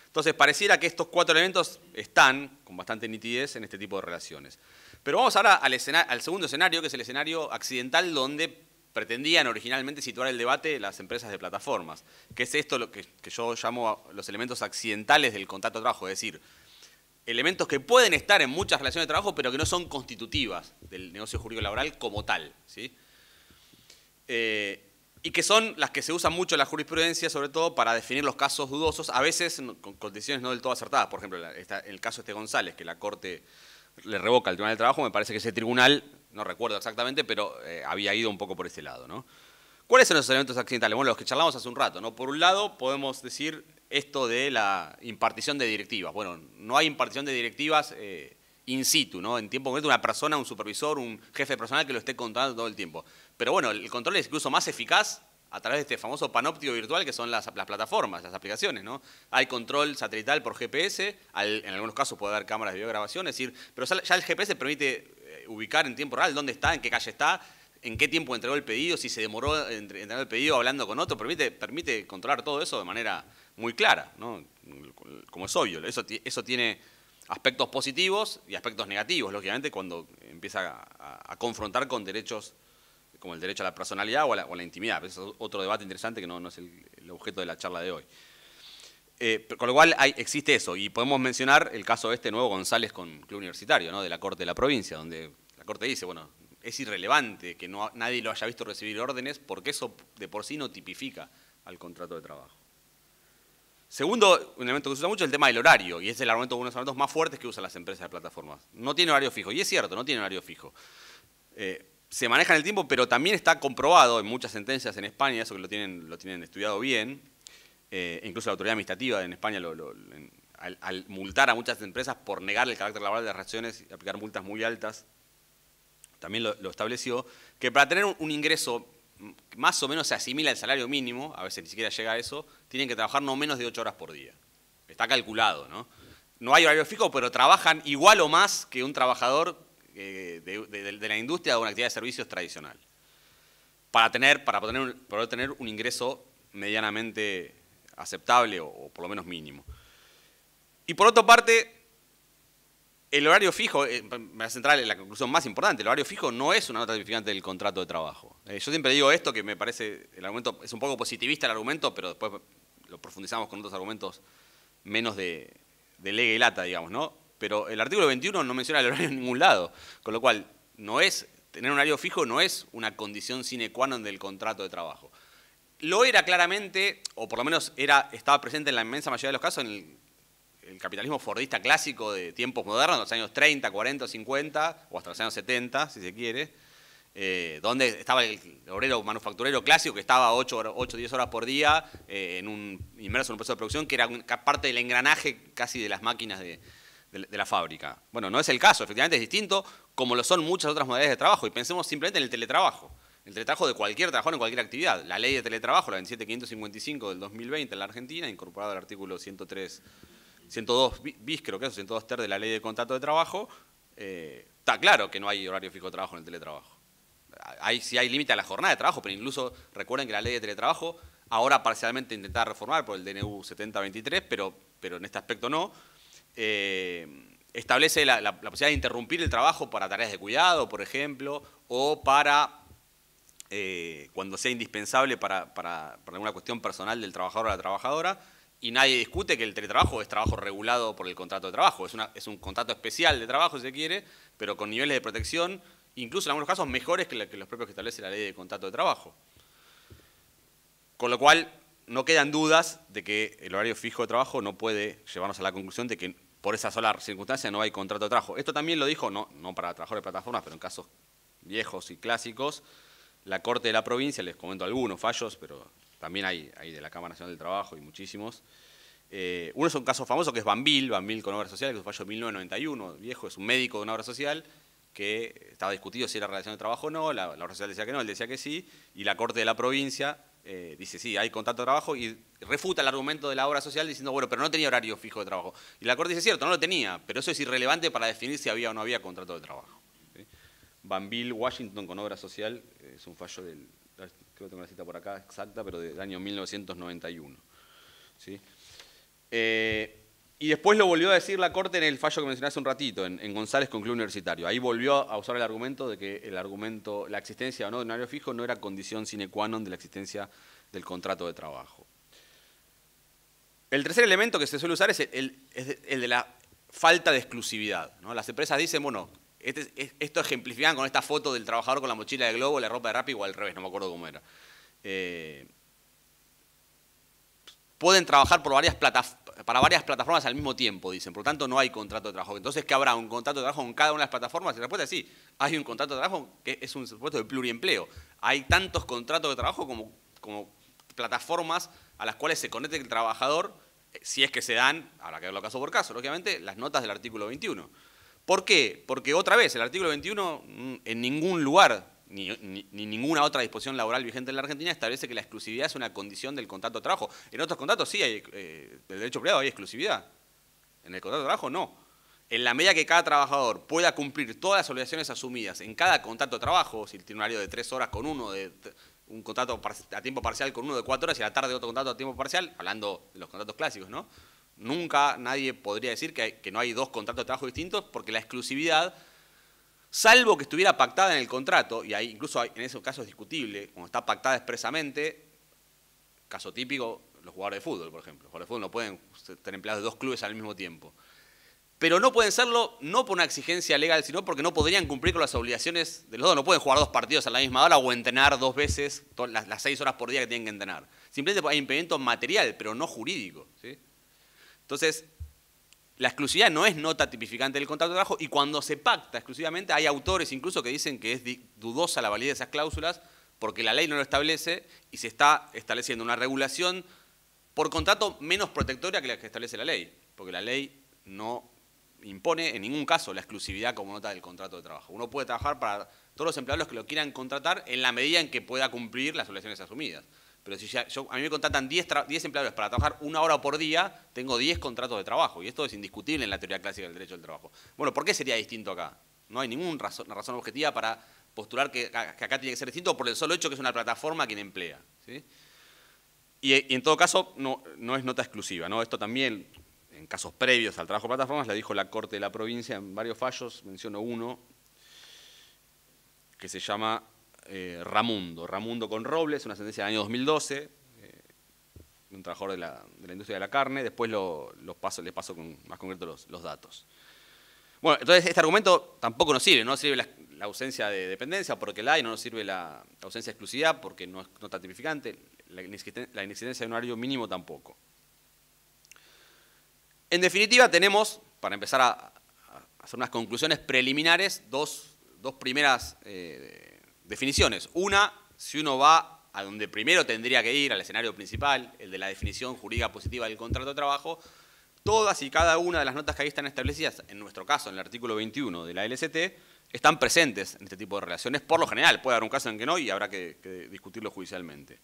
Entonces, pareciera que estos cuatro elementos están con bastante nitidez en este tipo de relaciones. Pero vamos ahora al, al segundo escenario, que es el escenario accidental, donde pretendían originalmente situar el debate las empresas de plataformas, que es esto lo que, yo llamo los elementos accidentales del contrato de trabajo, es decir, elementos que pueden estar en muchas relaciones de trabajo, pero que no son constitutivas del negocio jurídico laboral como tal. ¿sí? Eh, y que son las que se usan mucho en la jurisprudencia, sobre todo para definir los casos dudosos, a veces con condiciones no del todo acertadas. Por ejemplo, el caso de este González, que la Corte le revoca al Tribunal del Trabajo, me parece que ese tribunal, no recuerdo exactamente, pero eh, había ido un poco por ese lado. ¿no? ¿Cuáles son los elementos accidentales? Bueno, los que charlamos hace un rato. ¿no? Por un lado, podemos decir esto de la impartición de directivas. Bueno, no hay impartición de directivas eh, in situ, ¿no? En tiempo concreto, una persona, un supervisor, un jefe personal que lo esté controlando todo el tiempo. Pero bueno, el control es incluso más eficaz a través de este famoso panóptico virtual que son las, plataformas, las aplicaciones, ¿no? Hay control satelital por GPS, en algunos casos puede haber cámaras de videograbación, es decir, pero ya el GPS permite ubicar en tiempo real dónde está, en qué calle está, en qué tiempo entregó el pedido, si se demoró en entregar el pedido hablando con otro, permite, permite controlar todo eso de manera muy clara, ¿no? como es obvio. Eso, eso tiene aspectos positivos y aspectos negativos, lógicamente, cuando empieza a, confrontar con derechos como el derecho a la personalidad o a la, intimidad. Eso es otro debate interesante que no, es el, objeto de la charla de hoy. Eh, con lo cual existe eso, y podemos mencionar el caso este nuevo González con Club Universitario, ¿no? de la Corte de la Provincia, donde la Corte dice, bueno, es irrelevante que nadie lo haya visto recibir órdenes porque eso de por sí no tipifica al contrato de trabajo. Segundo, un elemento que se usa mucho es el tema del horario, y es el argumento, uno de los argumentos más fuertes que usan las empresas de plataformas. No tiene horario fijo, y es cierto, no tiene horario fijo. Eh, se maneja en el tiempo, pero también está comprobado en muchas sentencias en España, eso que lo tienen, lo tienen estudiado bien, eh, incluso la autoridad administrativa en España al, multar a muchas empresas por negar el carácter laboral de las reacciones y aplicar multas muy altas, también lo, estableció, que para tener un ingreso más o menos se asimila el salario mínimo, a veces ni siquiera llega a eso, tienen que trabajar no menos de 8 horas por día. Está calculado, ¿no? No hay horario fijo, pero trabajan igual o más que un trabajador eh, de, la industria o una actividad de servicios tradicional. Para, tener, para poder, tener un ingreso medianamente aceptable o por lo menos mínimo. Y por otra parte, el horario fijo, eh, me voy a centrar en la conclusión más importante, el horario fijo no es una nota tipificante del contrato de trabajo. Eh, yo siempre digo esto, que me parece, el argumento es un poco positivista el argumento, pero después lo profundizamos con otros argumentos menos de, de lega y lata, digamos, ¿no? Pero el artículo 21 no menciona el horario en ningún lado, con lo cual no es, tener un horario fijo no es una condición sine qua non del contrato de trabajo. Lo era claramente, o por lo menos era, estaba presente en la inmensa mayoría de los casos en el capitalismo fordista clásico de tiempos modernos, los años 30, 40, 50, o hasta los años 70, si se quiere, eh, donde estaba el obrero manufacturero clásico que estaba 8 o 10 horas por día eh, en un, inmerso en un proceso de producción que era parte del engranaje casi de las máquinas de, la fábrica. Bueno, no es el caso, efectivamente es distinto, como lo son muchas otras modalidades de trabajo, y pensemos simplemente en el teletrabajo. El teletrabajo de cualquier trabajador en cualquier actividad. La ley de teletrabajo, la 27555 del 2020 en la Argentina, incorporada al artículo 103 102 bis, creo que es 102 ter de la ley de contrato de trabajo, eh, está claro que no hay horario fijo de trabajo en el teletrabajo. Hay, sí hay límite a la jornada de trabajo, pero incluso recuerden que la ley de teletrabajo, ahora parcialmente intentada reformar por el DNU 7023, pero, pero en este aspecto no, eh, establece la, posibilidad de interrumpir el trabajo para tareas de cuidado, por ejemplo, o para eh, cuando sea indispensable para, para, para alguna cuestión personal del trabajador o la trabajadora, y nadie discute que el teletrabajo es trabajo regulado por el contrato de trabajo. Es, una, es un contrato especial de trabajo, si se quiere, pero con niveles de protección, incluso en algunos casos mejores que, los propios que establece la ley de contrato de trabajo. Con lo cual, no quedan dudas de que el horario fijo de trabajo no puede llevarnos a la conclusión de que por esa sola circunstancia no hay contrato de trabajo. Esto también lo dijo, no, no para trabajadores de plataformas, pero en casos viejos y clásicos, la Corte de la Provincia, les comento algunos fallos, pero también hay, de la Cámara Nacional del Trabajo y muchísimos. Eh, uno es un caso famoso que es Bambil, Bambil con obra social, que es un fallo de 1991, viejo, es un médico de una obra social que estaba discutido si era relación de trabajo o no, la, obra social decía que no, él decía que sí, y la Corte de la Provincia eh, dice sí, hay contrato de trabajo y refuta el argumento de la obra social diciendo, bueno, pero no tenía horario fijo de trabajo. Y la Corte dice, cierto, no lo tenía, pero eso es irrelevante para definir si había o no había contrato de trabajo. Bambil, Washington con obra social, eh, es un fallo del, creo que tengo la cita por acá exacta, pero del año 1991. ¿sí? Eh, y después lo volvió a decir la Corte en el fallo que mencioné hace un ratito, en, González con Club Universitario. Ahí volvió a usar el argumento de que el argumento, la existencia o no de un horario fijo no era condición sine qua non de la existencia del contrato de trabajo. El tercer elemento que se suele usar es el, de la falta de exclusividad. ¿no? Las empresas dicen, bueno, este, esto ejemplifican con esta foto del trabajador con la mochila de globo, la ropa de Rappi o al revés, no me acuerdo cómo era. Eh, pueden trabajar por varias para varias plataformas al mismo tiempo, dicen. Por lo tanto, no hay contrato de trabajo. Entonces, ¿qué habrá? ¿Un contrato de trabajo con cada una de las plataformas? Y la respuesta es sí. Hay un contrato de trabajo que es un supuesto de pluriempleo. Hay tantos contratos de trabajo como, plataformas a las cuales se conecta el trabajador, eh, si es que se dan, habrá que verlo caso por caso, lógicamente, las notas del artículo 21. ¿Por qué? Porque otra vez, el artículo 21 mm, en ningún lugar ni, ninguna otra disposición laboral vigente en la Argentina establece que la exclusividad es una condición del contrato de trabajo. En otros contratos sí hay, eh, del derecho privado hay exclusividad. En el contrato de trabajo no. En la medida que cada trabajador pueda cumplir todas las obligaciones asumidas en cada contrato de trabajo, si tiene un horario de tres horas con uno, de un contrato a tiempo parcial con uno de cuatro horas y a la tarde otro contrato a tiempo parcial, hablando de los contratos clásicos, ¿no? Nunca nadie podría decir que, no hay dos contratos de trabajo distintos porque la exclusividad salvo que estuviera pactada en el contrato, y ahí incluso en ese caso es discutible, como está pactada expresamente, caso típico, los jugadores de fútbol, por ejemplo. Los jugadores de fútbol no pueden tener empleados de dos clubes al mismo tiempo. Pero no pueden serlo no por una exigencia legal, sino porque no podrían cumplir con las obligaciones de los dos. No pueden jugar dos partidos a la misma hora o entrenar dos veces las, seis horas por día que tienen que entrenar. Simplemente hay impedimento material, pero no jurídico. Entonces, la exclusividad no es nota tipificante del contrato de trabajo y cuando se pacta exclusivamente hay autores incluso que dicen que es dudosa la validez de esas cláusulas porque la ley no lo establece y se está estableciendo una regulación por contrato menos protectora que la que establece la ley, porque la ley no impone en ningún caso la exclusividad como nota del contrato de trabajo. Uno puede trabajar para todos los empleados que lo quieran contratar en la medida en que pueda cumplir las obligaciones asumidas. Pero si a mí me contratan 10, empleadores para trabajar una hora por día, tengo 10 contratos de trabajo. Y esto es indiscutible en la teoría clásica del derecho del trabajo. Bueno, ¿por qué sería distinto acá? No hay ninguna razón, objetiva para postular que, acá tiene que ser distinto por el solo hecho que es una plataforma quien emplea. Y, en todo caso, no, es nota exclusiva. ¿no? Esto también, en casos previos al trabajo de plataformas, le dijo la Corte de la Provincia en varios fallos, menciono uno, que se llama eh, Ramundo. Ramundo con Robles, una sentencia del año 2012, eh, un trabajador de la, industria de la carne. Después lo, paso, les paso con más concreto los, datos. Bueno, entonces este argumento tampoco nos sirve, no sirve la, ausencia de dependencia porque la hay, no nos sirve la, ausencia de exclusividad porque no, está tipificante, la, inexistencia de un horario mínimo tampoco. En definitiva, tenemos, para empezar a, hacer unas conclusiones preliminares, dos, primeras eh, definiciones. Una, si uno va a donde primero tendría que ir, al escenario principal, el de la definición jurídica positiva del contrato de trabajo, todas y cada una de las notas que ahí están establecidas, en nuestro caso, en el artículo 21 de la LST, están presentes en este tipo de relaciones, por lo general. Puede haber un caso en que no y habrá que, discutirlo judicialmente.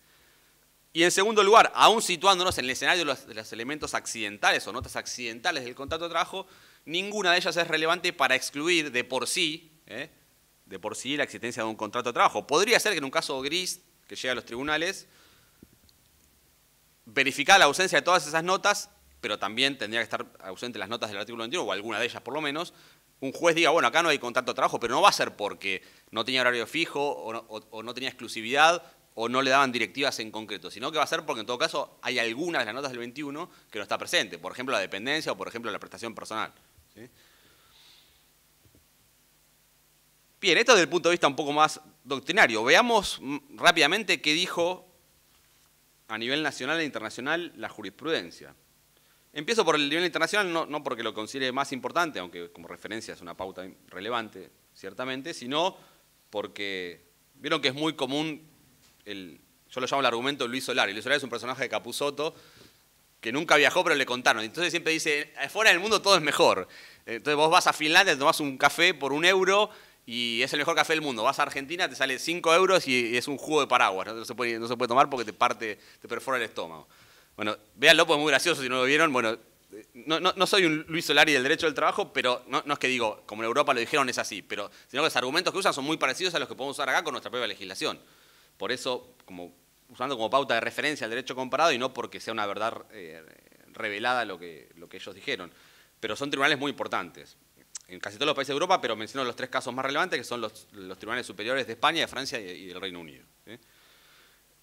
Y en segundo lugar, aún situándonos en el escenario de los, elementos accidentales o notas accidentales del contrato de trabajo, ninguna de ellas es relevante para excluir de por sí ¿eh? De por sí la existencia de un contrato de trabajo. Podría ser que en un caso gris que llega a los tribunales, verificar la ausencia de todas esas notas, pero también tendría que estar ausente las notas del artículo 21, o alguna de ellas por lo menos, un juez diga, bueno, acá no hay contrato de trabajo, pero no va a ser porque no tenía horario fijo o no, tenía exclusividad o no le daban directivas en concreto, sino que va a ser porque en todo caso hay algunas de las notas del 21 que no está presente, por ejemplo la dependencia o por ejemplo la prestación personal. Bien, esto desde el punto de vista un poco más doctrinario. Veamos rápidamente qué dijo a nivel nacional e internacional la jurisprudencia. Empiezo por el nivel internacional, no, porque lo considere más importante, aunque como referencia es una pauta relevante, ciertamente, sino porque vieron que es muy común, el, yo lo llamo el argumento de Luis Solari. Luis Solari es un personaje de Capusoto que nunca viajó, pero le contaron. Entonces siempre dice, fuera del mundo todo es mejor. Entonces vos vas a Finlandia, tomás un café por un euro y es el mejor café del mundo. Vas a Argentina, te sale 5 euros y es un jugo de paraguas. ¿no? se, puede, no se puede tomar porque te parte, te perfora el estómago. Bueno, véanlo, pues es muy gracioso si no lo vieron. Bueno, no, no, soy un Luis Solari del derecho del trabajo, pero no, es que digo, como en Europa lo dijeron, es así, pero sino que los argumentos que usan son muy parecidos a los que podemos usar acá con nuestra propia legislación. Por eso, como, usando como pauta de referencia el derecho comparado y no porque sea una verdad eh, revelada lo que, lo que ellos dijeron. Pero son tribunales muy importantes en casi todos los países de Europa, pero menciono los tres casos más relevantes, que son los, tribunales superiores de España, de Francia y, del Reino Unido.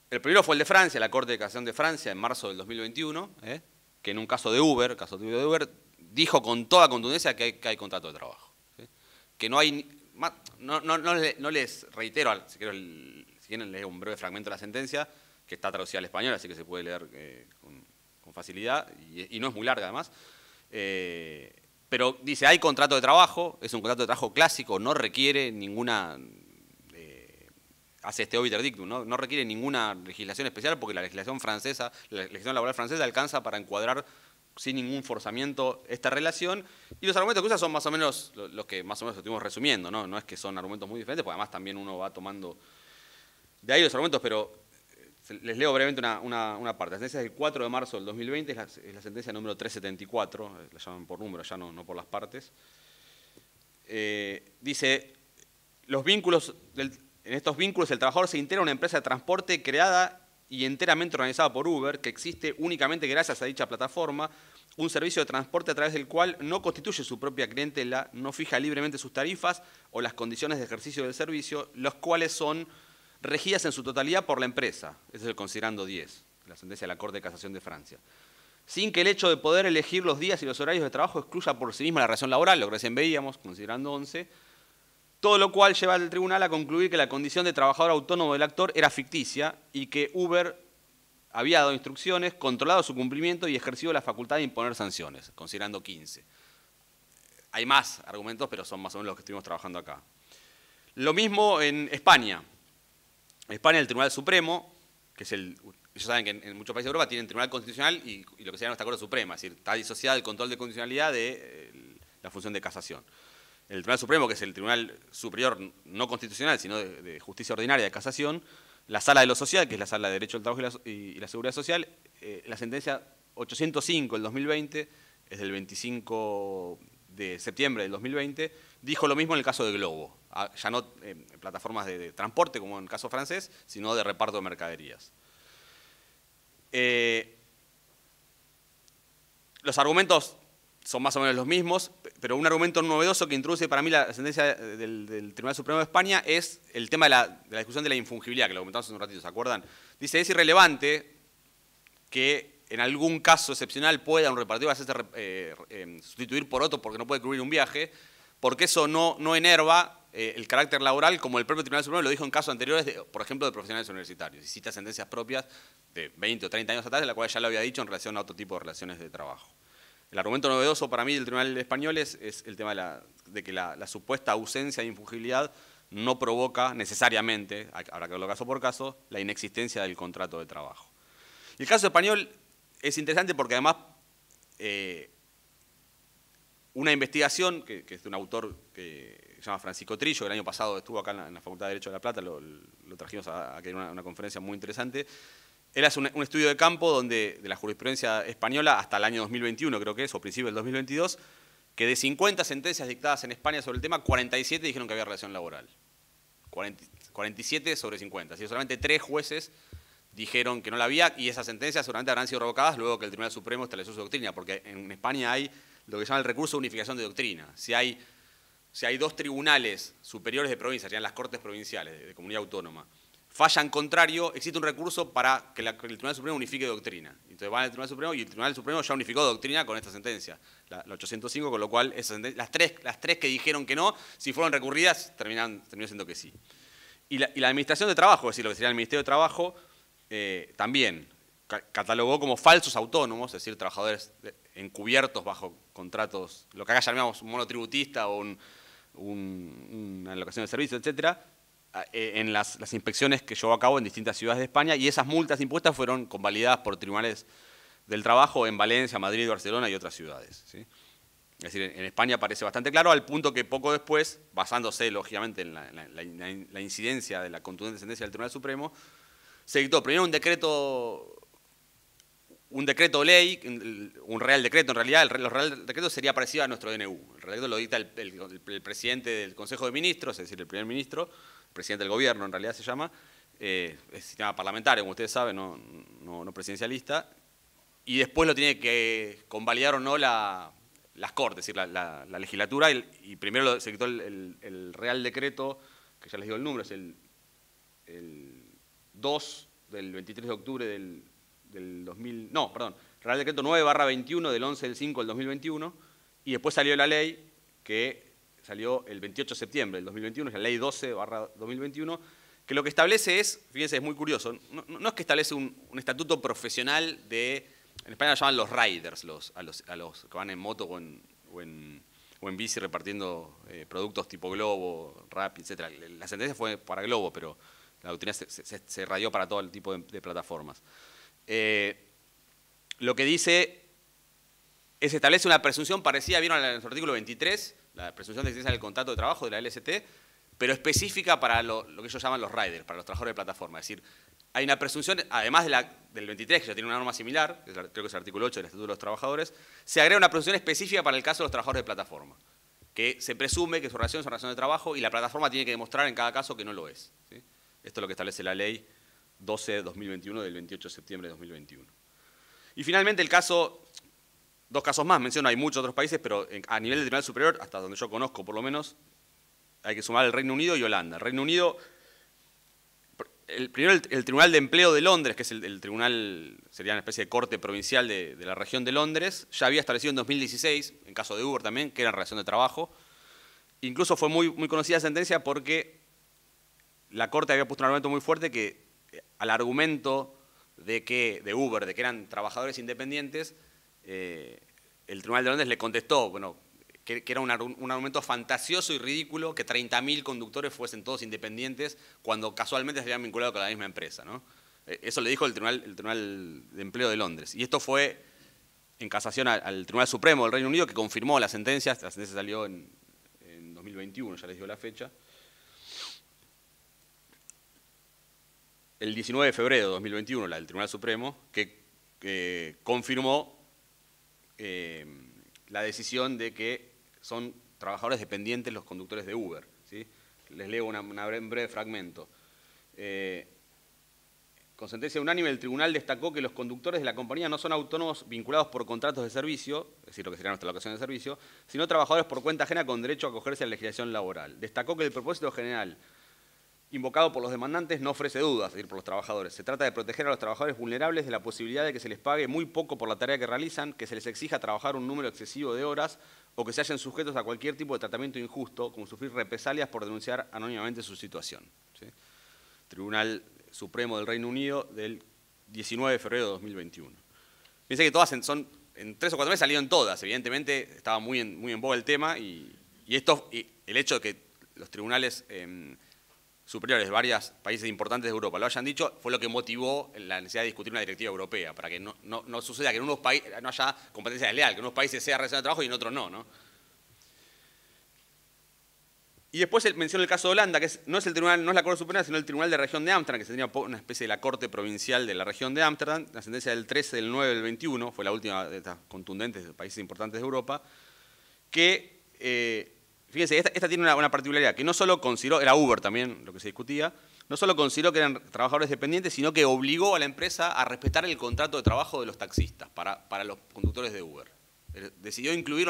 El primero fue el de Francia, la Corte de Casación de Francia, en marzo del 2021, ¿eh? que en un caso de Uber, caso de Uber, dijo con toda contundencia que hay, contrato de trabajo. Que no hay... No, les reitero, si quieren, si quieren leer un breve fragmento de la sentencia, que está traducida al español, así que se puede leer eh, con, facilidad, y, no es muy larga además. Eh, pero dice, hay contrato de trabajo, es un contrato de trabajo clásico, no requiere ninguna hace este obiter dictum, ¿no? no requiere ninguna legislación especial porque la legislación francesa, la legislación laboral francesa alcanza para encuadrar sin ningún forzamiento esta relación, y los argumentos que usa son más o menos los que más o menos estuvimos resumiendo, ¿no? no es que son argumentos muy diferentes, porque además también uno va tomando de ahí los argumentos, pero eh, les leo brevemente una, parte. La sentencia es del 4 de marzo del 2020, es la, sentencia número 374, eh, la llaman por número, ya no, por las partes. Eh, dice, los vínculos en estos vínculos el trabajador se integra a una empresa de transporte creada y enteramente organizada por Uber, que existe únicamente gracias a dicha plataforma, un servicio de transporte a través del cual no constituye su propia clientela, no fija libremente sus tarifas o las condiciones de ejercicio del servicio, los cuales son regidas en su totalidad por la empresa. Ese es el considerando 10, la sentencia de la Corte de Casación de Francia. Sin que el hecho de poder elegir los días y los horarios de trabajo excluya por sí misma la relación laboral, lo que recién veíamos, considerando 11, todo lo cual lleva al tribunal a concluir que la condición de trabajador autónomo del actor era ficticia y que Uber había dado instrucciones, controlado su cumplimiento y ejercido la facultad de imponer sanciones, considerando 15. Hay más argumentos, pero son más o menos los que estuvimos trabajando acá. Lo mismo en España. En España el Tribunal Supremo, que es el... Ellos saben que en, muchos países de Europa tienen Tribunal Constitucional y, lo que se llama esta Corte Suprema, es decir, está disociada el control de constitucionalidad de la función de casación. El Tribunal Supremo, que es el Tribunal Superior no constitucional, sino de, justicia ordinaria de casación, la Sala de lo Social, que es la Sala de Derecho al Trabajo y la, Seguridad Social, eh, la sentencia 805 del 2020, es del 25 de septiembre del 2020, dijo lo mismo en el caso de Globo, ah, ya no en plataformas de, transporte como en el caso francés, sino de reparto de mercaderías. Eh, los argumentos son más o menos los mismos, pero un argumento novedoso que introduce para mí la sentencia del, Tribunal Supremo de España es el tema de la, discusión de la infungibilidad, que lo comentamos hace un ratito, ¿se acuerdan? Dice, es irrelevante que en algún caso excepcional pueda un repartidor hacerse eh, eh, sustituir por otro porque no puede cubrir un viaje, porque eso no, enerva eh, el carácter laboral, como el propio Tribunal Supremo lo dijo en casos anteriores, por ejemplo, de profesionales universitarios, y cita sentencias propias de 20 o 30 años atrás, de la cual ya lo había dicho en relación a otro tipo de relaciones de trabajo. El argumento novedoso para mí del Tribunal Español es, el tema de, que la, supuesta ausencia de infungibilidad no provoca necesariamente, habrá que verlo caso por caso, la inexistencia del contrato de trabajo. el caso español es interesante porque además eh, una investigación que, es de un autor que se llama Francisco Trillo, que el año pasado estuvo acá en la, Facultad de Derecho de La Plata, lo, trajimos a, a, una, una conferencia muy interesante, él hace un, estudio de campo donde, de la jurisprudencia española hasta el año 2021, creo que es, o principio del 2022, que de 50 sentencias dictadas en España sobre el tema, 47 dijeron que había relación laboral. 47 sobre 50. Así solamente tres jueces dijeron que no la había y esas sentencias seguramente habrán sido revocadas luego que el Tribunal Supremo estableció su doctrina, porque en España hay lo que se llama el recurso de unificación de doctrina. Si hay, si hay dos tribunales superiores de provincia, serían las cortes provinciales de comunidad autónoma, fallan contrario, existe un recurso para que, el Tribunal Supremo unifique doctrina. Entonces van al Tribunal Supremo y el Tribunal Supremo ya unificó doctrina con esta sentencia, la, 805, con lo cual las, tres, las tres que dijeron que no, si fueron recurridas, terminan, siendo que sí. Y la, Administración de Trabajo, es decir, lo que sería el Ministerio de Trabajo, eh, también catalogó como falsos autónomos, es decir, trabajadores encubiertos bajo contratos, lo que acá llamamos un monotributista o una locación de servicio, etcétera, eh, en las, inspecciones que llevó a cabo en distintas ciudades de España y esas multas impuestas fueron convalidadas por tribunales del trabajo en Valencia, Madrid, Barcelona y otras ciudades. Es decir, en España parece bastante claro, al punto que poco después, basándose lógicamente en la, incidencia de la contundente sentencia del Tribunal Supremo, se dictó primero un decreto un decreto ley, un real decreto en realidad, el, real decreto sería parecido a nuestro DNU. El real decreto lo dicta el presidente del Consejo de Ministros, es decir, el primer ministro, presidente del gobierno en realidad se llama, eh, es sistema parlamentario, como ustedes saben, no, no, presidencialista, y después lo tiene que convalidar o no la, las Cortes, es decir, la, legislatura, y, primero se quitó el, Real Decreto, que ya les digo el número, es el, 2 del 23 de octubre del, 2000, no, perdón, Real Decreto 9 barra 21 del 11 del 5 del 2021, Y después salió la ley que salió el 28 de septiembre del 2021, es la ley 12 2021, que lo que establece es, fíjense, es muy curioso, no, es que establece un, estatuto profesional de, en España lo llaman los riders, los, a, los, a los que van en moto o en, o en, o en bici repartiendo eh, productos tipo Globo, Rap, etc. La sentencia fue para Globo, pero la doctrina se, radió para todo el tipo de, plataformas. Eh, lo que dice es establece una presunción parecida, vieron en el artículo 23, la presunción de existencia del contrato de trabajo de la LST, pero específica para lo, que ellos llaman los riders, para los trabajadores de plataforma. Es decir, hay una presunción, además de del 23, que ya tiene una norma similar, creo que es el artículo 8 del Estatuto de los Trabajadores, se agrega una presunción específica para el caso de los trabajadores de plataforma, que se presume que su relación es una relación de trabajo y la plataforma tiene que demostrar en cada caso que no lo es. Esto es lo que establece la ley 12-2021 del 28 de septiembre de 2021. Y finalmente el caso, dos casos más, menciono, hay muchos otros países, pero a nivel de Tribunal Superior, hasta donde yo conozco por lo menos, hay que sumar el Reino Unido y Holanda. El Reino Unido, el, primero el, Tribunal de Empleo de Londres, que es el, tribunal, sería una especie de corte provincial de, la región de Londres, ya había establecido en 2016, en caso de Uber también, que era en relación de trabajo. Incluso fue muy, muy conocida la sentencia porque la Corte había puesto un argumento muy fuerte que eh, al argumento de que de Uber, de que eran trabajadores independientes, eh, el Tribunal de Londres le contestó, bueno, que, era un, argumento fantasioso y ridículo que 30.000 conductores fuesen todos independientes cuando casualmente se habían vinculado con la misma empresa. ¿no? Eh, eso le dijo el Tribunal, el Tribunal de Empleo de Londres. Y esto fue en casación al, Tribunal Supremo del Reino Unido que confirmó la sentencia, la sentencia salió en, en 2021, ya les digo la fecha. El 19 de febrero de 2021, la del Tribunal Supremo, que confirmó eh, la decisión de que son trabajadores dependientes los conductores de Uber. ¿sí? Les leo un breve fragmento. Eh, con sentencia unánime, el tribunal destacó que los conductores de la compañía no son autónomos vinculados por contratos de servicio, es decir, lo que sería nuestra locación de servicio, sino trabajadores por cuenta ajena con derecho a acogerse a la legislación laboral. Destacó que el propósito general invocado por los demandantes no ofrece dudas, es decir, por los trabajadores. Se trata de proteger a los trabajadores vulnerables de la posibilidad de que se les pague muy poco por la tarea que realizan, que se les exija trabajar un número excesivo de horas o que se hallen sujetos a cualquier tipo de tratamiento injusto, como sufrir represalias por denunciar anónimamente su situación. Tribunal Supremo del Reino Unido del 19 de febrero de 2021. Piensa que todas son, en tres o cuatro meses salieron todas, evidentemente estaba muy en, muy boga el tema y, esto, el hecho de que los tribunales... Em, superiores de varios países importantes de Europa lo hayan dicho, fue lo que motivó la necesidad de discutir una directiva europea, para que no, suceda que en unos países no haya competencia desleal, que en unos países sea relación de trabajo y en otros no. ¿no? Y después menciona el caso de Holanda, que no es el tribunal, no es la Corte Suprema, sino el Tribunal de Región de Ámsterdam, que sería una especie de la Corte Provincial de la Región de Ámsterdam, la sentencia del 13 del 9 del 21, fue la última de estas contundentes de países importantes de Europa, que eh, Fíjense, esta, tiene una, particularidad, que no solo consideró, era Uber también lo que se discutía, no solo consideró que eran trabajadores dependientes, sino que obligó a la empresa a respetar el contrato de trabajo de los taxistas para, los conductores de Uber. Eh, decidió incluir,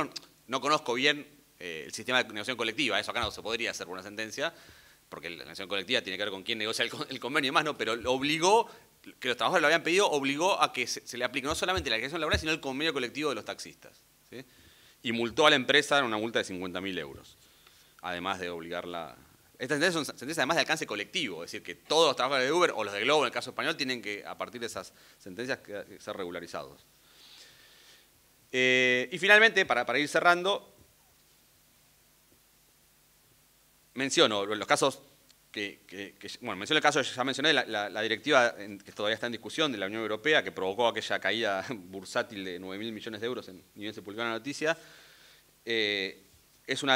no conozco bien eh, el sistema de negociación colectiva, eso acá no se podría hacer por una sentencia, porque la negociación colectiva tiene que ver con quién negocia el, convenio y más, no, pero obligó, que los trabajadores lo habían pedido, obligó a que se, le aplique no solamente la legislación laboral, sino el convenio colectivo de los taxistas y multó a la empresa en una multa de 50.000 euros, además de obligarla... Estas sentencias son sentencias además de alcance colectivo, es decir, que todos los trabajadores de Uber o los de Globo en el caso español tienen que, a partir de esas sentencias, ser regularizados. Eh, y finalmente, para, para ir cerrando, menciono los casos que, bueno, menciono el caso, ya mencioné la, directiva que todavía está en discusión de la Unión Europea, que provocó aquella caída *laughs* bursátil de 9.000 millones de euros, en, ni bien se publicó la noticia. Eh, es un,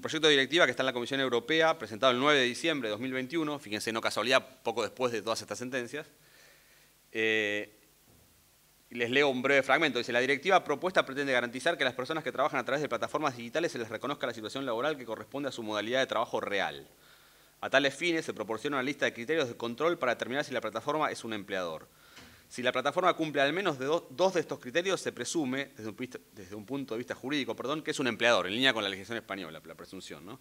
proyecto de directiva que está en la Comisión Europea, presentado el 9 de diciembre de 2021, fíjense, no casualidad, poco después de todas estas sentencias. Eh, les leo un breve fragmento. Dice, la directiva propuesta pretende garantizar que las personas que trabajan a través de plataformas digitales se les reconozca la situación laboral que corresponde a su modalidad de trabajo real. A tales fines se proporciona una lista de criterios de control para determinar si la plataforma es un empleador. Si la plataforma cumple al menos dos de estos criterios, se presume, desde un, punto de vista jurídico, perdón, que es un empleador, en línea con la legislación española, la presunción.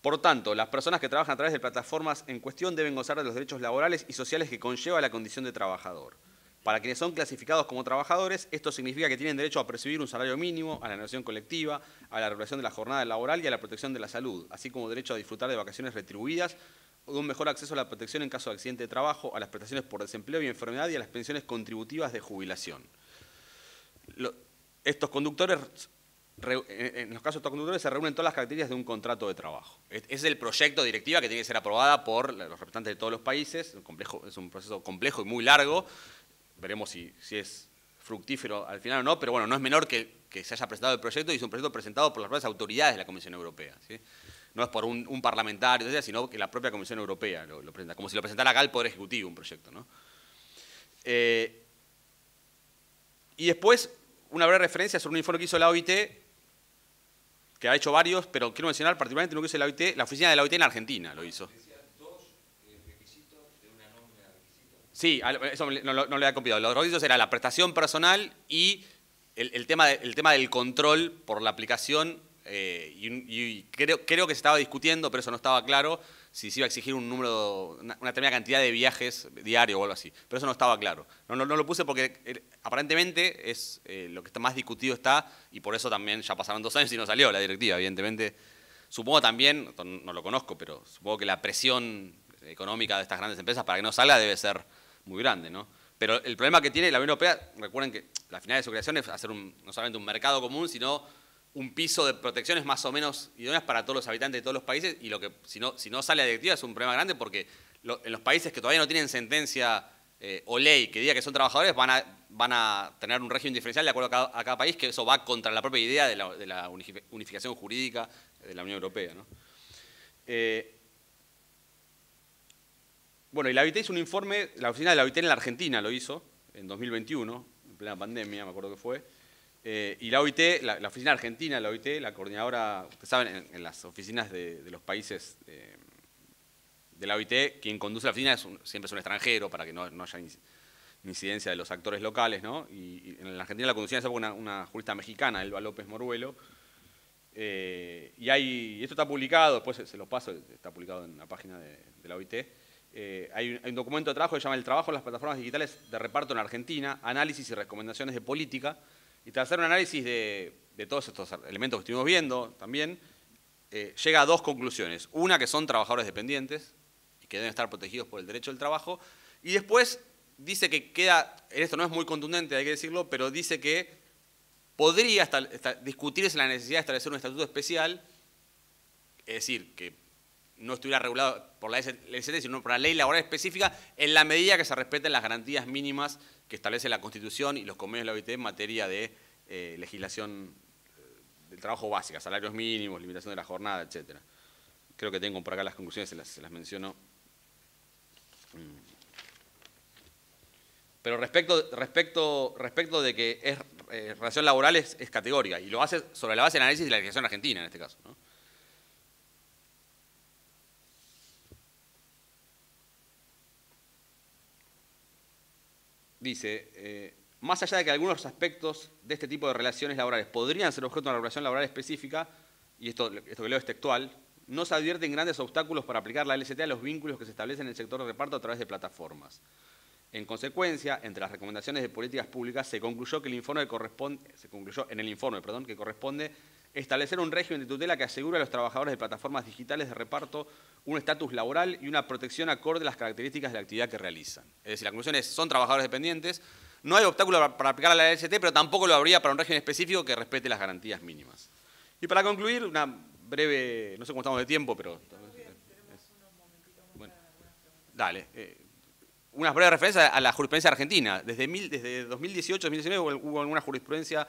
Por tanto, las personas que trabajan a través de plataformas en cuestión deben gozar de los derechos laborales y sociales que conlleva la condición de trabajador. Para quienes son clasificados como trabajadores, esto significa que tienen derecho a percibir un salario mínimo, a la negociación colectiva, a la regulación de la jornada laboral y a la protección de la salud, así como derecho a disfrutar de vacaciones retribuidas o de un mejor acceso a la protección en caso de accidente de trabajo, a las prestaciones por desempleo y enfermedad y a las pensiones contributivas de jubilación. estos conductores, en los casos de estos conductores, se reúnen todas las características de un contrato de trabajo. Es el proyecto directiva que tiene que ser aprobada por los representantes de todos los países, es un proceso complejo y muy largo, veremos si, es fructífero al final o no, pero bueno, no es menor que, se haya presentado el proyecto y es un proyecto presentado por las propias autoridades de la Comisión Europea. No es por un, parlamentario, sino que la propia Comisión Europea lo, presenta, como si lo presentara acá el Poder Ejecutivo un proyecto. Eh, y después, una breve referencia sobre un informe que hizo la OIT, que ha hecho varios, pero quiero mencionar particularmente lo que hizo la OIT, la oficina de la OIT en Argentina lo hizo. Sí, eso no, lo había copiado. Los requisitos eran la prestación personal y el, tema tema del control por la aplicación. Eh, y, creo, creo, que se estaba discutiendo, pero eso no estaba claro, si se iba a exigir un número, una, determinada cantidad de viajes diarios o algo así. Pero eso no estaba claro. No, no, lo puse porque eh, aparentemente es eh, lo que está más discutido está, y por eso también ya pasaron dos años y no salió la directiva, evidentemente. Supongo también, no lo conozco, pero supongo que la presión económica de estas grandes empresas para que no salga debe ser muy grande, ¿no? Pero el problema que tiene la Unión Europea, recuerden que la finalidad de su creación es hacer no solamente un mercado común, sino un piso de protecciones más o menos idóneas para todos los habitantes de todos los países y lo que si no, sale a directiva es un problema grande porque en los países que todavía no tienen sentencia eh, o ley que diga que son trabajadores van a, van a tener un régimen diferencial de acuerdo a cada, país que eso va contra la propia idea de la, unificación jurídica de la Unión Europea. ¿no? Eh, bueno, y la OIT hizo un informe, la oficina de la OIT en la Argentina lo hizo, en 2021, en plena pandemia, me acuerdo que fue. Eh, y la OIT, la, oficina argentina, la OIT, la coordinadora, ustedes saben, en, las oficinas de, los países eh, de la OIT, quien conduce la oficina siempre es un extranjero para que no, haya incidencia de los actores locales, ¿no? Y, en la Argentina la conducía una, una jurista mexicana, Elba López Moruelo. Eh, y, hay, esto está publicado, después se, lo paso, está publicado en la página de la OIT. Eh, hay, un, documento de trabajo que se llama El trabajo en las plataformas digitales de reparto en Argentina, análisis y recomendaciones de política. Y tras hacer un análisis de, todos estos elementos que estuvimos viendo también, eh, llega a dos conclusiones. Una, que son trabajadores dependientes y que deben estar protegidos por el derecho del trabajo. Y después dice que queda, en esto no es muy contundente, hay que decirlo, pero dice que podría discutirse la necesidad de establecer un estatuto especial, es decir, que no estuviera regulado por la LST, sino por la ley laboral específica, en la medida que se respeten las garantías mínimas que establece la Constitución y los convenios de la OIT en materia de eh, legislación eh, del trabajo básica, salarios mínimos, limitación de la jornada, etc. Creo que tengo por acá las conclusiones, se las, menciono. Mm. Pero respecto, respecto, respecto de que es eh, relación laboral es, es, categórica y lo hace sobre la base del análisis de la legislación argentina en este caso. ¿no? Dice, eh, más allá de que algunos aspectos de este tipo de relaciones laborales podrían ser objeto de una relación laboral específica, y esto, esto que leo es textual, no se advierten grandes obstáculos para aplicar la LST a los vínculos que se establecen en el sector de reparto a través de plataformas. En consecuencia, entre las recomendaciones de políticas públicas se concluyó que el informe corresponde, se concluyó en el informe, perdón, que corresponde establecer un régimen de tutela que asegure a los trabajadores de plataformas digitales de reparto un estatus laboral y una protección acorde a las características de la actividad que realizan. Es decir, la conclusión es, son trabajadores dependientes, no hay obstáculo para aplicar a la LST, pero tampoco lo habría para un régimen específico que respete las garantías mínimas. Y para concluir, una breve, no sé cómo estamos de tiempo, pero... Bueno, dale. Eh, unas breves referencias a la jurisprudencia argentina. Desde, desde 2018-2019 hubo alguna jurisprudencia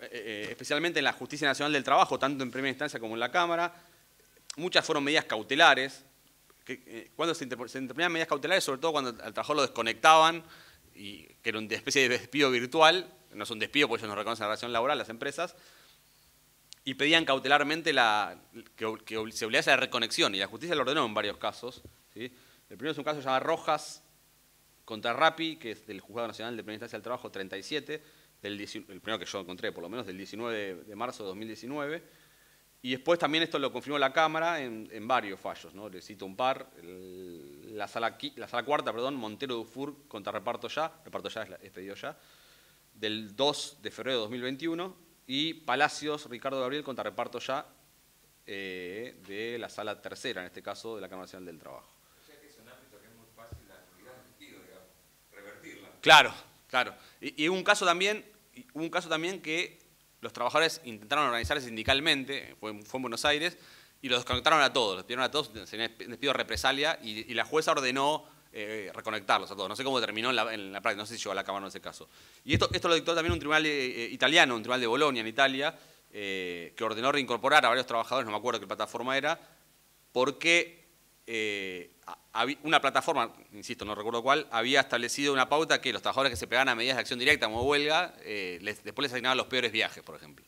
eh, eh, especialmente en la Justicia Nacional del Trabajo, tanto en primera instancia como en la Cámara. Muchas fueron medidas cautelares. Eh, cuando se, interponían medidas cautelares, sobre todo cuando al trabajador lo desconectaban, y, que era una especie de despido virtual, no es un despido porque ellos no reconocen la relación laboral, las empresas, y pedían cautelarmente la, que, se obligase a la reconexión, y la justicia lo ordenó en varios casos. El primero es un caso llamado Rojas contra Rapi, que es del Juzgado Nacional de Primera Instancia del Trabajo 37, el primero que yo encontré por lo menos, del 19 de marzo de 2019. Y después también esto lo confirmó la Cámara en, varios fallos, ¿no? Le cito un par, la sala, la sala cuarta, perdón, Montero Dufour contra Reparto Ya, Reparto Ya es, pedido ya, del 2 de febrero de 2021, y Palacios Ricardo Gabriel contra Reparto Ya eh, de la sala tercera, en este caso, de la Cámara Nacional del Trabajo. O sea que es un ámbito que es muy fácil la digamos, revertirla. Claro, claro. Y, hubo un caso también, un caso también que los trabajadores intentaron organizarse sindicalmente, fue, fue en Buenos Aires, y los desconectaron a todos, los pidieron a todos, se les pidió represalia y, la jueza ordenó eh, reconectarlos a todos. No sé cómo terminó en la, práctica, no sé si llegó a la Cámara en ese caso. Y esto, esto lo dictó también un tribunal eh, eh, italiano, un tribunal de Bolonia en Italia, que ordenó reincorporar a varios trabajadores, no me acuerdo qué plataforma era, porque una plataforma, insisto, no recuerdo cuál, había establecido una pauta que los trabajadores que se pegaban a medidas de acción directa como huelga, después les asignaban los peores viajes, por ejemplo.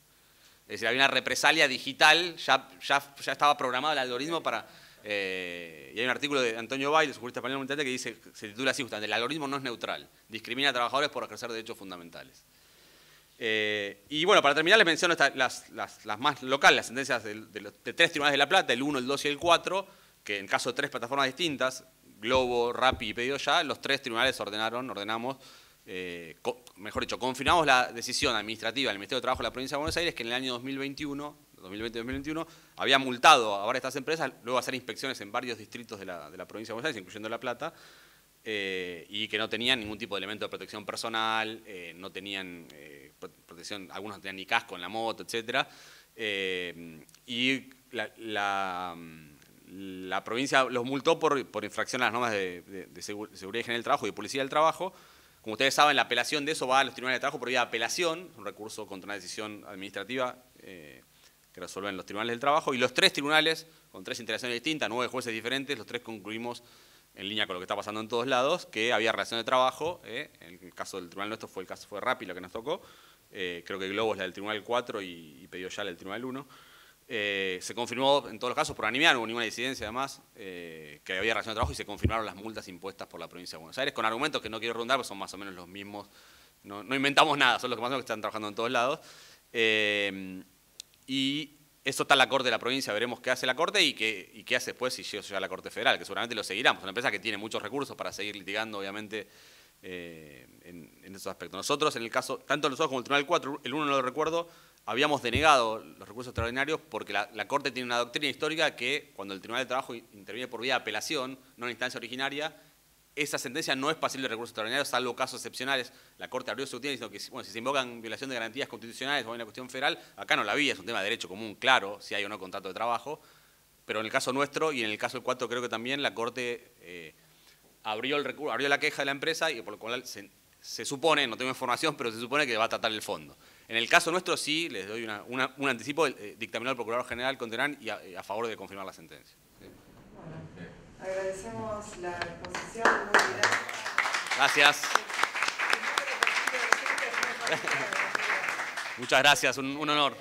Es decir, había una represalia digital, ya, estaba programado el algoritmo para... Eh, y hay un artículo de Antonio Bail, jurista español que dice, se titula así justamente, el algoritmo no es neutral, discrimina a trabajadores por ejercer derechos fundamentales. Eh, y bueno, para terminar les menciono las, más locales, las sentencias de, tres tribunales de La Plata, el 1, el 2 y el 4, que en caso de tres plataformas distintas, Globo, Rappi y Pedido Ya, los tres tribunales ordenaron, ordenamos eh, mejor dicho, confirmamos la decisión administrativa del Ministerio de Trabajo de la Provincia de Buenos Aires que en el año 2021, 2020-2021, había multado a varias estas empresas, luego hacer inspecciones en varios distritos de la, Provincia de Buenos Aires, incluyendo La Plata, eh, y que no tenían ningún tipo de elemento de protección personal, eh, no tenían protección, algunos no tenían ni casco en la moto, etc. y la, provincia los multó por, infracción a las normas de, seguridad general del trabajo y de policía del trabajo, como ustedes saben, la apelación de eso va a los tribunales de trabajo por vía de apelación, un recurso contra una decisión administrativa eh, que resuelven los tribunales del trabajo. Y los tres tribunales, con tres interacciones distintas, nueve jueces diferentes, los tres concluimos en línea con lo que está pasando en todos lados, que había relación de trabajo. Eh, en el caso del tribunal nuestro fue el caso fue Rappi lo que nos tocó. Eh, creo que Globo es la del tribunal 4 y, y ya la del tribunal 1. Eh, se confirmó en todos los casos por unanimidad, no hubo ninguna disidencia además, eh, que había relación de trabajo y se confirmaron las multas impuestas por la provincia de Buenos Aires, con argumentos que no quiero rondar, pues son más o menos los mismos, no, inventamos nada, son los que más o menos están trabajando en todos lados. Eh, y eso está en la Corte de la provincia, veremos qué hace la Corte y qué, qué hace después si llega a la Corte Federal, que seguramente lo seguirán, es una empresa que tiene muchos recursos para seguir litigando, obviamente, en, esos aspectos. Nosotros, en el caso, tanto nosotros como el Tribunal 4, el uno no lo recuerdo, habíamos denegado los recursos extraordinarios porque la, Corte tiene una doctrina histórica que cuando el Tribunal de Trabajo interviene por vía de apelación, no en instancia originaria, esa sentencia no es pasible de recursos extraordinarios, salvo casos excepcionales. La Corte abrió su doctrina diciendo que bueno, si se invocan violación de garantías constitucionales o hay una cuestión federal, acá no la había, es un tema de derecho común, claro, si hay o no contrato de trabajo, pero en el caso nuestro y en el caso del 4 creo que también la Corte eh, abrió, el recurso, abrió la queja de la empresa y por lo cual se, se supone, no tengo información, pero se supone que va a tratar el fondo. En el caso nuestro sí, les doy un anticipo, eh, dictaminó el Procurador General con y a, favor de confirmar la sentencia. Bueno, agradecemos la exposición. Muy gracias. Muchas gracias, un, honor.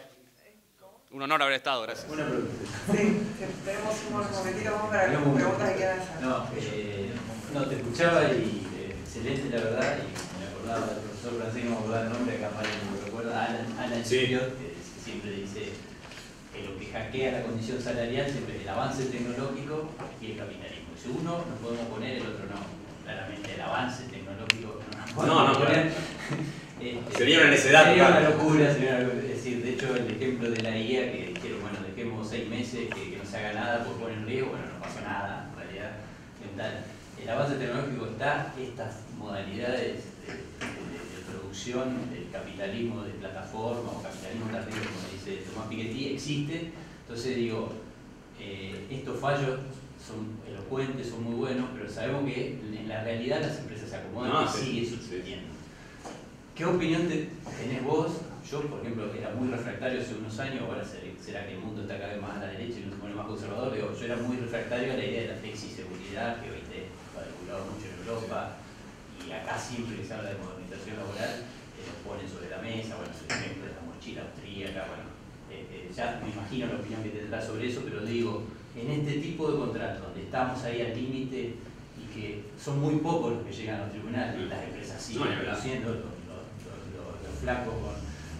Un honor haber estado, gracias. Una pregunta. Sí, tenemos unos momentitos más para las preguntas que quieran hacer. No, eh, no, te escuchaba y eh, excelente la verdad y me acordaba del profesor no me acordaba el nombre, acá para Alan, Alan que siempre dice que lo que hackea la condición salarial siempre es el avance tecnológico y el capitalismo. Si uno nos podemos poner, el otro no. Claramente el avance tecnológico no nos podemos poner. *laughs* Este, sería una necesidad. Sería una locura, sería Es decir, de hecho, el ejemplo de la IA que dijeron, bueno, dejemos seis meses que, no se haga nada, pues ponen riesgo, bueno, no pasó nada, en realidad. El avance tecnológico está, estas modalidades del capitalismo de plataforma o capitalismo tardío, como dice Tomás Piketty, existe. Entonces digo, eh, estos fallos son elocuentes, son muy buenos, pero sabemos que en la realidad las empresas se acomodan y sigue sucediendo. ¿Qué opinión tenés vos? Yo, por ejemplo, era muy refractario hace unos años, ahora será que el mundo está cada vez más a la derecha y uno se pone más conservador, yo era muy refractario a la idea de la flexiseguridad, que hoy te ha calculado mucho en Europa, y acá siempre que se habla de modernización laboral, eh, lo ponen sobre la mesa, bueno, el ejemplo de la mochila austríaca, bueno, eh, eh, ya me imagino la opinión que tendrá sobre eso, pero digo, en este tipo de contratos, donde estamos ahí al límite y que son muy pocos los que llegan a los tribunales, las empresas siguen produciendo, los, flacos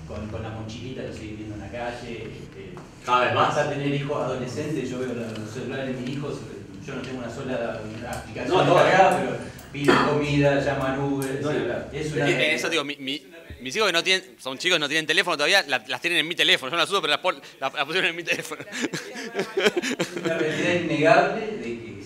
con, con, la mochilita lo siguen viendo en la calle, este, cada vez más. a tener hijos adolescentes, yo veo los celulares de mis hijos yo no tengo una sola aplicación No, no. cargada, pero piden comida, llaman Uber. No, es una, eso digo, mi- mi- mis hijos que no tienen, son chicos que no tienen teléfono todavía, la- las tienen en mi teléfono. Yo no las uso, pero las, las- las pusieron en mi teléfono. *laughs* una realidad innegable de que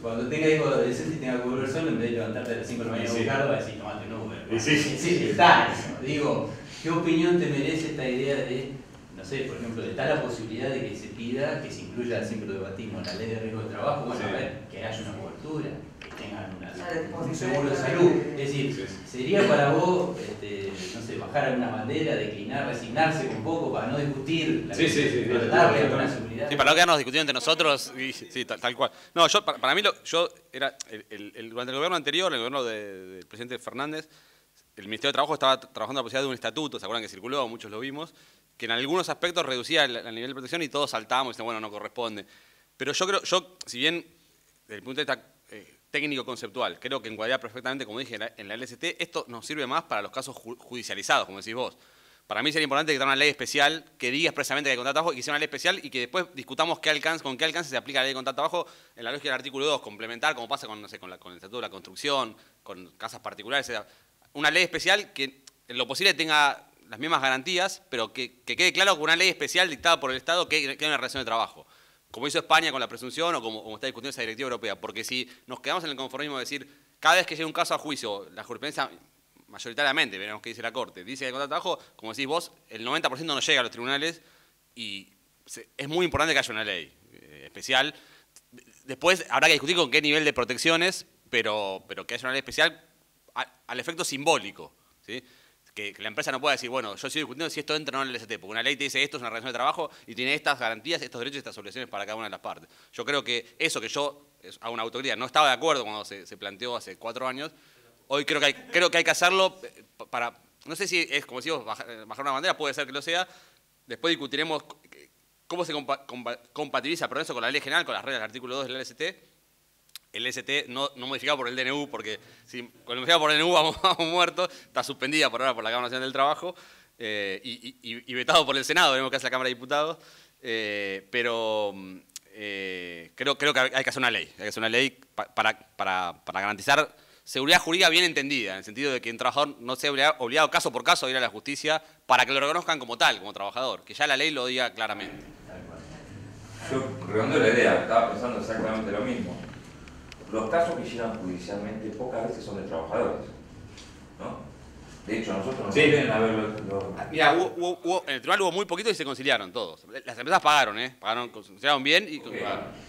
cuando tenga hijos adolescentes y tenga que volver solo, en vez de levantarte a las 5 de la mañana a buscarlo, va a decir, tomate un Uber. Y sí. Sí, está eso. Digo, ¿qué opinión te merece esta idea de, no sé, por ejemplo, está la posibilidad de que se pida, que se incluya, siempre lo debatimos, la ley de riesgo de trabajo, bueno, Sí. a ver, que haya una cobertura, tengan una, un seguro de salud. Es decir. ¿sería para vos, este, no sé, bajar alguna bandera, declinar, resignarse un poco para no discutir, la Sí, sí, sí, para sí, darle sí, alguna seguridad? Sí, para no quedarnos discutiendo entre nosotros, y- sí, tal, tal cual. No, yo, para, para mí, lo- yo era, el- el- el- durante el gobierno anterior, el gobierno de- del presidente Fernández, el Ministerio de Trabajo estaba trabajando en la posibilidad de un estatuto, ¿se acuerdan que circuló? Muchos lo vimos, que en algunos aspectos reducía el, el nivel de protección y todos saltábamos y decíamos, bueno, no corresponde. Pero yo creo, yo, si bien desde el punto de vista eh, técnico-conceptual, creo que encuadraría perfectamente, como dije, en la, LST, esto nos sirve más para los casos ju- judicializados, como decís vos. Para mí sería importante que tenga una ley especial que diga expresamente que hay contrato de trabajo y que sea una ley especial y que después discutamos qué alcance, con qué alcance se aplica la ley de contrato de trabajo en la lógica del artículo 2, complementar, como pasa con, la- con el Estatuto de la Construcción, con casas particulares, etc. Una ley especial que en lo posible tenga las mismas garantías, pero que, que quede claro que una ley especial dictada por el Estado que, que hay una relación de trabajo. Como hizo España con la presunción o como, está discutiendo esa directiva europea. Porque si nos quedamos en el conformismo de decir, cada vez que llega un caso a juicio, la jurisprudencia mayoritariamente, veremos qué dice la Corte, dice que el contrato de trabajo, como decís vos, el 90% no llega a los tribunales y es muy importante que haya una ley eh, especial. Después habrá que discutir con qué nivel de protecciones, pero, pero que haya una ley especial al efecto simbólico. ¿sí? Que, la empresa no pueda decir, bueno, yo estoy discutiendo si esto entra o no en el LST, porque una ley te dice esto es una relación de trabajo y tiene estas garantías, estos derechos y estas obligaciones para cada una de las partes. Yo creo que eso que yo hago una autoridad, no estaba de acuerdo cuando se, se planteó hace cuatro años, hoy creo que hay, creo que, hay que hacerlo eh, pa- para, no sé si es como decimos, bajar, eh, bajar una bandera, puede ser que lo sea, después discutiremos cómo se compa- compa- compatibiliza perdón, eso con la ley general, con las reglas del artículo 2 del LST, el ST no, modificado por el DNU, porque si con modificado por el DNU *laughs* vamos, muertos, está suspendida por ahora por la Cámara Nacional del Trabajo eh, y, vetado por el Senado, veremos qué hace la Cámara de Diputados, eh, pero eh, creo, creo que hay que hacer una ley, hay que hacer una ley pa- para, para, para garantizar seguridad jurídica bien entendida, en el sentido de que un trabajador no sea obligado, caso por caso a ir a la justicia para que lo reconozcan como tal, como trabajador, que ya la ley lo diga claramente. Yo la idea, estaba pensando exactamente lo mismo. Los casos que llegan judicialmente pocas veces son de trabajadores. ¿no? De hecho, nosotros nos Sí. a ver los, Mira, hubo- hubo- hubo- en el tribunal hubo muy poquito y se conciliaron todos. Las empresas pagaron, ¿eh? Pagaron, conciliaron bien y... Ok.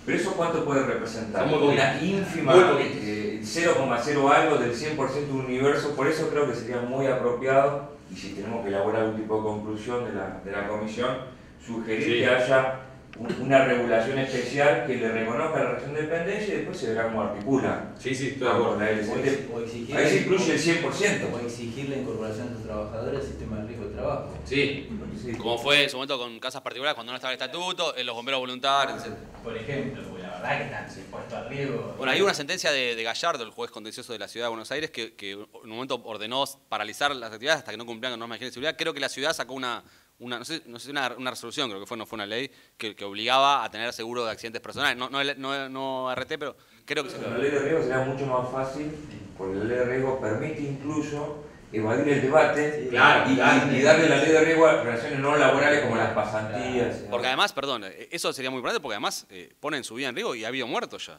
Pero eso cuánto puede representar? Muy. Una ínfima, eh, 0,0 algo del 100% del universo, por eso creo que sería muy apropiado, y si tenemos que elaborar un tipo de conclusión de la, de la comisión, sugerir Sí. que haya una regulación especial que le reconozca la relación de dependencia y después se verá cómo articula. Sí, sí, con la O LCT. ex- o exigir, Ahí se incluye el 100%. o exigir la incorporación de los trabajadores al sistema de riesgo de trabajo. Sí, Sí. como fue en su momento con casas particulares cuando no estaba el estatuto, en los bomberos voluntarios, etc. Por ejemplo, porque la verdad que están expuestos a riesgo. Bueno, hay una sentencia de, de Gallardo, el juez contencioso de la ciudad de Buenos Aires, que, que en un momento ordenó paralizar las actividades hasta que no cumplían con normas de higiene y seguridad. Creo que la ciudad sacó una, una no sé, no sé, una, una resolución, creo que fue, no fue una ley, que, que obligaba a tener seguro de accidentes personales. No, no, no, no RT, pero creo que sí. La ley de riesgo será mucho más fácil, porque la ley de riesgo permite incluso evadir el debate Claro, y, claro. y darle la ley de riesgo a relaciones no laborales como las pasantías. Porque además, perdón, eh, eso sería muy importante porque además eh, ponen su vida en riesgo y ha habido muertos ya.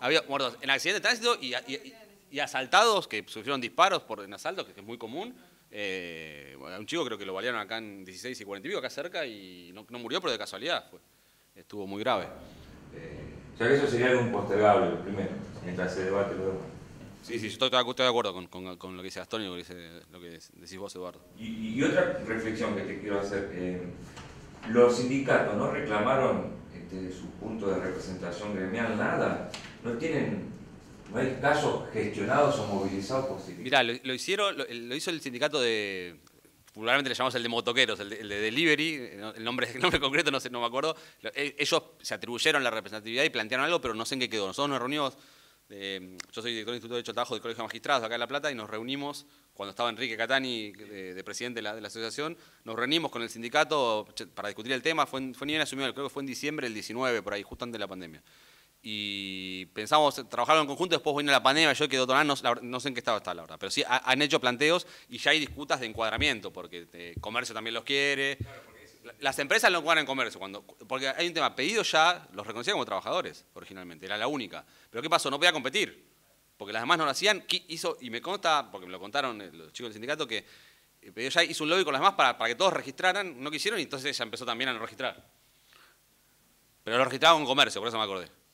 Ha habido muertos en accidentes de tránsito y, y- y asaltados que sufrieron disparos por, en asaltos, que es muy común. Eh, bueno, un chico creo que lo balearon acá en 16 y 40 y pico, acá cerca, y no, no murió, pero de casualidad fue. Estuvo muy grave. O sea que eso sería algo impostergable, lo primero, mientras se debate lo demás. Sí, sí, yo estoy, estoy de acuerdo con, con- con lo que dice Gastón y lo que, dice- lo que decís vos, Eduardo. Y, y otra reflexión que te quiero hacer, eh, los sindicatos no reclamaron este, su punto de representación gremial, nada, no tienen, no casos gestionados o movilizados por sindicatos. Mirá, lo, lo hicieron, lo, hizo el sindicato de, vulgarmente le llamamos el de motoqueros, el de, el de delivery, eh, el nombre, el nombre concreto no sé, no me acuerdo. Eh, Ellos se atribuyeron la representatividad y plantearon algo, pero no sé en qué quedó. Nosotros nos reunimos, eh, yo soy director del Instituto de Derecho Trabajo del Colegio de Magistrados acá en La Plata y nos reunimos cuando estaba Enrique Catani de, de presidente de la, asociación, nos reunimos con el sindicato para discutir el tema, fue, fue ni bien asumido, creo que fue en diciembre del 19, por ahí, justo antes de la pandemia. Y pensamos trabajar en conjunto, después vino la pandemia, yo quedó tonando, no, no, sé en qué estado está la verdad, pero sí han hecho planteos y ya hay disputas de encuadramiento, porque el comercio también los quiere. Las empresas no encuadran en comercio, cuando, porque hay un tema, pedido ya los reconocían como trabajadores originalmente, era la única. Pero ¿qué pasó? No podía competir, porque las demás no lo hacían, hizo, y me consta, porque me lo contaron los chicos del sindicato, que pedido ya hizo un lobby con las demás para, para que todos registraran, no quisieron y entonces ella empezó también a no registrar. Pero lo registraba con comercio, por eso me acordé.